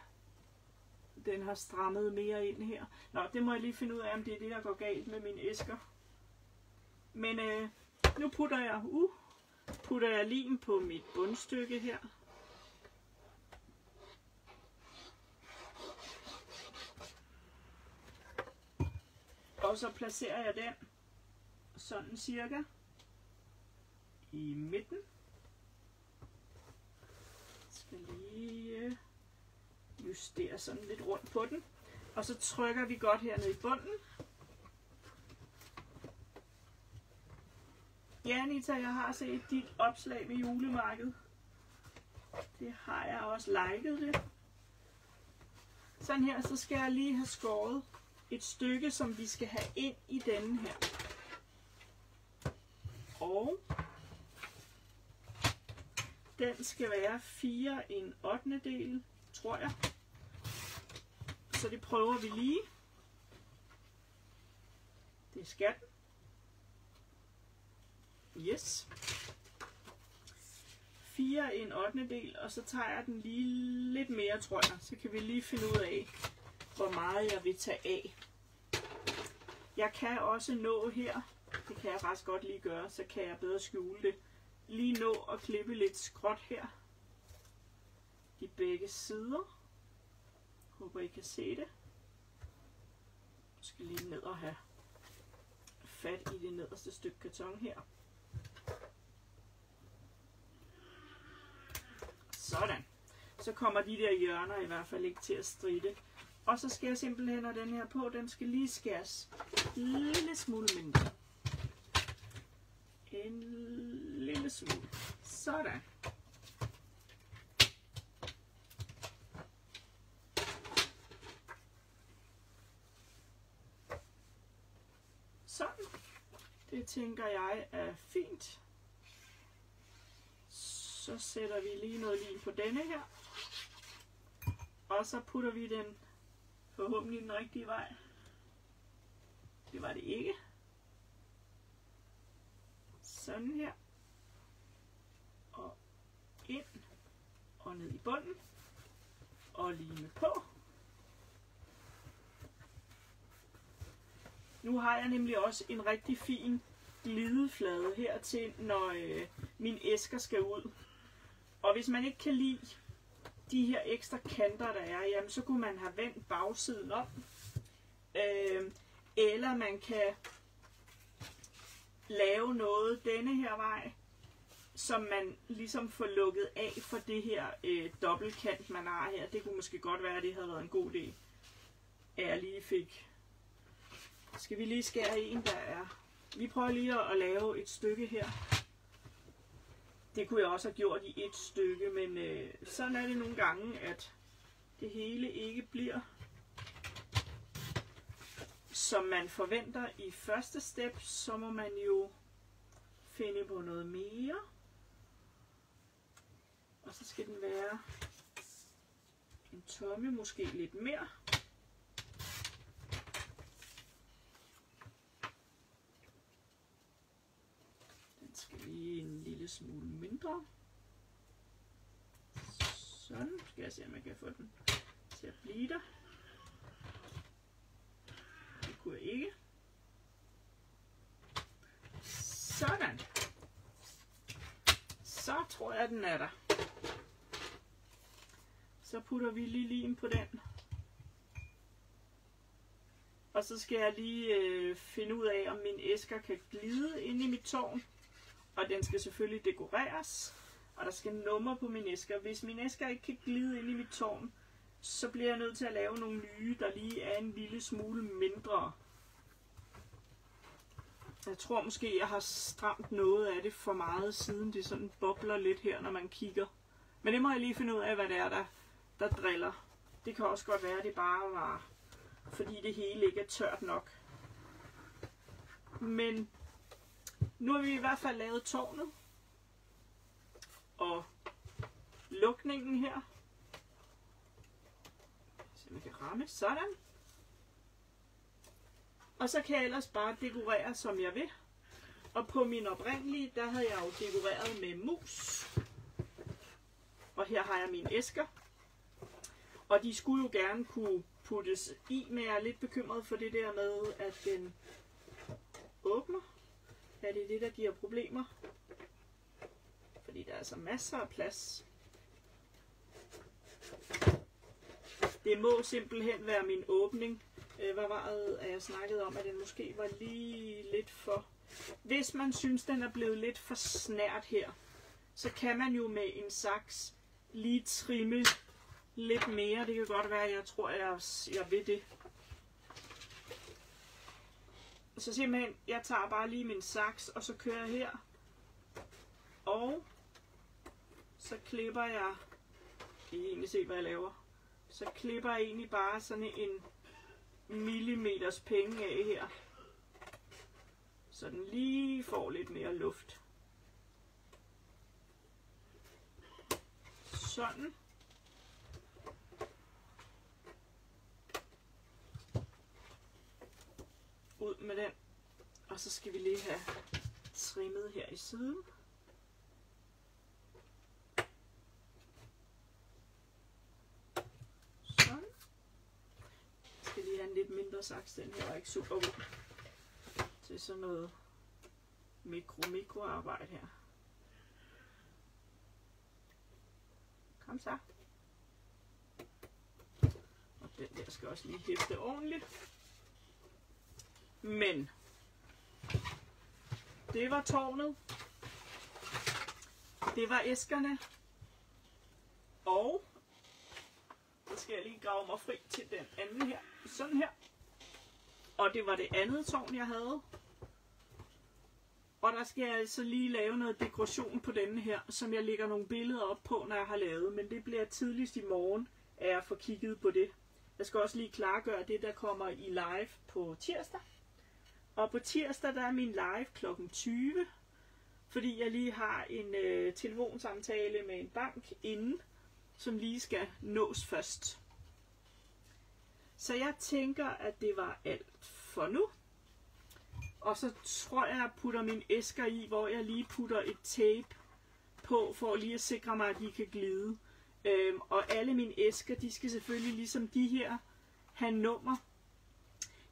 den har strammet mere ind her. Nå, det må jeg lige finde ud af, om det er det, der går galt med mine æsker. Men øh, nu putter jeg, uh, putter jeg lim på mit bundstykke her. Og så placerer jeg den sådan cirka i midten. Jeg skal lige øh, justere sådan lidt rundt på den. Og så trykker vi godt hernede i bunden. Ja, Anita, jeg har set dit opslag med julemarkedet. Det har jeg også liket det. Sådan her, så skal jeg lige have skåret et stykke, som vi skal have ind i denne her. Og den skal være 4 en 8. del, tror jeg. Så det prøver vi lige. Det skal den. Yes. 4 en 8. del, og så tager jeg den lige lidt mere, tror jeg. Så kan vi lige finde ud af, hvor meget jeg vil tage af. Jeg kan også nå her, det kan jeg faktisk godt lige gøre, så kan jeg bedre skjule det. Lige nå at klippe lidt skråt her i begge sider. Håber I kan se det. Jeg skal lige ned og have fat i det nederste stykke karton her. Sådan. Så kommer de der hjørner i hvert fald ikke til at stride. Og så skal jeg simpelthen have den her på. Den skal lige skæres en lille smule mindre. En lille smule. Sådan. Sådan. Det tænker jeg er fint. Så sætter vi lige noget lin på denne her. Og så putter vi den forhåbentlig den rigtige vej. Det var det ikke. sådan her. Og ind og ned i bunden. Og lime på. Nu har jeg nemlig også en rigtig fin glideflade her til, når øh, mine æsker skal ud. Og hvis man ikke kan lide de her ekstra kanter, der er, jamen så kunne man have vendt bagsiden om. Øh, eller man kan lave noget denne her vej, som man ligesom får lukket af for det her øh, dobbeltkant, man har her. Det kunne måske godt være, at det havde været en god idé, at jeg lige fik. Skal vi lige skære en, der er... Vi prøver lige at lave et stykke her. Det kunne jeg også have gjort i et stykke, men øh, sådan er det nogle gange, at det hele ikke bliver som man forventer i første step, så må man jo finde på noget mere. Og så skal den være en tomme, måske lidt mere. Lige en lille smule mindre. Sådan. Skal jeg se, om jeg kan få den til at blive der. Det kunne jeg ikke. Sådan. Så tror jeg, den er der. Så putter vi lige lim på den. Og så skal jeg lige øh, finde ud af, om min æsker kan glide ind i mit tårn. Og den skal selvfølgelig dekoreres. Og der skal nummer på min æsker. Hvis min æsker ikke kan glide ind i mit tårn, så bliver jeg nødt til at lave nogle nye, der lige er en lille smule mindre. Jeg tror måske, jeg har stramt noget af det for meget, siden det sådan bobler lidt her, når man kigger. Men det må jeg lige finde ud af, hvad det er, der, der driller. Det kan også godt være, at det bare var, fordi det hele ikke er tørt nok. Men nu har vi i hvert fald lavet tårnet. Og lukningen her. Så man kan ramme sådan. Og så kan jeg ellers bare dekorere, som jeg vil. Og på min oprindelige, der havde jeg jo dekoreret med mus. Og her har jeg mine æsker. Og de skulle jo gerne kunne puttes i, men jeg er lidt bekymret for det der med, at den åbner. Er det det, der giver problemer? Fordi der er altså masser af plads. Det må simpelthen være min åbning. Øh, hvad var det, at jeg snakkede om, at den måske var lige lidt for... Hvis man synes, den er blevet lidt for snært her, så kan man jo med en saks lige trimme lidt mere. Det kan godt være, at jeg tror, at jeg, jeg ved det. Så simpelthen, jeg tager bare lige min saks, og så kører jeg her. Og så klipper jeg, kan I egentlig se, hvad jeg laver? Så klipper jeg egentlig bare sådan en millimeters penge af her. Så den lige får lidt mere luft. Sådan. Ud med den. Og så skal vi lige have trimmet her i siden. Så. Skal vi have en lidt mindre saks. Den her er ikke super god til sådan noget mikro-mikro arbejde her. Kom så. Og den der skal også lige hæfte ordentligt. Men det var tårnet. Det var æskerne. Og så skal jeg lige grave mig fri til den anden her. Sådan her. Og det var det andet tårn, jeg havde. Og der skal jeg altså lige lave noget dekoration på denne her, som jeg lægger nogle billeder op på, når jeg har lavet. Men det bliver tidligst i morgen, at jeg får kigget på det. Jeg skal også lige klargøre det, der kommer i live på tirsdag. Og på tirsdag, der er min live kl. 20. Fordi jeg lige har en øh, telefonsamtale med en bank inden, som lige skal nås først. Så jeg tænker, at det var alt for nu. Og så tror jeg, jeg putter min æsker i, hvor jeg lige putter et tape på, for lige at sikre mig, at de kan glide. Øhm, og alle mine æsker, de skal selvfølgelig ligesom de her have nummer.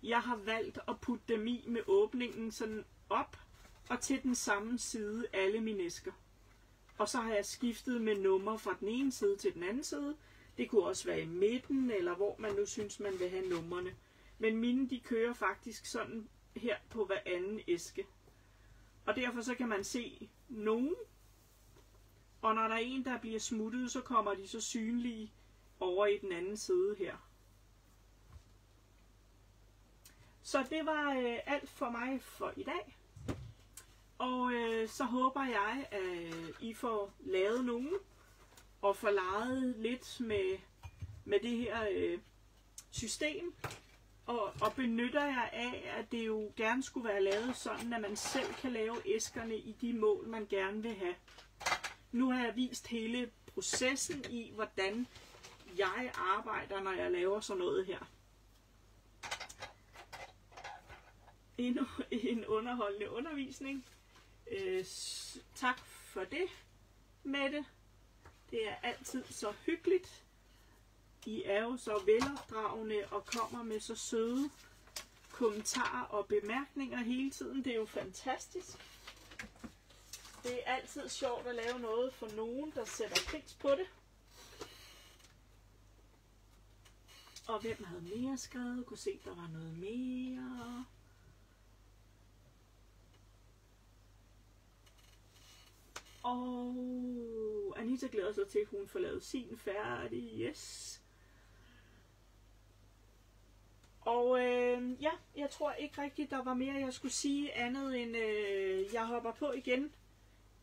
Jeg har valgt at putte dem i med åbningen sådan op og til den samme side alle mine æsker. Og så har jeg skiftet med nummer fra den ene side til den anden side. Det kunne også være i midten, eller hvor man nu synes, man vil have numrene. Men mine, de kører faktisk sådan her på hver anden æske. Og derfor så kan man se nogen. Og når der er en, der bliver smuttet, så kommer de så synlige over i den anden side her. Så det var øh, alt for mig for i dag. Og øh, så håber jeg, at I får lavet nogen, og får leget lidt med, med det her øh, system. Og, og benytter jeg af, at det jo gerne skulle være lavet sådan, at man selv kan lave æskerne i de mål, man gerne vil have. Nu har jeg vist hele processen i, hvordan jeg arbejder, når jeg laver sådan noget her. Endnu en underholdende undervisning. Øh, tak for det, Mette. Det er altid så hyggeligt. I er jo så velopdragende og kommer med så søde kommentarer og bemærkninger hele tiden. Det er jo fantastisk. Det er altid sjovt at lave noget for nogen, der sætter pris på det. Og hvem havde mere skrevet? Kunne se, der var noget mere. Og Anita glæder sig til, at hun får lavet sin færdig. Yes. Og øh, ja, jeg tror ikke rigtigt, der var mere, jeg skulle sige andet end, øh, jeg hopper på igen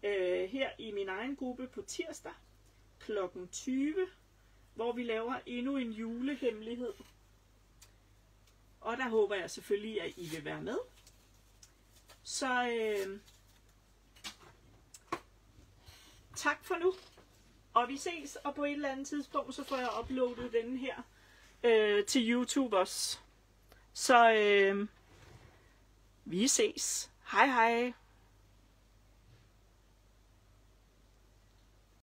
øh, her i min egen gruppe på tirsdag kl. 20, hvor vi laver endnu en julehemmelighed. Og der håber jeg selvfølgelig, at I vil være med. Så øh, tak for nu. Og vi ses, og på et eller andet tidspunkt, så får jeg uploadet den her øh, til YouTube også. Så øh, vi ses. Hej hej.